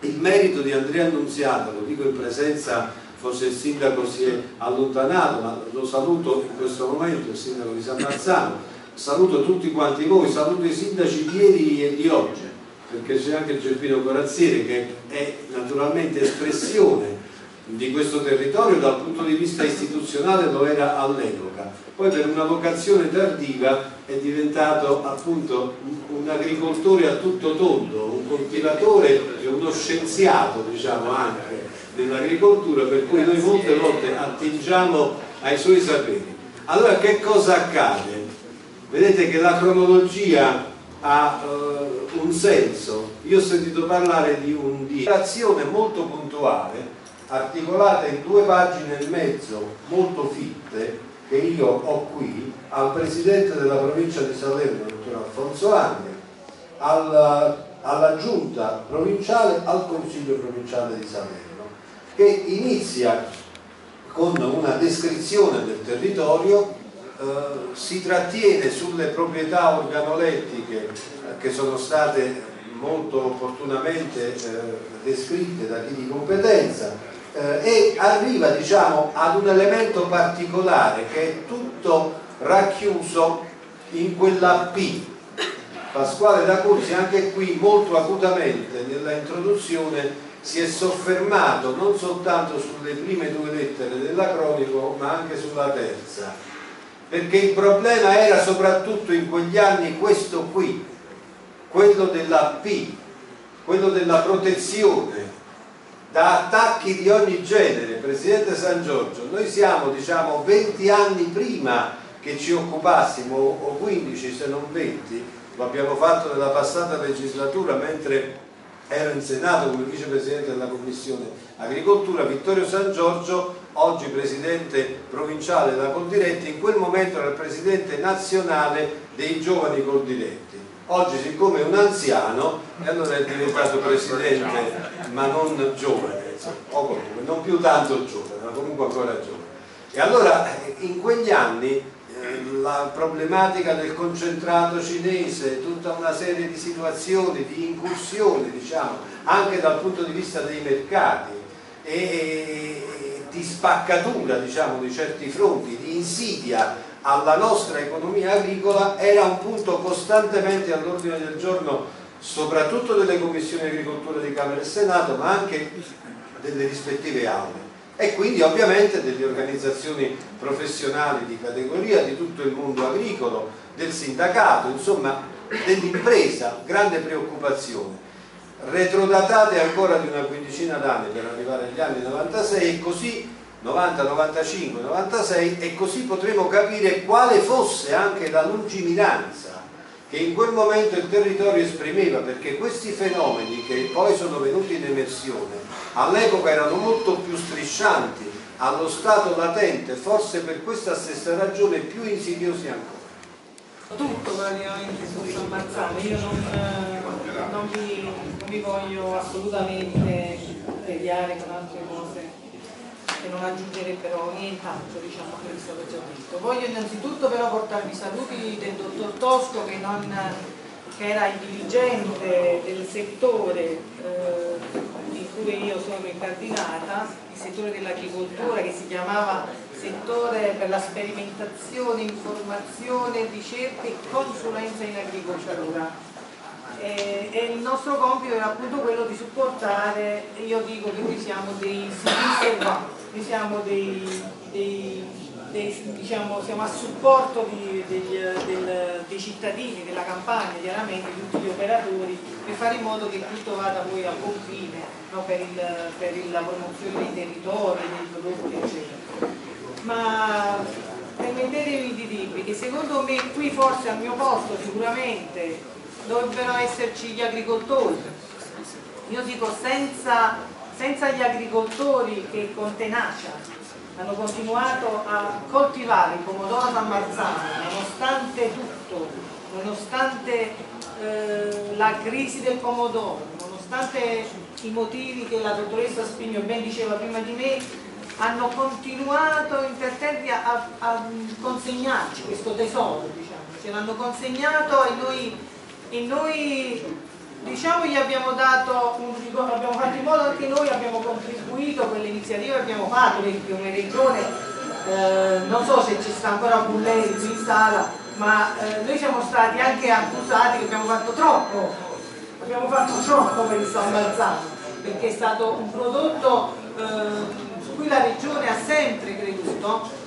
il merito di Andrea Annunziata, lo dico in presenza, forse il sindaco si è allontanato, ma lo saluto in questo momento, il sindaco di San Marzano, saluto tutti quanti voi, saluto i sindaci di ieri e di oggi, perché c'è anche il Gerpino Corazziere che è naturalmente espressione di questo territorio dal punto di vista istituzionale lo era all'epoca. Poi per una vocazione tardiva è diventato appunto un agricoltore a tutto tondo un coltivatore e uno scienziato diciamo anche dell'agricoltura per cui noi molte volte attingiamo ai suoi saperi. Allora che cosa accade? Vedete che la cronologia ha uh, un senso. Io ho sentito parlare di un'azione molto puntuale articolata in due pagine e mezzo molto fitte che io ho qui al presidente della provincia di Salerno, dottor Alfonso Agna, alla, alla giunta provinciale, al consiglio provinciale di Salerno, che inizia con una descrizione del territorio eh, si trattiene sulle proprietà organolettiche eh, che sono state molto opportunamente eh, descritte da chi di competenza eh, e arriva diciamo, ad un elemento particolare che è tutto racchiuso in quella P. Pasquale da Cursi anche qui molto acutamente nella introduzione si è soffermato non soltanto sulle prime due lettere dell'acronimo ma anche sulla terza perché il problema era soprattutto in quegli anni questo qui, quello della P, quello della protezione da attacchi di ogni genere. Presidente San Giorgio, noi siamo diciamo 20 anni prima che ci occupassimo, o 15 se non 20, lo abbiamo fatto nella passata legislatura mentre ero in Senato come vicepresidente della Commissione Agricoltura, Vittorio San Giorgio oggi presidente provinciale della Coldiretti, in quel momento era il presidente nazionale dei giovani Coldiretti. Oggi siccome è un anziano e allora è diventato presidente ma non giovane, o comunque non più tanto giovane, ma comunque ancora giovane. E allora in quegli anni eh, la problematica del concentrato cinese, tutta una serie di situazioni, di incursioni, diciamo, anche dal punto di vista dei mercati e, di spaccatura diciamo, di certi fronti, di insidia alla nostra economia agricola era un punto costantemente all'ordine del giorno soprattutto delle commissioni agricoltura di Camera e Senato ma anche delle rispettive aule. E quindi ovviamente delle organizzazioni professionali di categoria di tutto il mondo agricolo, del sindacato, insomma dell'impresa, grande preoccupazione retrodatate ancora di una quindicina d'anni per arrivare agli anni 96 e così 90, 95, 96 e così potremo capire quale fosse anche la lungimiranza che in quel momento il territorio esprimeva perché questi fenomeni che poi sono venuti in emersione all'epoca erano molto più striscianti allo stato latente forse per questa stessa ragione più insidiosi ancora tutto praticamente su San Marzano io non, non vi vi voglio assolutamente peleare con altre cose che non aggiungerebbero nient'altro diciamo, che è stato già detto. Voglio innanzitutto però portarvi i saluti del dottor Tosco che, non, che era il dirigente del settore eh, in cui io sono incardinata, il settore dell'agricoltura che si chiamava settore per la sperimentazione, informazione, ricerca e consulenza in agricoltura. E, e, il nostro compito era appunto quello di supportare, io dico che noi siamo dei noi siamo dei, dei, dei diciamo, siamo a supporto di, degli, del, dei cittadini, della campagna, chiaramente, di tutti gli operatori, per fare in modo che tutto vada poi a buon fine no? per, il, per il, la promozione dei territori, dei prodotti, eccetera. Ma permettetemi di dirvi che secondo me qui forse al mio posto sicuramente dovrebbero esserci gli agricoltori. Io dico senza, senza gli agricoltori che con tenacia hanno continuato a coltivare il pomodoro San Marzano nonostante tutto, nonostante eh, la crisi del pomodoro, nonostante i motivi che la dottoressa Spigno ben diceva prima di me, hanno continuato imperterriti a, a, consegnarci questo tesoro, diciamo. ce l'hanno consegnato e noi, e noi diciamo gli abbiamo dato un ricordo, abbiamo fatto in modo che noi abbiamo contribuito a quell'iniziativa che abbiamo fatto, come regione, eh, non so se ci sta ancora Bulleri qui in sala, ma eh, noi siamo stati anche accusati che abbiamo fatto troppo, abbiamo fatto troppo per il San Balzano, perché è stato un prodotto eh, su cui la regione ha sempre creduto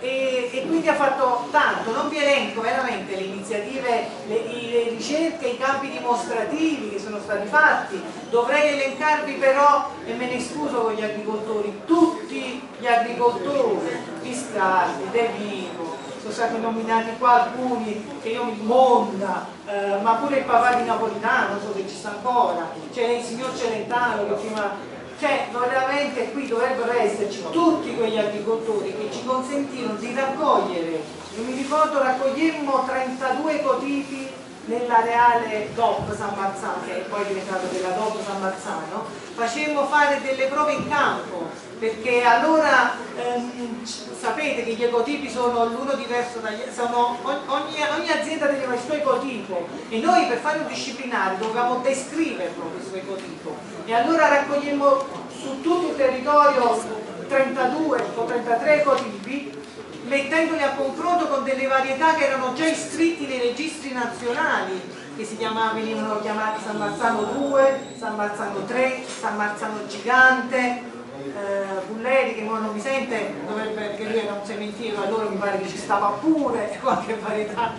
e, e, quindi ha fatto tanto, non vi elenco veramente le iniziative, le, le, ricerche, i campi dimostrativi che sono stati fatti, dovrei elencarvi però, e me ne scuso con gli agricoltori, tutti gli agricoltori, Piscati, De Vivo, sono stati nominati qua alcuni che io mi monda, uh, ma pure il papà di Napolitano, non so se ci sta ancora, c'è il signor Celentano che prima cioè veramente qui dovrebbero esserci tutti quegli agricoltori che ci consentirono di raccogliere, io mi ricordo raccogliemmo 32 cotipi nell'areale DOP San Marzano, che poi è diventato della DOP San Marzano, facemmo fare delle prove in campo, perché allora ehm, sapete che gli ecotipi sono l'uno diverso dagli sono, ogni, ogni, azienda teneva il suo ecotipo e noi per fare un disciplinare dovevamo descriverlo questo ecotipo. E allora raccogliemmo su tutto il territorio 32 o 33 ecotipi mettendoli a confronto con delle varietà che erano già iscritti nei registri nazionali che si chiamavano, venivano chiamati San Marzano 2, San Marzano 3, San Marzano Gigante, eh, Bulleri che non mi sente dovrebbe, perché lui era un sementiero allora mi pare che ci stava pure qualche varietà.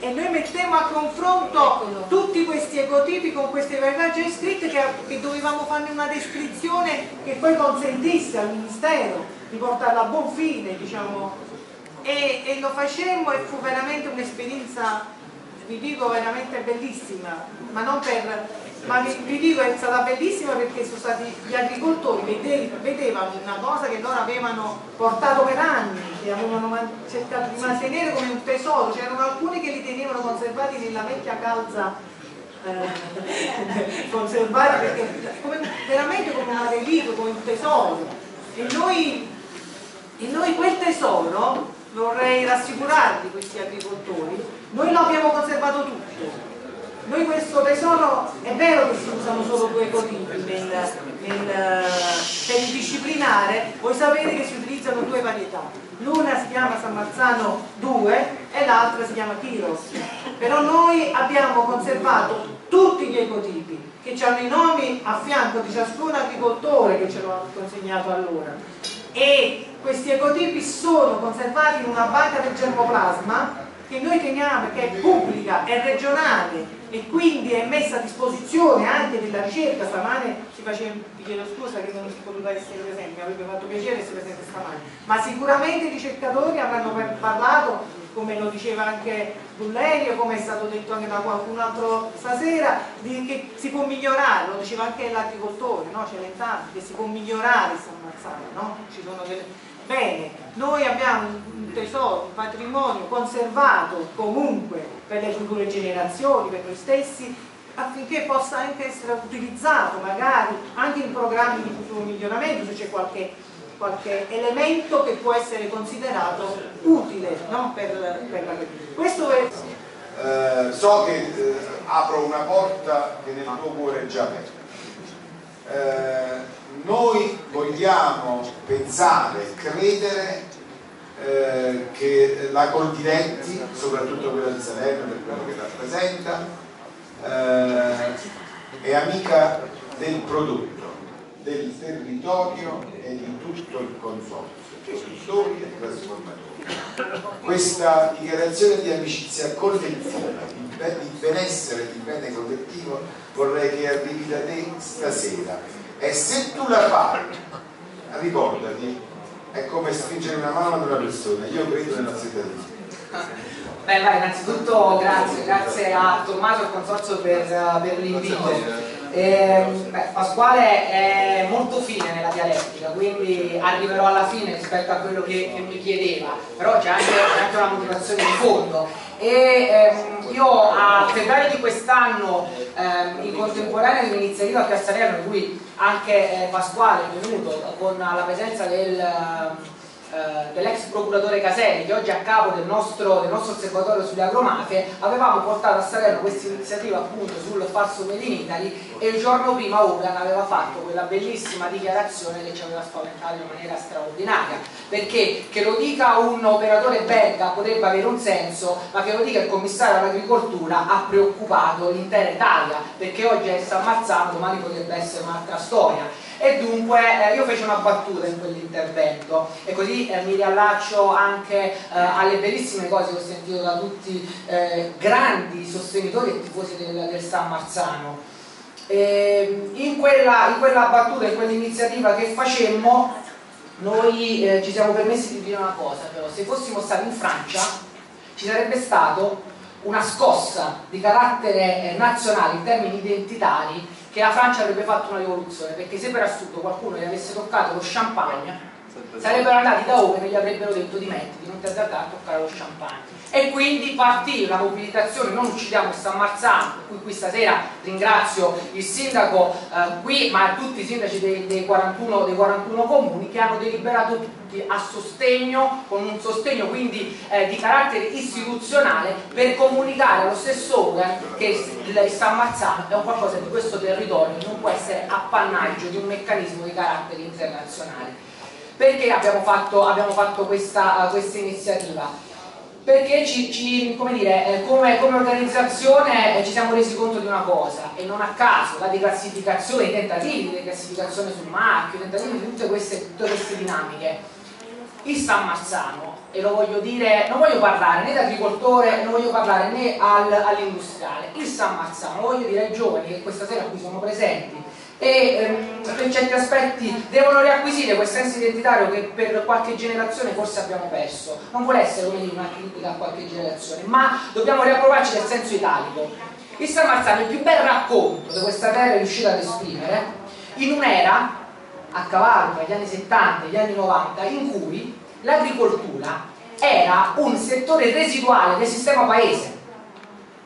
E noi mettiamo a confronto tutti questi ecotipi con queste varietà già iscritte che, che dovevamo farne una descrizione che poi consentisse al Ministero di portarla a buon fine diciamo e, e lo facemmo e fu veramente un'esperienza, vi dico, veramente bellissima, ma non per ma vi, vi, dico è stata bellissima perché sono stati gli agricoltori vedevano una cosa che loro avevano portato per anni che avevano cercato di mantenere come un tesoro. C'erano alcuni che li tenevano conservati nella vecchia calza eh, conservati perché come, veramente come una reliquia come un tesoro. E noi, e noi quel tesoro vorrei rassicurarvi questi agricoltori, noi lo abbiamo conservato tutto. Noi questo tesoro, è vero che si usano solo due ecotipi nel, nel, per il disciplinare, voi sapete che si utilizzano due varietà. L'una si chiama San Marzano 2 e l'altra si chiama Kiros. Però noi abbiamo conservato tutti gli ecotipi che hanno i nomi a fianco di ciascun agricoltore che ce lo ha consegnato allora e questi ecotipi sono conservati in una banca del germoplasma che noi teniamo, che è pubblica, è regionale e quindi è messa a disposizione anche della ricerca. Stamane si faceva, vi chiedo scusa che non sono potuta essere presente, mi avrebbe fatto piacere essere presente stamane, ma sicuramente i ricercatori avranno parlato come lo diceva anche Bullerio, come è stato detto anche da qualcun altro stasera, di, che si può migliorare, lo diceva anche l'agricoltore, no? Celentano, che si può migliorare San Marzano, no? Ci sono delle... Bene, noi abbiamo un tesoro, un patrimonio conservato comunque per le future generazioni, per noi stessi, affinché possa anche essere utilizzato magari anche in programmi di futuro miglioramento se c'è qualche qualche elemento che può essere considerato utile no? per, per, la Questo è... Eh, so che eh, apro una porta che nel tuo cuore è già aperta. Eh, noi vogliamo pensare, credere eh, che la Continenti, soprattutto quella di Salerno per quello che rappresenta, eh, è amica del prodotto del territorio e di tutto il consorzio, produttori e trasformatori. Questa dichiarazione di amicizia collettiva, di benessere, di bene collettivo, vorrei che arrivi da te stasera. E se tu la fai, ricordati, è come stringere una mano ad una persona, io credo nella cittadina. Beh, vai, innanzitutto grazie, grazie a Tommaso e al Consorzio per, per l'invito. Eh, beh, Pasquale è molto fine nella dialettica, quindi arriverò alla fine rispetto a quello che, che mi chiedeva, però c'è anche, anche, una motivazione di fondo. E ehm, io a febbraio di quest'anno, ehm, in contemporanea di un'iniziativa a Cassarello, in cui anche eh, Pasquale è venuto con la presenza del dell'ex procuratore Caselli che oggi è a capo del nostro, del nostro osservatorio sulle agromafie avevamo portato a Salerno questa iniziativa appunto sul falso Made in Italy e il giorno prima Hogan aveva fatto quella bellissima dichiarazione che ci aveva spaventato in maniera straordinaria. Perché che lo dica un operatore belga potrebbe avere un senso ma che lo dica il commissario all'agricoltura ha preoccupato l'intera Italia perché oggi è San Marzano domani potrebbe essere un'altra storia e dunque eh, io feci una battuta in quell'intervento e così eh, mi riallaccio anche eh, alle bellissime cose che ho sentito da tutti eh, grandi sostenitori e tifosi del, del San Marzano. E, in, quella, in quella battuta, in quell'iniziativa che facemmo, noi eh, ci siamo permessi di dire una cosa, però se fossimo stati in Francia ci sarebbe stato una scossa di carattere eh, nazionale in termini identitari che la Francia avrebbe fatto una rivoluzione, perché se per assurdo qualcuno gli avesse toccato lo champagne, sarebbero andati da Open e gli avrebbero detto dimettiti, non ti azzardare a toccare lo champagne. E quindi partì una mobilitazione, non uccidiamo San Marzano, per cui qui stasera ringrazio il sindaco eh, qui, ma tutti i sindaci dei, dei, 41, dei 41 comuni che hanno deliberato tutti a sostegno, con un sostegno quindi eh, di carattere istituzionale per comunicare allo stesso Ogan che il, San Marzano è un qualcosa di questo territorio non può essere appannaggio di un meccanismo di carattere internazionale. Perché abbiamo fatto, abbiamo fatto questa, uh, questa iniziativa? Perché ci, ci, come, dire, eh, come, come, organizzazione eh, ci siamo resi conto di una cosa e non a caso la declassificazione, i tentativi di declassificazione sul marchio, i tentativi di tutte queste, tutte queste dinamiche il San Marzano e lo voglio dire, non voglio parlare né da agricoltore, non voglio parlare né al, all'industriale il San Marzano, lo voglio dire ai giovani che questa sera qui sono presenti e ehm, per certi aspetti devono riacquisire quel senso identitario che per qualche generazione forse abbiamo perso. Non vuole essere come una critica a qualche generazione, ma dobbiamo riapprovarci nel senso italico. Il San Marzano è il più bel racconto che questa terra è riuscita ad esprimere in un'era a cavallo tra gli anni 70 e gli anni 90 in cui l'agricoltura era un settore residuale del sistema paese.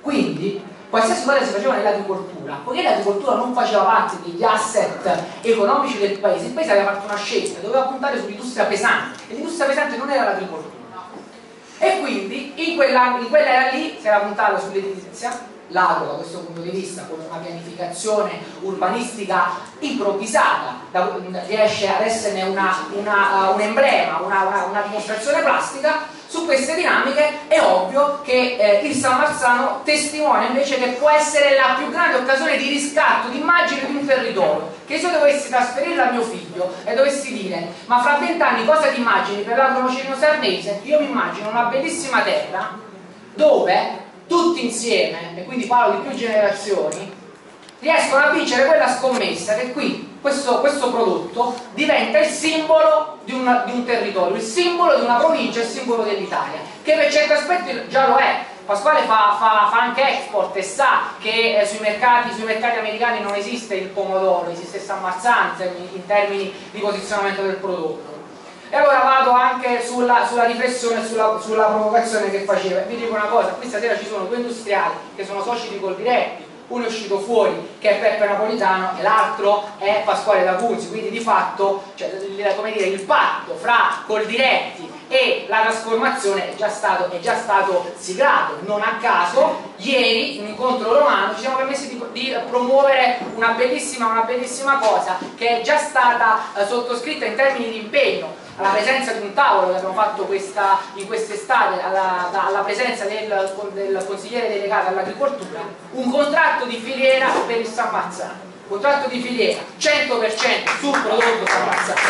Quindi qualsiasi cosa si faceva nell'agricoltura, poiché l'agricoltura non faceva parte degli asset economici del paese, il paese aveva fatto una scelta, doveva puntare sull'industria pesante e l'industria pesante non era l'agricoltura. E quindi in quella, era lì si era puntata sull'edilizia, l'agro da questo punto di vista con una pianificazione urbanistica improvvisata da, riesce ad esserne una, una, uh, un emblema, una, una, dimostrazione plastica su queste dinamiche è ovvio che eh, il San Marzano testimonia invece che può essere la più grande occasione di riscatto di immagine di un territorio. Che se io dovessi trasferirla a mio figlio e dovessi dire ma fra vent'anni cosa ti immagini per l'agronocerino sarnese io mi immagino una bellissima terra dove tutti insieme, e quindi parlo di più generazioni, riescono a vincere quella scommessa che qui questo, questo prodotto diventa il simbolo di, una, di, un territorio, il simbolo di una provincia, il simbolo dell'Italia, che per certi aspetti già lo è. Pasquale fa, fa, fa anche export e sa che eh, sui, mercati, sui, mercati, americani non esiste il pomodoro, esiste San Marzano in, in termini di posizionamento del prodotto. E allora vado anche sulla, sulla riflessione, sulla, sulla, provocazione che faceva. Vi dico una cosa, qui stasera ci sono due industriali che sono soci di Coldiretti, uno è uscito fuori che è Peppe Napolitano e l'altro è Pasquale D'Acunzi, quindi di fatto cioè, dire, il patto fra Coldiretti e la trasformazione è già, stato, è già stato siglato. Non a caso, ieri in incontro romano ci siamo permessi di, di promuovere una bellissima, una bellissima, cosa che è già stata eh, sottoscritta in termini di impegno alla presenza di un tavolo che abbiamo fatto questa, in quest'estate, alla, alla, presenza del, del consigliere delegato all'agricoltura, un contratto di filiera per il San Marzano. Contratto di filiera 100% sul prodotto San Marzano.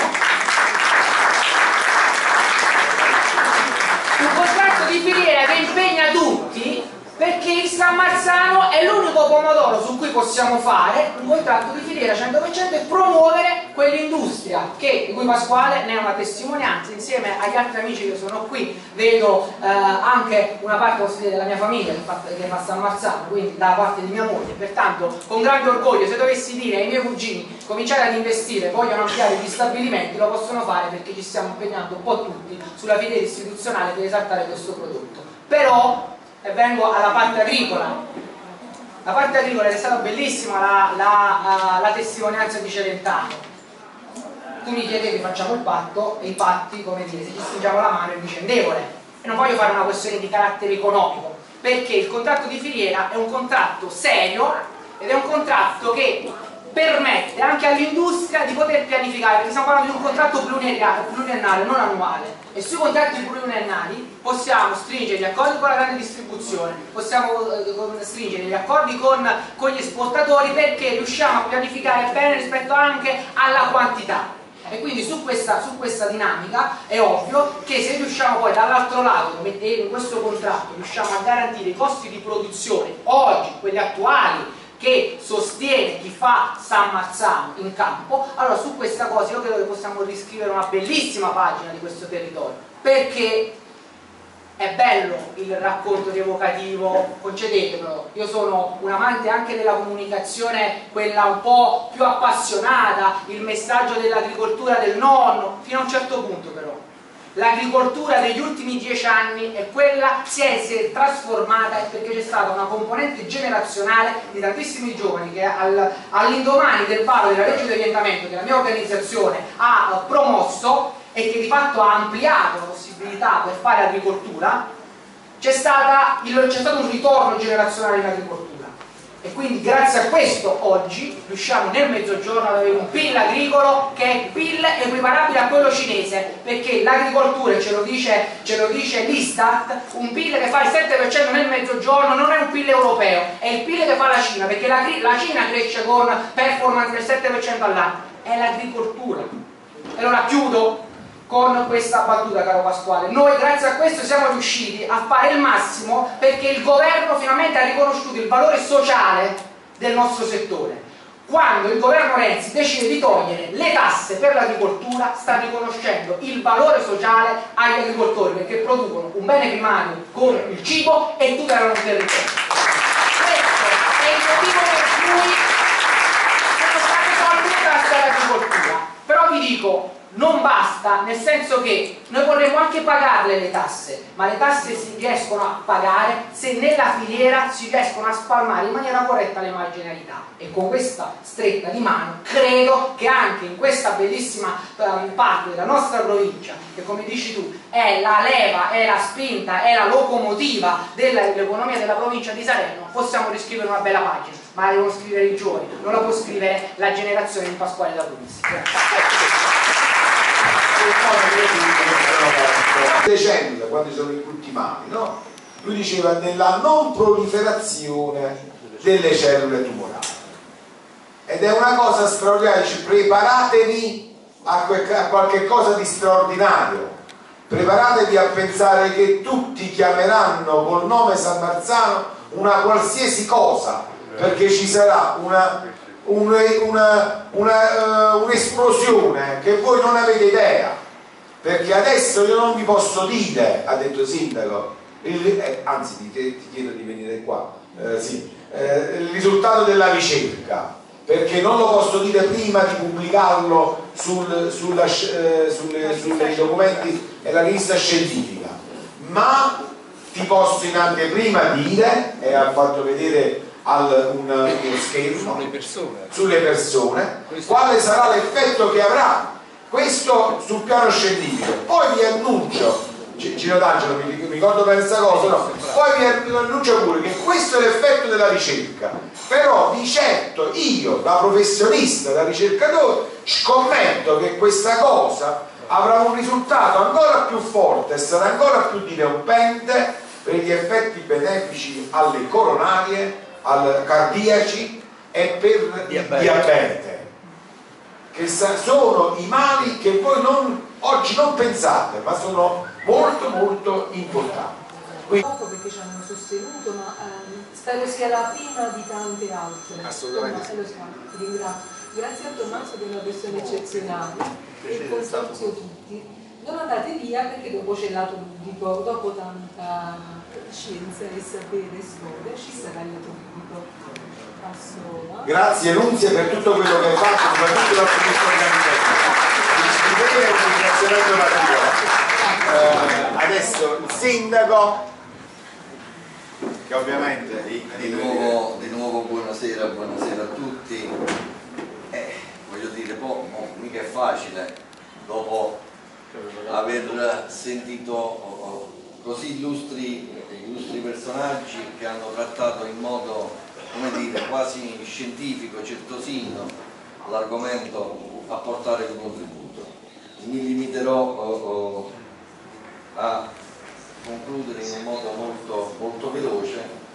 Un contratto di filiera che impegna tutti perché il San Marzano è l'unico pomodoro su cui possiamo fare un contratto di filiera 100% e promuovere quell'industria che, di cui Pasquale ne è una testimonianza, insieme agli altri amici che sono qui, vedo eh, anche una parte della mia famiglia che fa, San Marzano, quindi da parte di mia moglie, pertanto con grande orgoglio se dovessi dire ai miei cugini cominciare ad investire, vogliono ampliare gli stabilimenti, lo possono fare perché ci stiamo impegnando un po' tutti sulla filiera istituzionale per esaltare questo prodotto. Però, e vengo alla parte agricola, la parte agricola è stata bellissima la, la, la testimonianza di Celentano. Tu mi chiedevi facciamo il patto e i patti come dire se ci stringiamo la mano è vicendevole e non voglio fare una questione di carattere economico perché il contratto di filiera è un contratto serio ed è un contratto che permette anche all'industria di poter pianificare perché stiamo parlando di un contratto pluriennale non annuale. E sui contratti pluriennali possiamo stringere gli accordi con la grande distribuzione, possiamo eh, stringere gli accordi con, con gli esportatori perché riusciamo a pianificare bene rispetto anche alla quantità. E quindi su questa, su questa, dinamica è ovvio che se riusciamo poi dall'altro lato, in questo contratto, riusciamo a garantire i costi di produzione oggi, quelli attuali, che sostiene chi fa San Marzano in campo, allora su questa cosa io credo che possiamo riscrivere una bellissima pagina di questo territorio, perché è bello il racconto rievocativo, concedetemelo, io sono un amante anche della comunicazione, quella un po' più appassionata, il messaggio dell'agricoltura del nonno, fino a un certo punto però. L'agricoltura degli ultimi dieci anni è quella, si è, si è trasformata perché c'è stata una componente generazionale di tantissimi giovani che al, all'indomani del palo della legge di orientamento che la mia organizzazione ha promosso e che di fatto ha ampliato la possibilità per fare agricoltura, c'è, stato un ritorno generazionale in agricoltura e quindi grazie a questo oggi riusciamo nel mezzogiorno ad avere un PIL agricolo che è PIL equiparabile a quello cinese perché l'agricoltura, ce lo dice, dice l'Istat, un PIL che fa il 7% nel mezzogiorno non è un PIL europeo, è il PIL che fa la Cina perché la, la Cina cresce con performance del 7% all'anno, è l'agricoltura. Allora chiudo con questa battuta caro Pasquale. Noi grazie a questo siamo riusciti a fare il massimo perché il governo finalmente ha riconosciuto il valore sociale del nostro settore. Quando il governo Renzi decide di togliere le tasse per l'agricoltura sta riconoscendo il valore sociale agli agricoltori perché producono un bene primario come il cibo e tutelano il territorio. Questo è il motivo per cui sono state tolte le tasse all'agricoltura. Però vi dico non basta, nel senso che noi vorremmo anche pagarle le tasse, ma le tasse si riescono a pagare se nella filiera si riescono a spalmare in maniera corretta le marginalità e con questa stretta di mano credo che anche in questa bellissima um, parte della nostra provincia, che come dici tu è la leva, è la spinta, è la locomotiva dell'economia della provincia di Salerno, possiamo riscrivere una bella pagina, ma la devono scrivere i giovani, non la può scrivere la generazione di Pasquale da Ruiz. Dicendo quando sono i culti mali, no? Lui diceva nella non proliferazione delle cellule tumorali. Ed è una cosa straordinaria, dice preparatevi a, a qualche cosa di straordinario. Preparatevi a pensare che tutti chiameranno col nome San Marzano una qualsiasi cosa, perché ci sarà una un'esplosione uh, un che voi non avete idea. Perché adesso io non vi posso dire ha detto il sindaco il, eh, anzi ti, ti, chiedo di venire qua eh, sì, eh, il risultato della ricerca perché non lo posso dire prima di pubblicarlo sul, sulla, eh, sulle, sui documenti e la rivista scientifica. Ma ti posso in anteprima dire e ha fatto vedere al, un, uno schermo sulle persone, sulle persone. Quale sarà l'effetto che avrà questo sul piano scientifico? Poi vi annuncio Gino D'Angelo mi, mi ricordo per questa cosa no? poi vi annuncio pure che questo è l'effetto della ricerca. Però di certo io da professionista da ricercatore scommetto che questa cosa avrà un risultato ancora più forte e sarà ancora più dirompente per gli effetti benefici alle coronarie al cardiaci e per diabete. diabete che sono i mali che voi non, oggi non pensate ma sono molto molto importanti. Quindi... perché ci hanno sostenuto ma ehm, spero sia la prima di tante altre. Assolutamente ti ringrazio. Grazie a Tommaso che è una persona eccezionale e il consorzio tutti, non andate via perché dopo c'è il lato dopo tanta scienza e sapere e storia ci sarà il. Passo, Grazie Nunzia per tutto quello che hai fatto, soprattutto di vista organizzativo. Il ringraziamento particolare. Eh, adesso il sindaco, che ovviamente di nuovo, di nuovo buonasera, buonasera a tutti. Eh, voglio dire, po', mo, mica è facile dopo aver sentito oh, oh, così illustri, illustri personaggi che hanno trattato in modo, dire, quasi scientifico, certosino l'argomento a portare un contributo. Mi limiterò oh, a concludere in un modo molto, molto veloce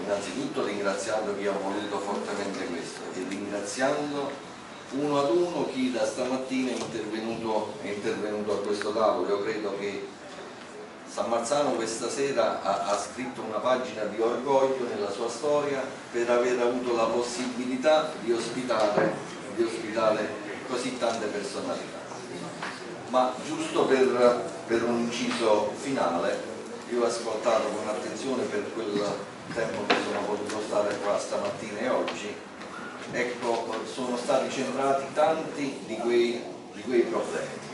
innanzitutto ringraziando chi ha voluto fortemente questo e ringraziando uno ad uno chi da stamattina è intervenuto, è intervenuto a questo tavolo. Io credo che San Marzano questa sera ha, ha, scritto una pagina di orgoglio nella sua storia per aver avuto la possibilità di ospitare, di ospitare così tante personalità. Ma giusto per, per un inciso finale, io ho ascoltato con attenzione per quel tempo che sono potuto stare qua stamattina e oggi, ecco, sono stati centrati tanti di quei, di quei problemi.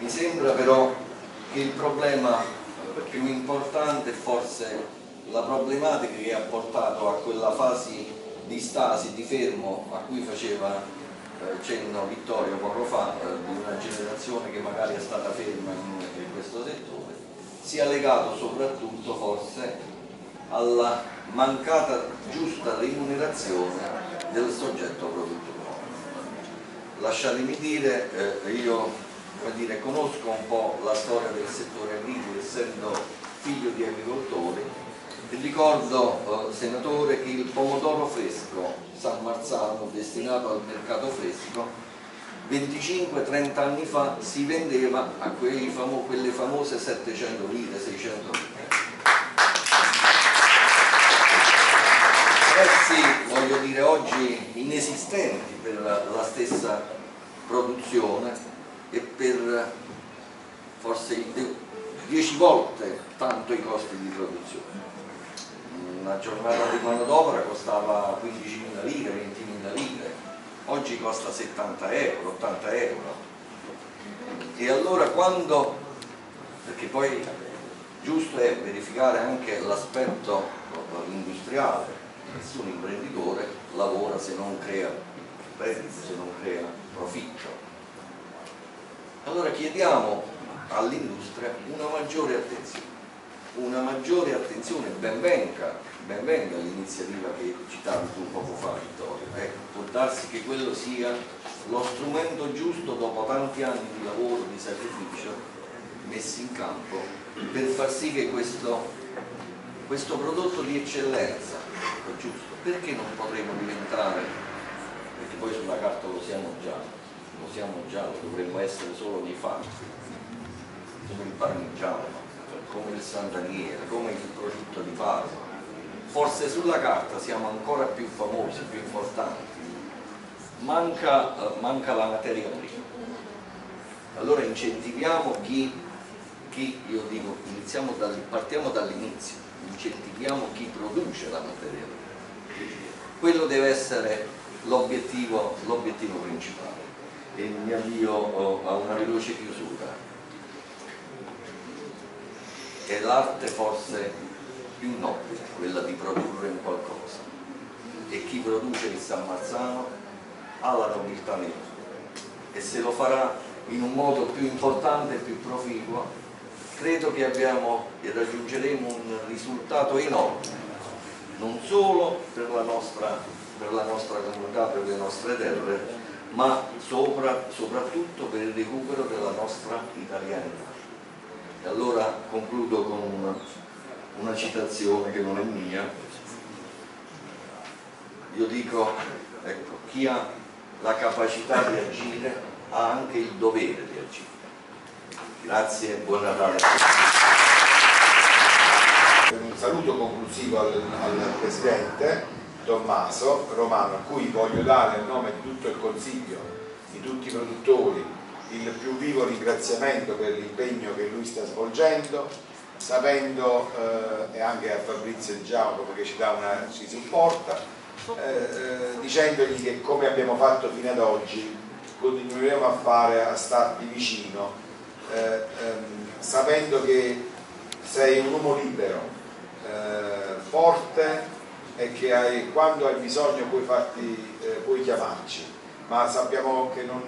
Mi sembra però il problema più importante forse la problematica che ha portato a quella fase di stasi, di fermo a cui faceva eh, cenno Vittorio poco fa, eh, di una generazione che magari è stata ferma in, in questo settore, sia legato soprattutto forse alla mancata giusta remunerazione del soggetto produttore. Lasciatemi dire, eh, io dire, conosco un po' la storia del settore agricolo essendo figlio di agricoltori. Ricordo, eh, senatore, che il pomodoro fresco San Marzano destinato al mercato fresco 25-30 anni fa si vendeva a famo quelle famose 700 lire, 600 lire prezzi, voglio dire, oggi inesistenti per la stessa produzione e per forse 10 volte tanto i costi di produzione. Una giornata di manodopera costava 15.000 lire, 20.000 lire, oggi costa 70 euro, 80 euro. E allora quando, perché poi giusto è verificare anche l'aspetto industriale, nessun imprenditore lavora se non crea reddito, se non crea profitto. Allora chiediamo all'industria una maggiore attenzione, una maggiore attenzione, ben venga, ben venga l'iniziativa che citavi tu poco fa Vittorio, ecco, può darsi che quello sia lo strumento giusto dopo tanti anni di lavoro, di sacrificio messi in campo per far sì che questo, questo prodotto di eccellenza giusto, perché non potremmo diventare, perché poi sulla carta lo siamo già, siamo già, dovremmo essere solo nei fatti, come il parmigiano, come il San Daniele, come il prosciutto di Parma. Forse sulla carta siamo ancora più famosi, più importanti, manca, uh, manca la materia prima. Allora incentiviamo chi, chi io dico, dal, partiamo dall'inizio, incentiviamo chi produce la materia prima. Quello deve essere l'obiettivo principale. E mi avvio oh, a una veloce chiusura. È l'arte forse più nobile, quella di produrre un qualcosa. E chi produce il San Marzano ha la nobiltà nera. E se lo farà in un modo più importante e più proficuo, credo che abbiamo e raggiungeremo un risultato enorme, non solo per la nostra, per la nostra comunità, per le nostre terre, ma sopra, soprattutto per il recupero della nostra italianità. E allora concludo con una, una citazione che non è mia. Io dico, ecco, chi ha la capacità di agire ha anche il dovere di agire. Grazie e buon Natale. Un saluto conclusivo al, al Presidente Tommaso Romano, a cui voglio dare a nome di tutto il Consiglio, di tutti i produttori, il più vivo ringraziamento per l'impegno che lui sta svolgendo, sapendo eh, e anche a Fabrizio Giacomo che ci, una, ci supporta, eh, eh, dicendogli che come abbiamo fatto fino ad oggi continueremo a fare, a starti vicino, eh, ehm, sapendo che sei un uomo libero, eh, forte e che hai, quando hai bisogno puoi, farti, eh, puoi chiamarci, ma sappiamo che non,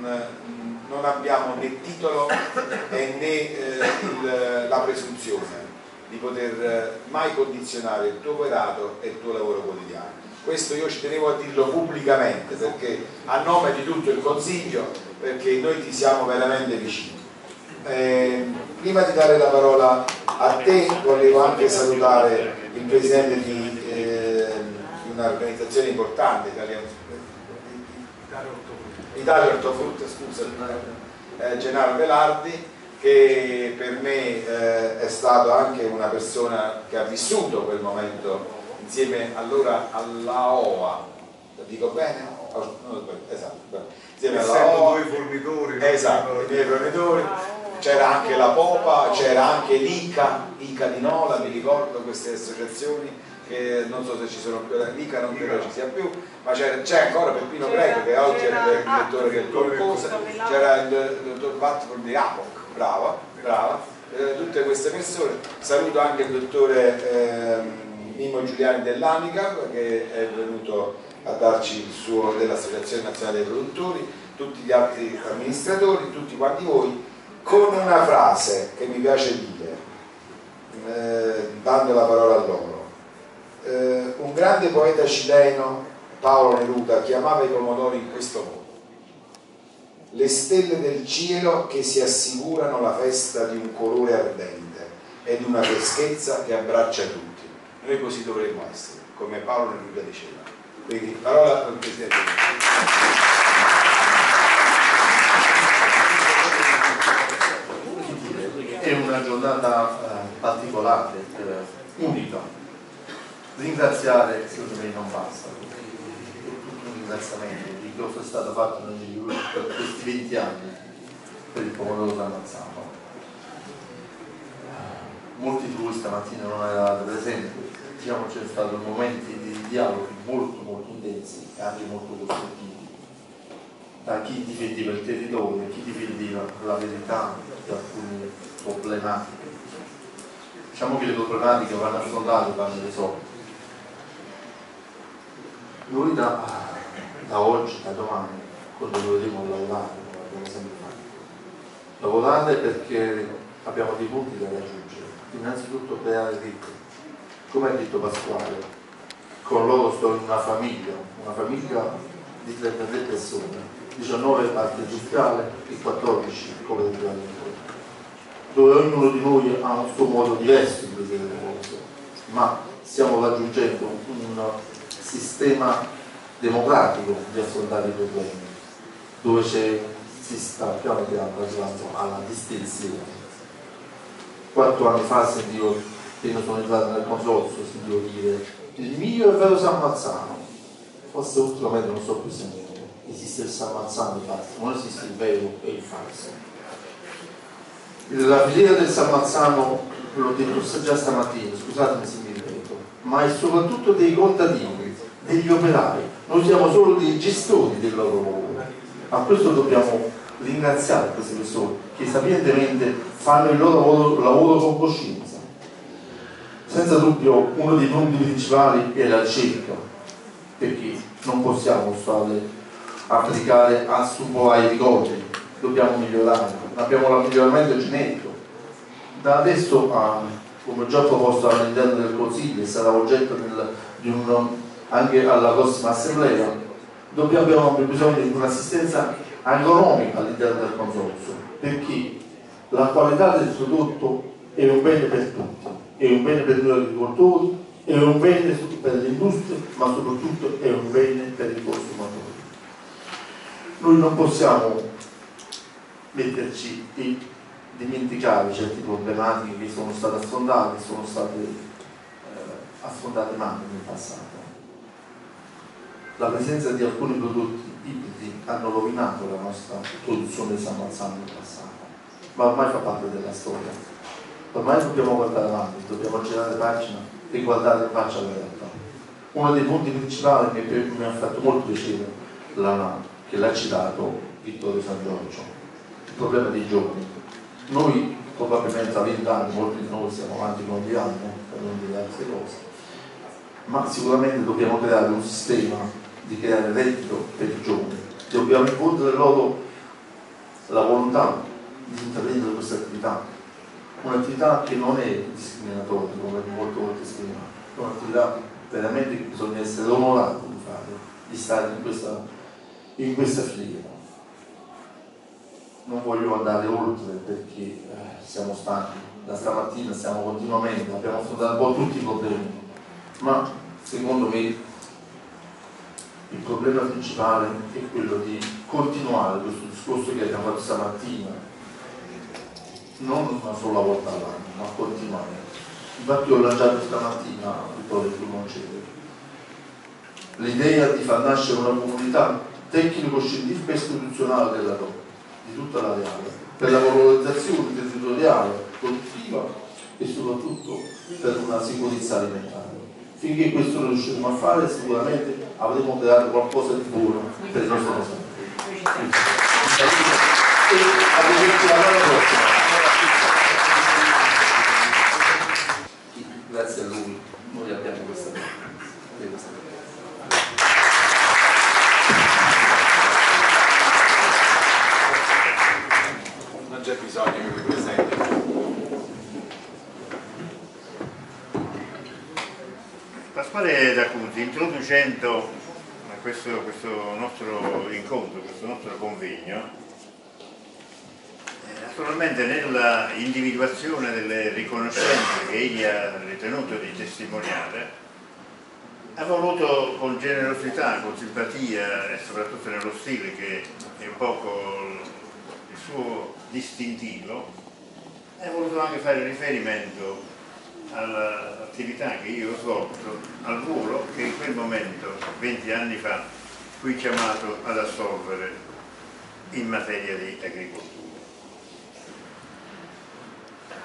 non abbiamo né titolo né il, la presunzione di poter mai condizionare il tuo operato e il tuo lavoro quotidiano. Questo io ci tenevo a dirlo pubblicamente perché a nome di tutto il Consiglio, perché noi ti siamo veramente vicini. Eh, prima di dare la parola a te volevo anche salutare il presidente eh, di un'organizzazione importante, Italia, Italia Ortofrutta, scusa, eh, Gennaro Velardi, che per me eh, è stato anche una persona che ha vissuto quel momento insieme allora alla OA, dico bene? Oh, esatto, insieme alla OA, due fornitori, esatto, i miei fornitori, c'era anche la Popa, c'era anche l'ICA, ICA di Nola, mi ricordo queste associazioni che non so se ci sono più, l'ICA non credo ci sia più, ma c'è ancora Peppino Greco che oggi è il direttore del Corcosa, c'era il dottor Batford di Apoc, brava, brava, eh, tutte queste persone, saluto anche il dottore eh, Mimo Giuliani dell'Amica che è venuto a darci il suo dell'Associazione Nazionale dei Produttori, tutti gli altri amministratori, tutti quanti voi, con una frase che mi piace dire, eh, dando la parola a loro. Eh, un grande poeta cileno, Paolo Neruda, chiamava i pomodori in questo modo. Le stelle del cielo che si assicurano la festa di un colore ardente e di una freschezza che abbraccia tutti. Noi così dovremmo essere, come Paolo Neruda diceva. Quindi parola al Presidente. È una giornata eh, particolare, eh, unica. Ringraziare secondo me non basta, tutto un ringraziamento di cosa è stato fatto negli questi 20 anni per il pomodoro San Mazzano. Molti di voi stamattina non eravate presenti, diciamo c'è stato momenti di dialoghi molto molto intensi e anche molto costruttivi da chi difendeva il territorio, chi difendeva la verità di alcune problematiche. Diciamo che le problematiche vanno affrontate, vanno risolte. Noi da, da oggi, da domani, continueremo a lavorare, come abbiamo sempre fatto. Lavorare perché abbiamo dei punti da raggiungere. Innanzitutto creare rete. Come ha detto Pasquale, con loro sto in una famiglia, una famiglia di 33 persone, 19 parte industriale e 14 cooperative agricole, dove ognuno di noi ha un suo modo diverso di vedere le cose, ma stiamo raggiungendo un sistema democratico di affrontare i problemi, dove si sta piano piano arrivando alla distinzione. Quattro anni fa sentivo, appena sono entrato nel consorzio, sentivo dire il mio è vero San Mazzano, forse ultimamente non so più se è esiste il San Mazzano di falso, non esiste il vero e il falso. La filiera del San Mazzano, l'ho detto già stamattina, scusatemi se mi ripeto, ma è soprattutto dei contadini, degli operai, noi siamo solo dei gestori del loro lavoro. A questo dobbiamo ringraziare queste persone che sapientemente fanno il loro lavoro con coscienza. Senza dubbio uno dei punti principali è la ricerca, perché non possiamo stare applicare a subo ai ricordi, dobbiamo migliorare, abbiamo il miglioramento genetico. Da adesso, a, come già proposto all'interno del Consiglio sarà oggetto del, di un, anche alla prossima assemblea, dobbiamo, abbiamo bisogno di un'assistenza agronomica all'interno del consorzio, perché la qualità del prodotto è un bene per tutti, è un bene per noi agricoltori, è un bene per l'industria, ma soprattutto è un bene per i consumatori noi non possiamo metterci e dimenticare certe problematiche che sono state affrontate, sono state eh, affrontate male nel passato. La presenza di alcuni prodotti ibridi hanno rovinato la nostra produzione di San Marzano in passato, ma ormai fa parte della storia. Ormai dobbiamo guardare avanti, dobbiamo girare pagina e guardare in faccia alla realtà. Uno dei punti principali che mi ha fatto molto piacere la, che l'ha citato Vittorio San Giorgio, il problema dei giovani. Noi probabilmente a 20 anni, molti di noi siamo avanti con gli anni, per non dire altre cose, ma sicuramente dobbiamo creare un sistema di creare reddito per i giovani. Dobbiamo infondere loro la volontà di intraprendere questa attività, un'attività che non è discriminatoria come molte volte scrivono, è un'attività veramente che bisogna essere onorati di fare, di stare in questa, in questa filiera. Non voglio andare oltre perché eh, siamo stanchi, da stamattina stiamo continuamente, abbiamo affrontato un po' tutti i problemi, ma secondo me il problema principale è quello di continuare questo discorso che abbiamo fatto stamattina non una sola volta all'anno, ma continuare. Infatti ho lanciato stamattina, Vittorio tu non l'idea di far nascere una comunità tecnico-scientifica e istituzionale della DOC, di tutta l'areale, per la valorizzazione territoriale, produttiva e soprattutto per una sicurezza alimentare. Finché questo lo riusciremo a fare sicuramente avremo creato qualcosa di buono per il nostro paese. E arrivederci alla prossima. grazie a lui noi abbiamo questa, questa. non c'è bisogno che vi presenti Pasquale D'Acuti introducendo questo, questo nostro incontro, questo nostro convegno Naturalmente nella individuazione delle riconoscenze che egli ha ritenuto di testimoniare ha voluto con generosità, con simpatia e soprattutto nello stile che è un poco il suo distintivo ha voluto anche fare riferimento all'attività che io ho svolto, al ruolo che in quel momento, 20 anni fa, fui chiamato ad assolvere in materia di agricoltura.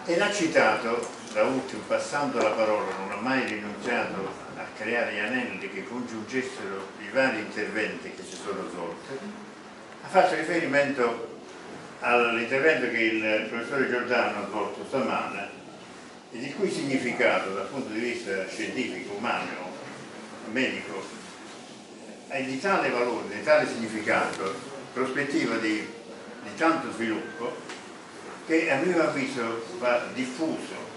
Ed ha citato, da ultimo passando la parola, non ha mai rinunciato a creare gli anelli che congiungessero i vari interventi che si sono svolti, ha fatto riferimento all'intervento che il professore Giordano ha svolto stamane e di cui significato dal punto di vista scientifico, umano, medico, è di tale valore, di tale significato, prospettiva di, di tanto sviluppo, che a mio avviso va diffuso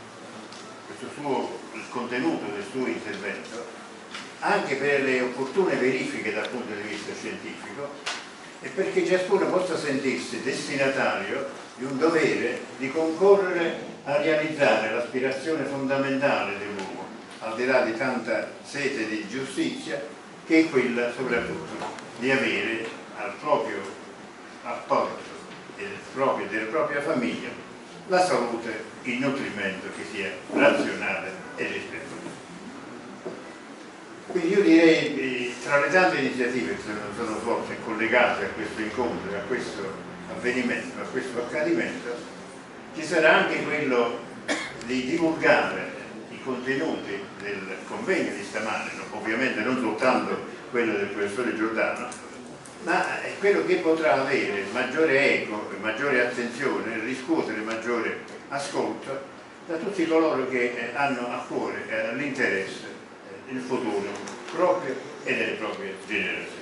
suo, il contenuto del suo intervento anche per le opportune verifiche dal punto di vista scientifico e perché ciascuno possa sentirsi destinatario di un dovere di concorrere a realizzare l'aspirazione fondamentale dell'uomo, al di là di tanta sete di giustizia, che è quella soprattutto di avere al proprio apporto proprio, della propria famiglia la salute, il nutrimento che sia razionale e rispettoso. Quindi io direi, tra le tante iniziative che sono svolte collegate a questo incontro, a questo avvenimento, a questo accadimento, ci sarà anche quello di divulgare i contenuti del convegno di stamane, ovviamente non soltanto quello del professore Giordano, ma è quello che potrà avere maggiore eco maggiore attenzione, riscuotere maggiore ascolto da tutti coloro che eh, hanno a cuore eh, all'interesse eh, il futuro proprio e delle proprie generazioni.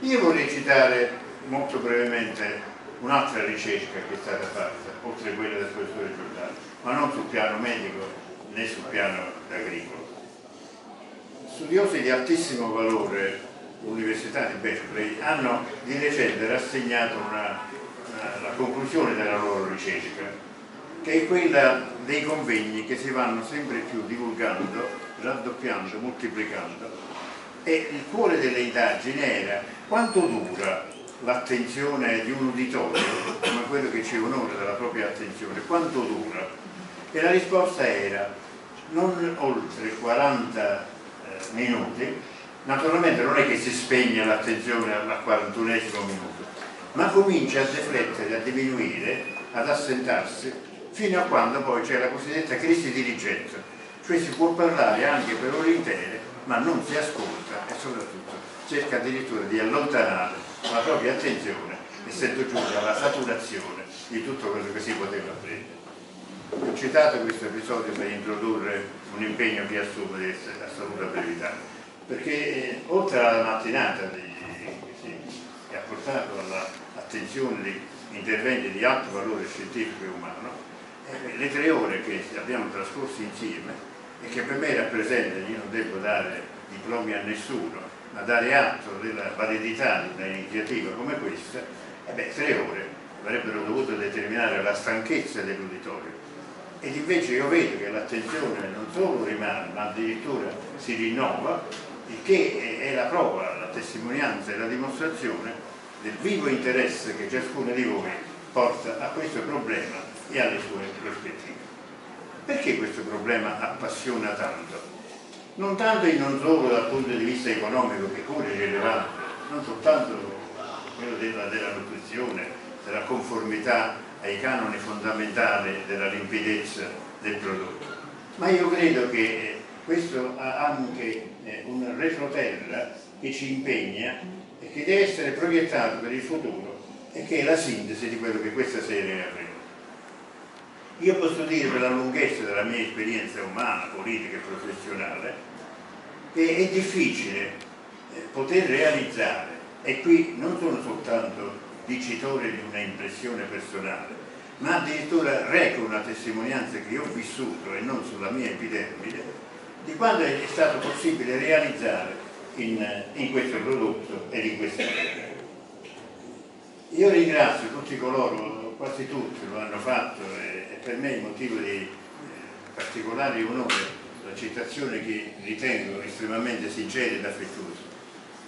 Io vorrei citare molto brevemente un'altra ricerca che è stata fatta, oltre a quella del professore Giordano, ma non sul piano medico né sul piano agricolo. Studiosi di altissimo valore l'Università di Berkeley hanno di recente rassegnato una, una, la conclusione della loro ricerca che è quella dei convegni che si vanno sempre più divulgando, raddoppiando, moltiplicando e il cuore delle indagini era quanto dura l'attenzione di un uditorio come quello che ci onora della propria attenzione, quanto dura? E la risposta era non oltre 40 eh, minuti Naturalmente non è che si spegne l'attenzione al 41 minuto, ma comincia a deflettere, a diminuire, ad assentarsi, fino a quando poi c'è la cosiddetta crisi di dirigenza. Cioè si può parlare anche per ore intere, ma non si ascolta e soprattutto cerca addirittura di allontanare la propria attenzione essendo giunta alla saturazione di tutto quello che si poteva prendere. Ho citato questo episodio per introdurre un impegno che assume di assoluta brevità, perché eh, oltre alla mattinata di, che ha portato all'attenzione di interventi di alto valore scientifico e umano, eh, le tre ore che abbiamo trascorso insieme e che per me rappresentano, io non devo dare diplomi a nessuno, ma dare atto della validità di un'iniziativa come questa, eh beh, tre ore avrebbero dovuto determinare la stanchezza dell'uditorio ed invece io vedo che l'attenzione non solo rimane ma addirittura si rinnova il che è la prova, la testimonianza e la dimostrazione del vivo interesse che ciascuno di voi porta a questo problema e alle sue prospettive. Perché questo problema appassiona tanto? Non tanto e non solo dal punto di vista economico, che pure è rilevante, non soltanto quello della, della nutrizione, della conformità ai canoni fondamentali della limpidezza del prodotto, ma io credo che questo ha anche eh, un retroterra che ci impegna e che deve essere proiettato per il futuro e che è la sintesi di quello che questa serie avremo. Io posso dire per la lunghezza della mia esperienza umana, politica e professionale che è difficile eh, poter realizzare, e qui non sono soltanto dicitore di una impressione personale, ma addirittura reco una testimonianza che io ho vissuto e non sulla mia epidermide, di quanto è stato possibile realizzare in, in questo prodotto e in questa terra. Io ringrazio tutti coloro, quasi tutti lo hanno fatto per me è motivo di eh, particolare onore la citazione che ritengo estremamente sincera ed affettuosa,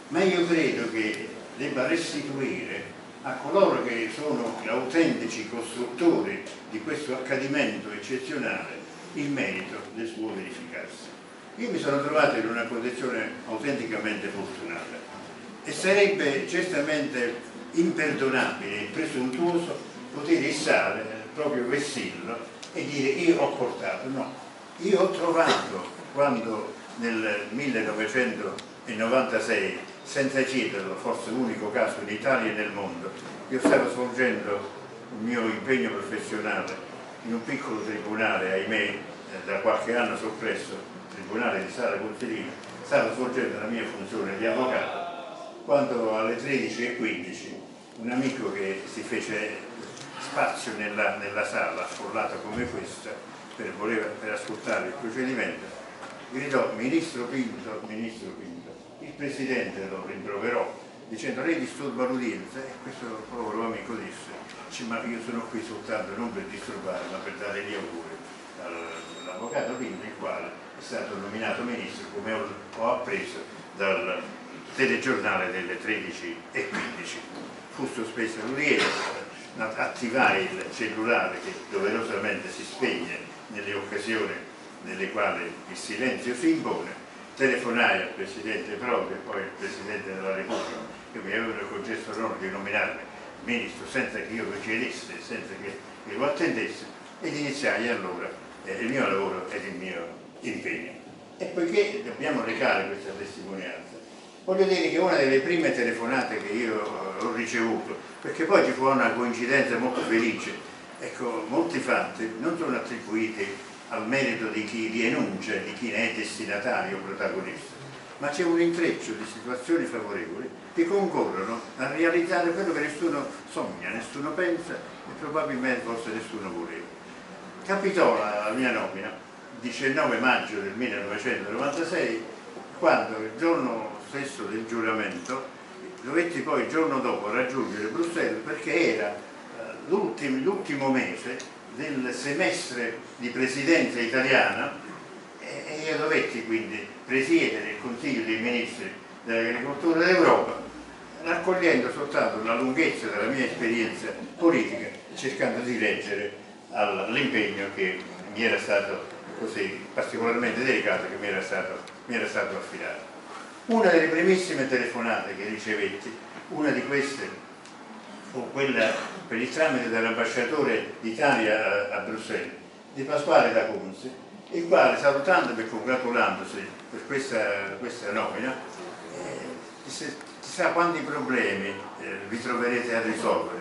ma io credo che debba restituire a coloro che sono autentici costruttori di questo accadimento eccezionale il merito del suo verificarsi. Io mi sono trovato in una condizione autenticamente fortunata e sarebbe certamente imperdonabile e presuntuoso poter issare proprio vessillo e dire io ho portato, no, io ho trovato quando nel 1996 senza chiederlo, forse l'unico caso in Italia e nel mondo, io stavo svolgendo il mio impegno professionale in un piccolo tribunale, ahimè, eh, da qualche anno soppresso, tribunale di Sala Consilina, stavo svolgendo la mia funzione di avvocato, quando alle 13.15 un amico che si fece spazio nella, nella sala, affollata come questa, per, voleva, per ascoltare il procedimento, gridò Ministro Pinto, Ministro Pinto, il Presidente lo rimproverò dicendo lei disturba l'udienza e questo povero amico disse ma io sono qui soltanto non per disturbare ma per dare gli auguri all'avvocato Pinto il quale è stato nominato ministro come ho appreso dal telegiornale delle 13.15 fu sospesa l'udienza attivai il cellulare che doverosamente si spegne nelle occasioni nelle quali il silenzio si impone telefonai al Presidente Prodi e poi al Presidente della Repubblica che mi avevano concesso l'onore di nominarmi ministro senza che io lo chiedesse, senza che lo attendesse ed iniziai allora eh, il mio lavoro ed il mio impegno. E poiché dobbiamo recare questa testimonianza, voglio dire che una delle prime telefonate che io eh, ho ricevuto, perché poi ci fu una coincidenza molto felice, ecco, molti fatti non sono attribuiti al merito di chi li enuncia, di chi ne è destinatario protagonista, ma c'è un intreccio di situazioni favorevoli che concorrono a realizzare quello che nessuno sogna, nessuno pensa e probabilmente forse nessuno voleva. Capitò la mia nomina 19 maggio del 1996 quando il giorno stesso del giuramento dovetti poi il giorno dopo raggiungere Bruxelles perché era eh, l'ultimo mese del semestre di presidenza italiana e io dovetti quindi presiedere il Consiglio dei Ministri dell'Agricoltura d'Europa raccogliendo soltanto la lunghezza della mia esperienza politica cercando di leggere all'impegno che mi era stato così particolarmente delicato che mi era stato, mi era stato affidato. Una delle primissime telefonate che ricevetti, una di queste fu quella per il tramite dell'ambasciatore d'Italia a, a Bruxelles, di Pasquale da Conzi, il quale salutandomi e congratulandosi per questa, questa nomina, eh, disse chissà quanti problemi eh, vi troverete a risolvere.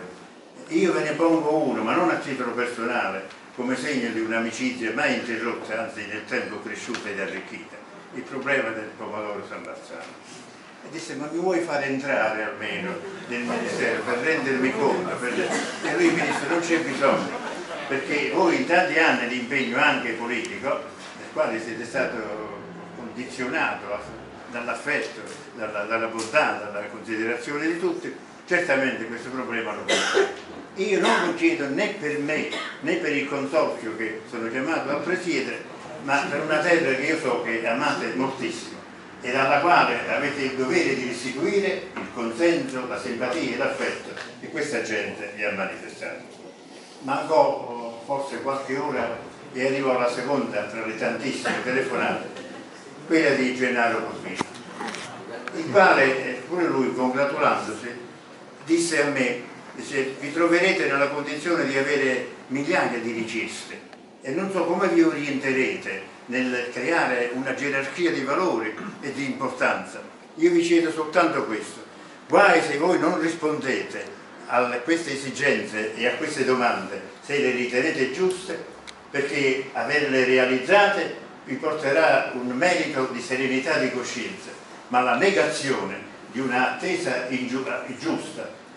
Io ve ne pongo uno, ma non a titolo personale, come segno di un'amicizia mai interrotta, anzi nel tempo cresciuta ed arricchita, il problema del pomodoro San Barzano. E disse, ma mi vuoi fare entrare almeno nel Ministero per rendermi conto? Per... E lui mi disse, non c'è bisogno, perché voi in tanti anni di impegno anche politico, nel quale siete stato condizionato dall'affetto, dalla, dalla bontà, dalla considerazione di tutti, certamente questo problema lo conoscete. Io non lo chiedo né per me né per il consorzio che sono chiamato a presiedere, ma per una terra che io so che amate moltissimo e dalla quale avete il dovere di restituire il consenso, la simpatia e l'affetto che questa gente vi ha manifestato. Mancò forse qualche ora e arrivo alla seconda tra le tantissime telefonate, quella di Gennaro Cosmino, il quale, eh, pure lui congratulandosi, disse a me, dice, vi troverete nella condizione di avere migliaia di richieste e non so come vi orienterete nel creare una gerarchia di valori e di importanza. Io vi chiedo soltanto questo, guai se voi non rispondete a queste esigenze e a queste domande, se le ritenete giuste, perché averle realizzate vi porterà un merito di serenità di coscienza, ma la negazione di un'attesa ingiusta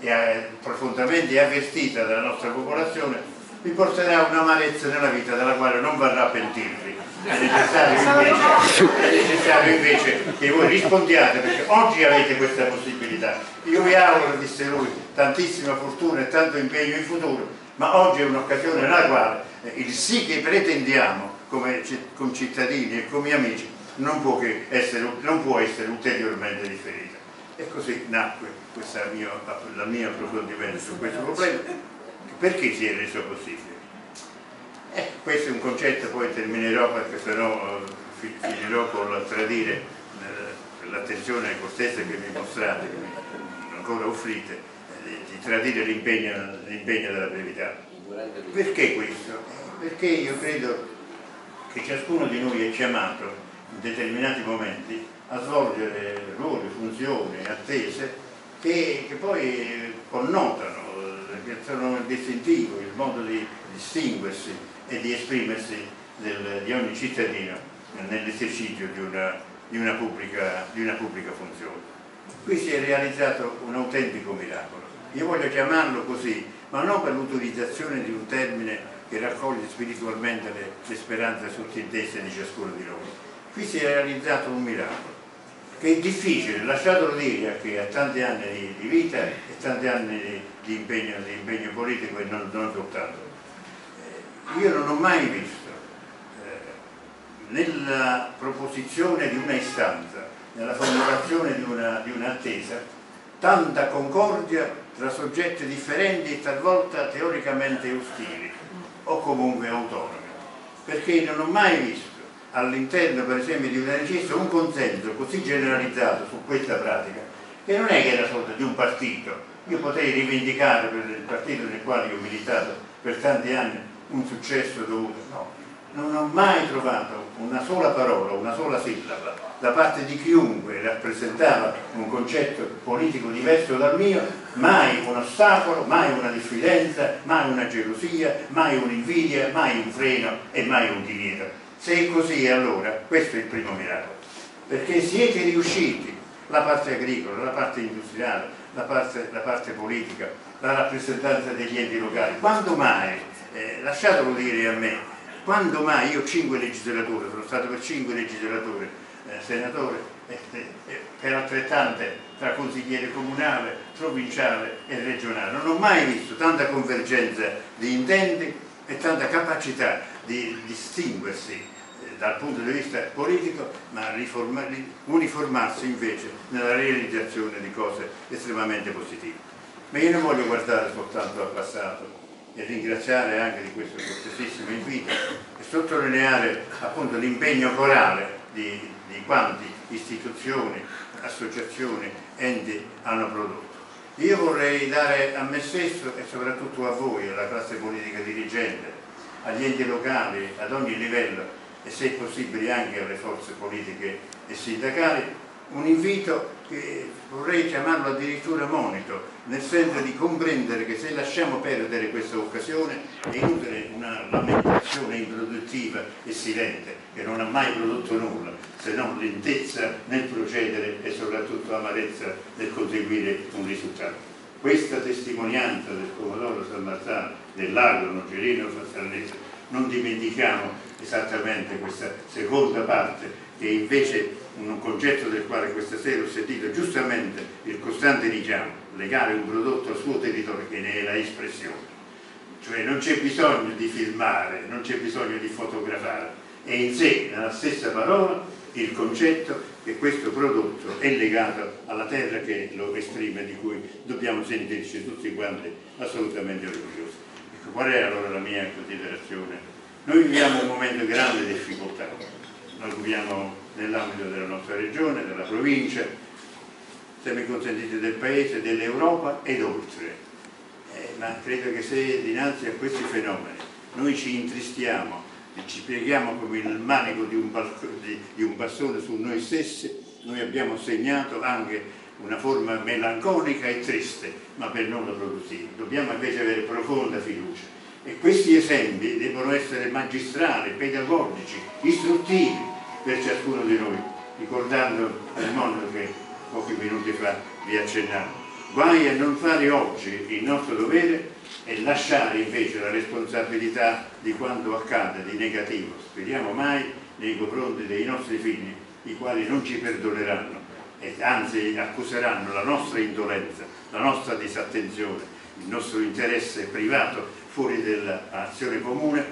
e eh, profondamente avvertita dalla nostra popolazione vi porterà un'amarezza nella vita della quale non varrà pentirvi. È necessario, invece, è necessario invece che voi rispondiate perché oggi avete questa possibilità. Io vi auguro, disse lui, tantissima fortuna e tanto impegno in futuro ma oggi è un'occasione nella quale il sì che pretendiamo come concittadini e come amici non può, essere, non può essere ulteriormente differita. E così nacque mio, il mio approfondimento su questo problema perché si è reso possibile eh, questo è un concetto, poi terminerò perché sennò eh, finirò con tradire eh, l'attenzione cortese che mi mostrate, che mi ancora offrite, eh, di tradire l'impegno della brevità. Perché questo? Perché io credo che ciascuno di noi è chiamato in determinati momenti a svolgere ruoli, funzioni, attese che, che poi connotano, sono il distintivo, il modo di distinguersi e di esprimersi del, di ogni cittadino nell'esercizio di di, di una pubblica funzione. Qui si è realizzato un autentico miracolo. Io voglio chiamarlo così, ma non per l'utilizzazione di un termine che raccoglie spiritualmente le, le speranze sottintese di ciascuno di noi. Qui si è realizzato un miracolo, è difficile, lasciatelo dire, che ha tanti anni di, di vita e tanti anni di, di, impegno, di impegno, politico e non, non soltanto. Io non ho mai visto eh, nella proposizione di una istanza, nella formulazione di un'attesa, un tanta concordia tra soggetti differenti e talvolta teoricamente ostili o comunque autonomi, perché non ho mai visto all'interno per esempio di una richiesta un consenso così generalizzato su questa pratica che non è che era sorta di un partito io potrei rivendicare per il partito nel quale ho militato per tanti anni un successo dovuto, no, non ho mai trovato una sola parola, una sola sillaba da parte di chiunque rappresentava un concetto politico diverso dal mio, mai un ostacolo, mai una diffidenza, mai una gelosia, mai un'invidia, mai un freno e mai un divieto. Se è così allora questo è il primo miracolo, perché siete riusciti, la parte agricola, la parte industriale, la parte, la parte politica, la rappresentanza degli enti locali, quando mai eh, lasciatelo dire a me, quando mai io cinque legislature, sono stato per cinque legislature eh, senatore, eh, eh, per altrettante tra consigliere comunale, provinciale e regionale, non ho mai visto tanta convergenza di intenti e tanta capacità di distinguersi dal punto di vista politico, ma uniformarsi invece nella realizzazione di cose estremamente positive. Ma io non voglio guardare soltanto al passato, e ringraziare anche di questo cortesissimo invito e sottolineare appunto l'impegno corale di, di quante istituzioni, associazioni, enti hanno prodotto. Io vorrei dare a me stesso e soprattutto a voi, alla classe politica dirigente, agli enti locali, ad ogni livello e se possibile anche alle forze politiche e sindacali, un invito che vorrei chiamarlo addirittura monito, nel senso di comprendere che se lasciamo perdere questa occasione è inutile una lamentazione improduttiva e silente che non ha mai prodotto nulla, se non lentezza nel procedere e soprattutto amarezza nel conseguire un risultato. Questa testimonianza del Comodoro San Marzano, dell'Agro, Nogerino, Fazzarnese, non dimentichiamo esattamente questa seconda parte che invece un concetto del quale questa sera ho sentito giustamente il costante richiamo, legare un prodotto al suo territorio che ne è la espressione. Cioè non c'è bisogno di filmare, non c'è bisogno di fotografare, è in sé, nella stessa parola, il concetto che questo prodotto è legato alla terra che lo esprime, di cui dobbiamo sentirci tutti quanti assolutamente orgogliosi. Ecco, qual è allora la mia considerazione? Noi viviamo un momento di grande difficoltà, noi viviamo nell'ambito della nostra regione, della provincia, se mi consentite del Paese, dell'Europa ed oltre. Eh, ma credo che se dinanzi a questi fenomeni noi ci intristiamo e ci pieghiamo come il manico di un, di, di un bastone su noi stessi, noi abbiamo segnato anche una forma melanconica e triste, ma per non lo produttiva. Dobbiamo invece avere profonda fiducia. E questi esempi devono essere magistrali, pedagogici, istruttivi, per ciascuno di noi, ricordando il mondo che pochi minuti fa vi accennavo. Guai a non fare oggi il nostro dovere e lasciare invece la responsabilità di quanto accade di negativo, speriamo mai, nei confronti dei nostri figli, i quali non ci perdoneranno e anzi accuseranno la nostra indolenza, la nostra disattenzione, il nostro interesse privato fuori dell'azione comune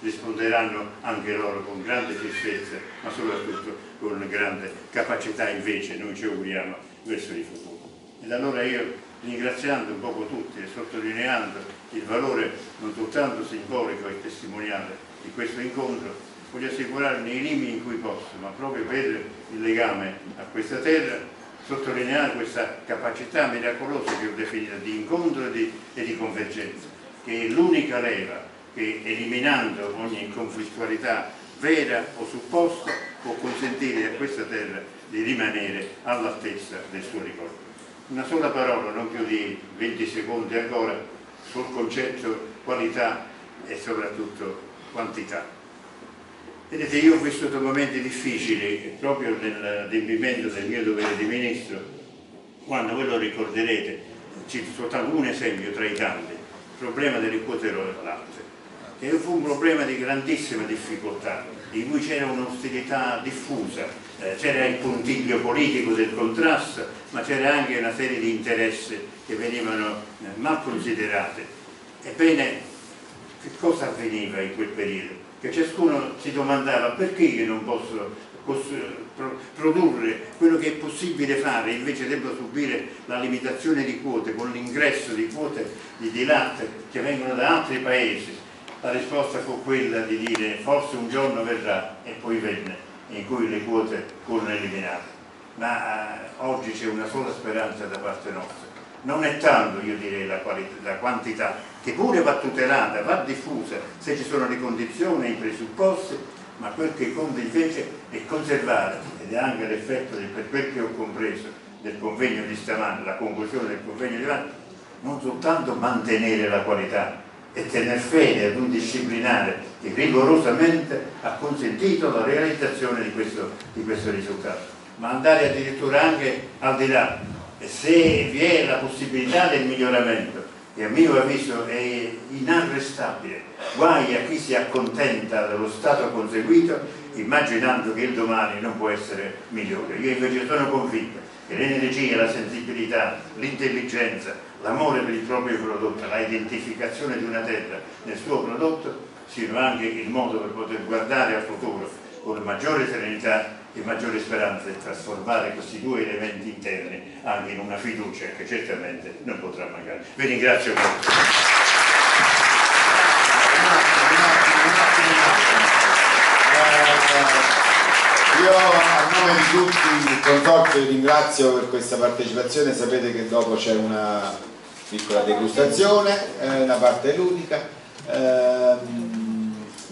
risponderanno anche loro con grande tristezza ma soprattutto con grande capacità invece noi ci auguriamo verso il futuro. Ed allora io ringraziando un poco tutti e sottolineando il valore non soltanto simbolico e testimoniale di questo incontro voglio assicurare nei limiti in cui posso ma proprio per il legame a questa terra sottolineare questa capacità miracolosa che ho definito di incontro e di, e di convergenza che è l'unica leva che eliminando ogni conflittualità vera o supposta può consentire a questa terra di rimanere all'altezza del suo ricordo. Una sola parola, non più di 20 secondi ancora, sul concetto qualità e soprattutto quantità. Vedete, io ho vissuto momenti difficili proprio nell'adempimento del mio dovere di ministro, quando voi lo ricorderete, cito soltanto un esempio tra i tanti, problema delle quote latte, che fu un problema di grandissima difficoltà, in cui c'era un'ostilità diffusa, eh, c'era il puntiglio politico del contrasto, ma c'era anche una serie di interessi che venivano eh, mal considerati. Ebbene, che cosa avveniva in quel periodo? Che ciascuno si domandava perché io non posso produrre quello che è possibile fare, invece devo subire la limitazione di quote con l'ingresso di quote di, di latte che vengono da altri paesi. La risposta fu quella di dire forse un giorno verrà e poi venne, in cui le quote furono eliminate. Ma eh, oggi c'è una sola speranza da parte nostra. Non è tanto, io direi, la, qualità, la quantità, che pure va tutelata, va diffusa se ci sono le condizioni e i presupposti, ma quel che conta invece è conservare, ed è anche l'effetto per quel che ho compreso del convegno di stamani, la conclusione del convegno di stamani, non soltanto mantenere la qualità e tener fede ad un disciplinare che rigorosamente ha consentito la realizzazione di questo, di questo risultato, ma andare addirittura anche al di là. E se vi è la possibilità del miglioramento che a mio avviso è inarrestabile. Guai a chi si accontenta dello stato conseguito immaginando che il domani non può essere migliore. Io invece sono convinto che l'energia, la sensibilità, l'intelligenza, l'amore per il proprio prodotto, la identificazione di una terra nel suo prodotto siano anche il modo per poter guardare al futuro con maggiore serenità e maggiore speranza di trasformare questi due elementi interni anche in una fiducia che certamente non potrà mancare. Vi ringrazio molto. Io a nome di tutti il consorzio vi ringrazio per questa partecipazione, sapete che dopo c'è una piccola degustazione, eh, parte ludica, ehm,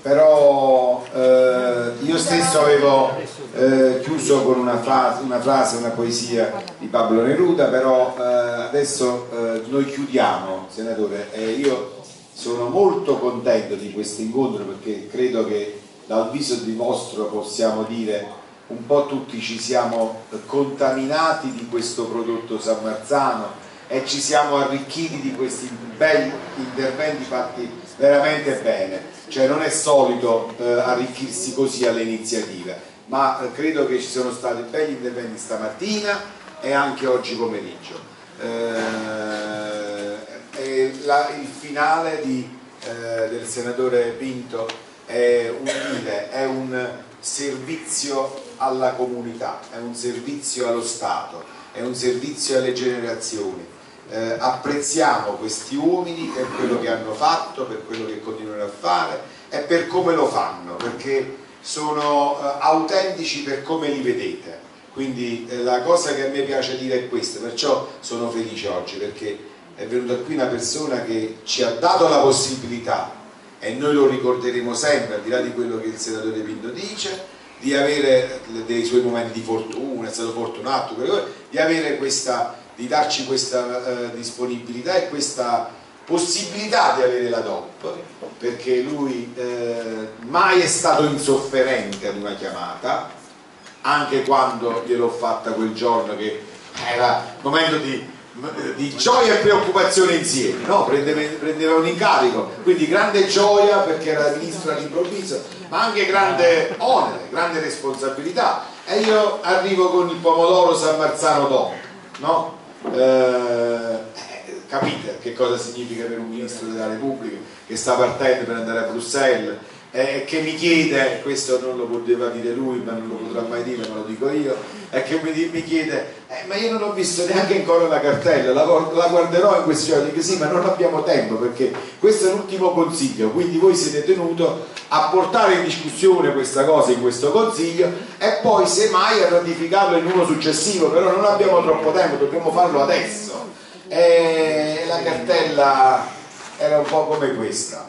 però eh, io stesso avevo eh, chiuso con una frase, una frase, una poesia di Pablo Neruda, però eh, adesso eh, noi chiudiamo, senatore, io sono molto contento di questo incontro perché credo che dal viso di vostro possiamo dire un po' tutti ci siamo contaminati di questo prodotto San Marzano e ci siamo arricchiti di questi belli interventi fatti veramente bene cioè non è solito eh, arricchirsi così alle iniziative ma eh, credo che ci siano stati belli interventi stamattina e anche oggi pomeriggio eh, la, il finale di, eh, del senatore Pinto è un, è un servizio alla comunità, è un servizio allo Stato, è un servizio alle generazioni. Eh, apprezziamo questi uomini per quello che hanno fatto, per quello che continuano a fare e per come lo fanno, perché sono eh, autentici per come li vedete. Quindi eh, la cosa che a me piace dire è questa, perciò sono felice oggi, perché è venuta qui una persona che ci ha dato la possibilità e noi lo ricorderemo sempre, al di là di quello che il senatore Pinto dice, di avere dei suoi momenti di fortuna, è stato fortunato, di avere questa, di darci questa eh, disponibilità e questa possibilità di avere la DOP, perché lui eh, mai è stato insofferente ad una chiamata, anche quando gliel'ho fatta quel giorno che era il momento di di gioia e preoccupazione insieme, no? prendeva, prendeva, un incarico, quindi grande gioia perché era ministro all'improvviso, ma anche grande onere, grande responsabilità. E io arrivo con il pomodoro San Marzano dopo, no? Eh, capite che cosa significa per un ministro della Repubblica che sta partendo per andare a Bruxelles? Eh, che mi chiede, questo non lo poteva dire lui ma non lo potrà mai dire, ma lo dico io, è che mi, mi chiede, eh, ma io non ho visto neanche ancora la cartella, la, la guarderò in questi giorni, dico sì ma non abbiamo tempo perché questo è l'ultimo consiglio, quindi voi siete tenuto a portare in discussione questa cosa in questo consiglio e poi semmai a ratificarlo in uno successivo, però non abbiamo troppo tempo, dobbiamo farlo adesso. E la cartella era un po' come questa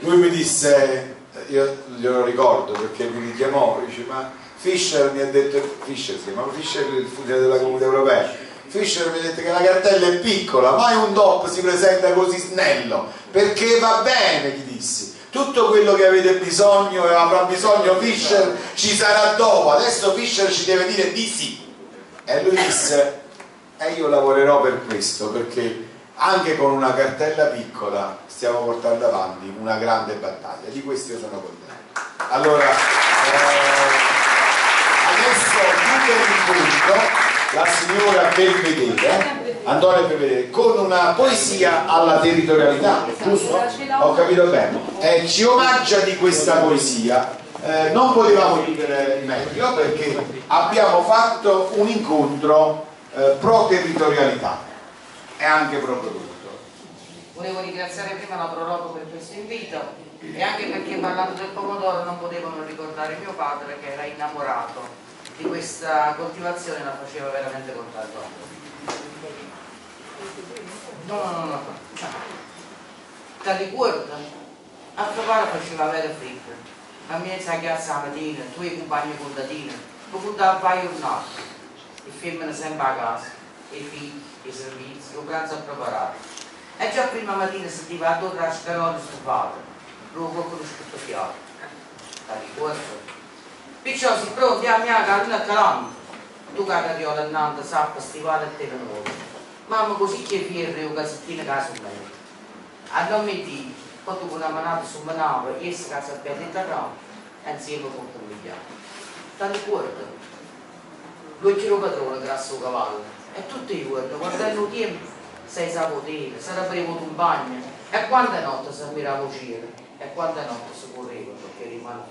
lui mi disse, io glielo ricordo perché mi richiamò, dice ma Fischer mi ha detto, Fischer si chiama Fischer il funzionario della comunità europea, Fischer mi ha detto che la cartella è piccola, mai un DOP si presenta così snello, perché va bene, gli dissi. Tutto quello che avete bisogno e avrà bisogno Fischer ci sarà dopo, adesso Fischer ci deve dire di sì. E lui disse, e io lavorerò per questo, perché anche con una cartella piccola stiamo portando avanti una grande battaglia, di questo io sono contento. Allora, eh, adesso chiude l'incontro la signora Belvedere, Antonio Belvedere, con una poesia alla territorialità, giusto? Ho capito bene. Eh, ci omaggia di questa poesia. Eh, non potevamo chiudere meglio perché abbiamo fatto un incontro eh, pro territorialità e anche pro prodotto. Volevo ringraziare prima la Prologo per questo invito e anche perché parlando del pomodoro non potevano ricordare mio padre che era innamorato di questa coltivazione e la faceva veramente con tanto amore. No, no, no, no. Da ricordo, a trovare faceva avere freddo. A me si chiazza la mattina, tu e i compagni contadini, tu a fare giornate, le femmine sempre a casa, i figli, i servizi, il pranzo preparato. E già prima mattina sentiva a due scarone stufate, luogo con lo scritto La Perciò si pronti a mia carne calante. Tu che carriola innanzi, sappa, stivale e nuove. Mamma così che fierri o cassettina casa me. A non mi di, poi tu con una manata su manava, e si casa bella in terrano, e insieme con un migliaio. La ricordo. Lui c'era padrone grasso al cavallo. E tutti i giorni, guardando il tempo, sei sapotino, sarebbe venuto un bagno e quante notte si mirava uscire e quante notte si correva perché rimane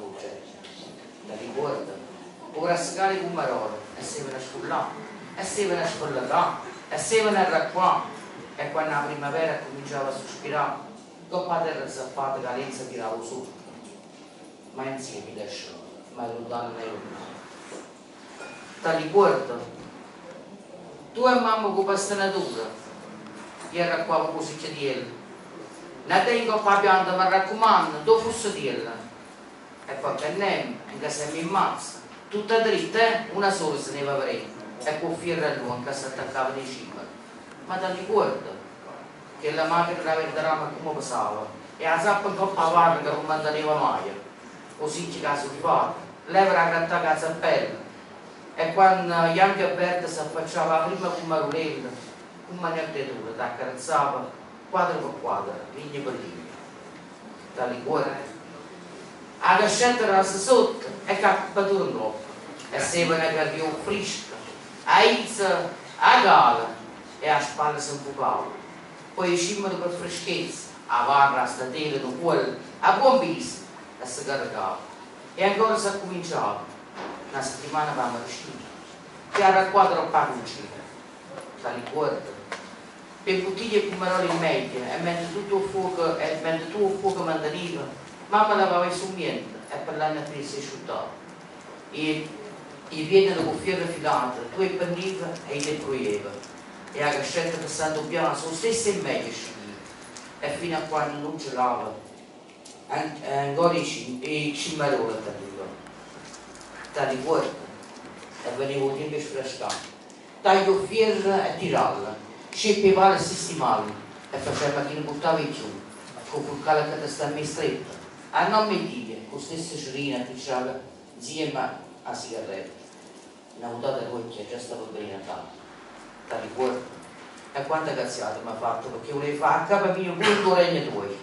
fuggente ti ricorda ora si cade con marone e si viene a scullare e si viene a scollare e quando la primavera cominciava a sospirare dopo la terra zappata calenza tirava su ma insieme lasciò ma lo danno euro. Ti ricordo? Tu e mamma con questa natura, che era qua così c'è di ella. Non tengo qua pianta, mi raccomando, dove fosse di. E poi andiamo, anche se mi immazza. Tutta dritta, eh? una sola se ne va a E con fierro a lui, anche se attaccava nei cimeri. Ma ti ricordo che la madre la vedrà come passava. E la zappa un po' pavare che non manteneva mai. Così ci caso di fare. Lei avrà cantato a zappella e quando Bianca Alberta si affacciava prima con Marulella, con maneggiatura, ti accarezzava quadro per quadro, linea per linea, da liquore. La cascetta era sotto e cappatura in groppa, e sembra una carriera fresca, a izza, a gala e a spalle si infucava. Poi scimano per freschezza, a barra, a statele, a cuore, a buon viso, e si caricava. E ancora si cominciava una settimana avevamo riuscito chiaro al quadro parucci tra le corde per bottiglie e pomeroli in media e mentre tutto il fuoco e mentre tutto il fuoco mandariva mamma lavava il summiente e per l'anno presa asciuttava e i piedi con cuffiere filate tu e penniva e le coglieva e la cascetta passando piano sono stesse in media e fino a quando non ce l'ava ancora i cimaroli di fuori e venivo sempre sfrescato. Taglio fierra e tiralla, sceppevale e sistemarlo e faceva chi ne buttava in giù, con fulcale che ti sta stretta. A non mentire, con stessa cerina zia ma a sigaretta. Una buttata di cocchia già stava bene a tanto. di fuori. E quante cazziate mi ha fatto perché volevi fare a capo mio pure il regno tuoi.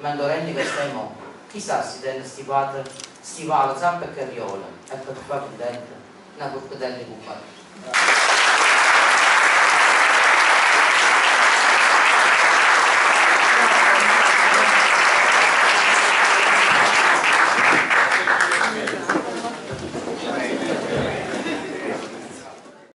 Ma il regno che stai mo. Chissà se tenne stipata stivale, zampa e carriola, ecco ti fa contenta, una porcatella di cucca.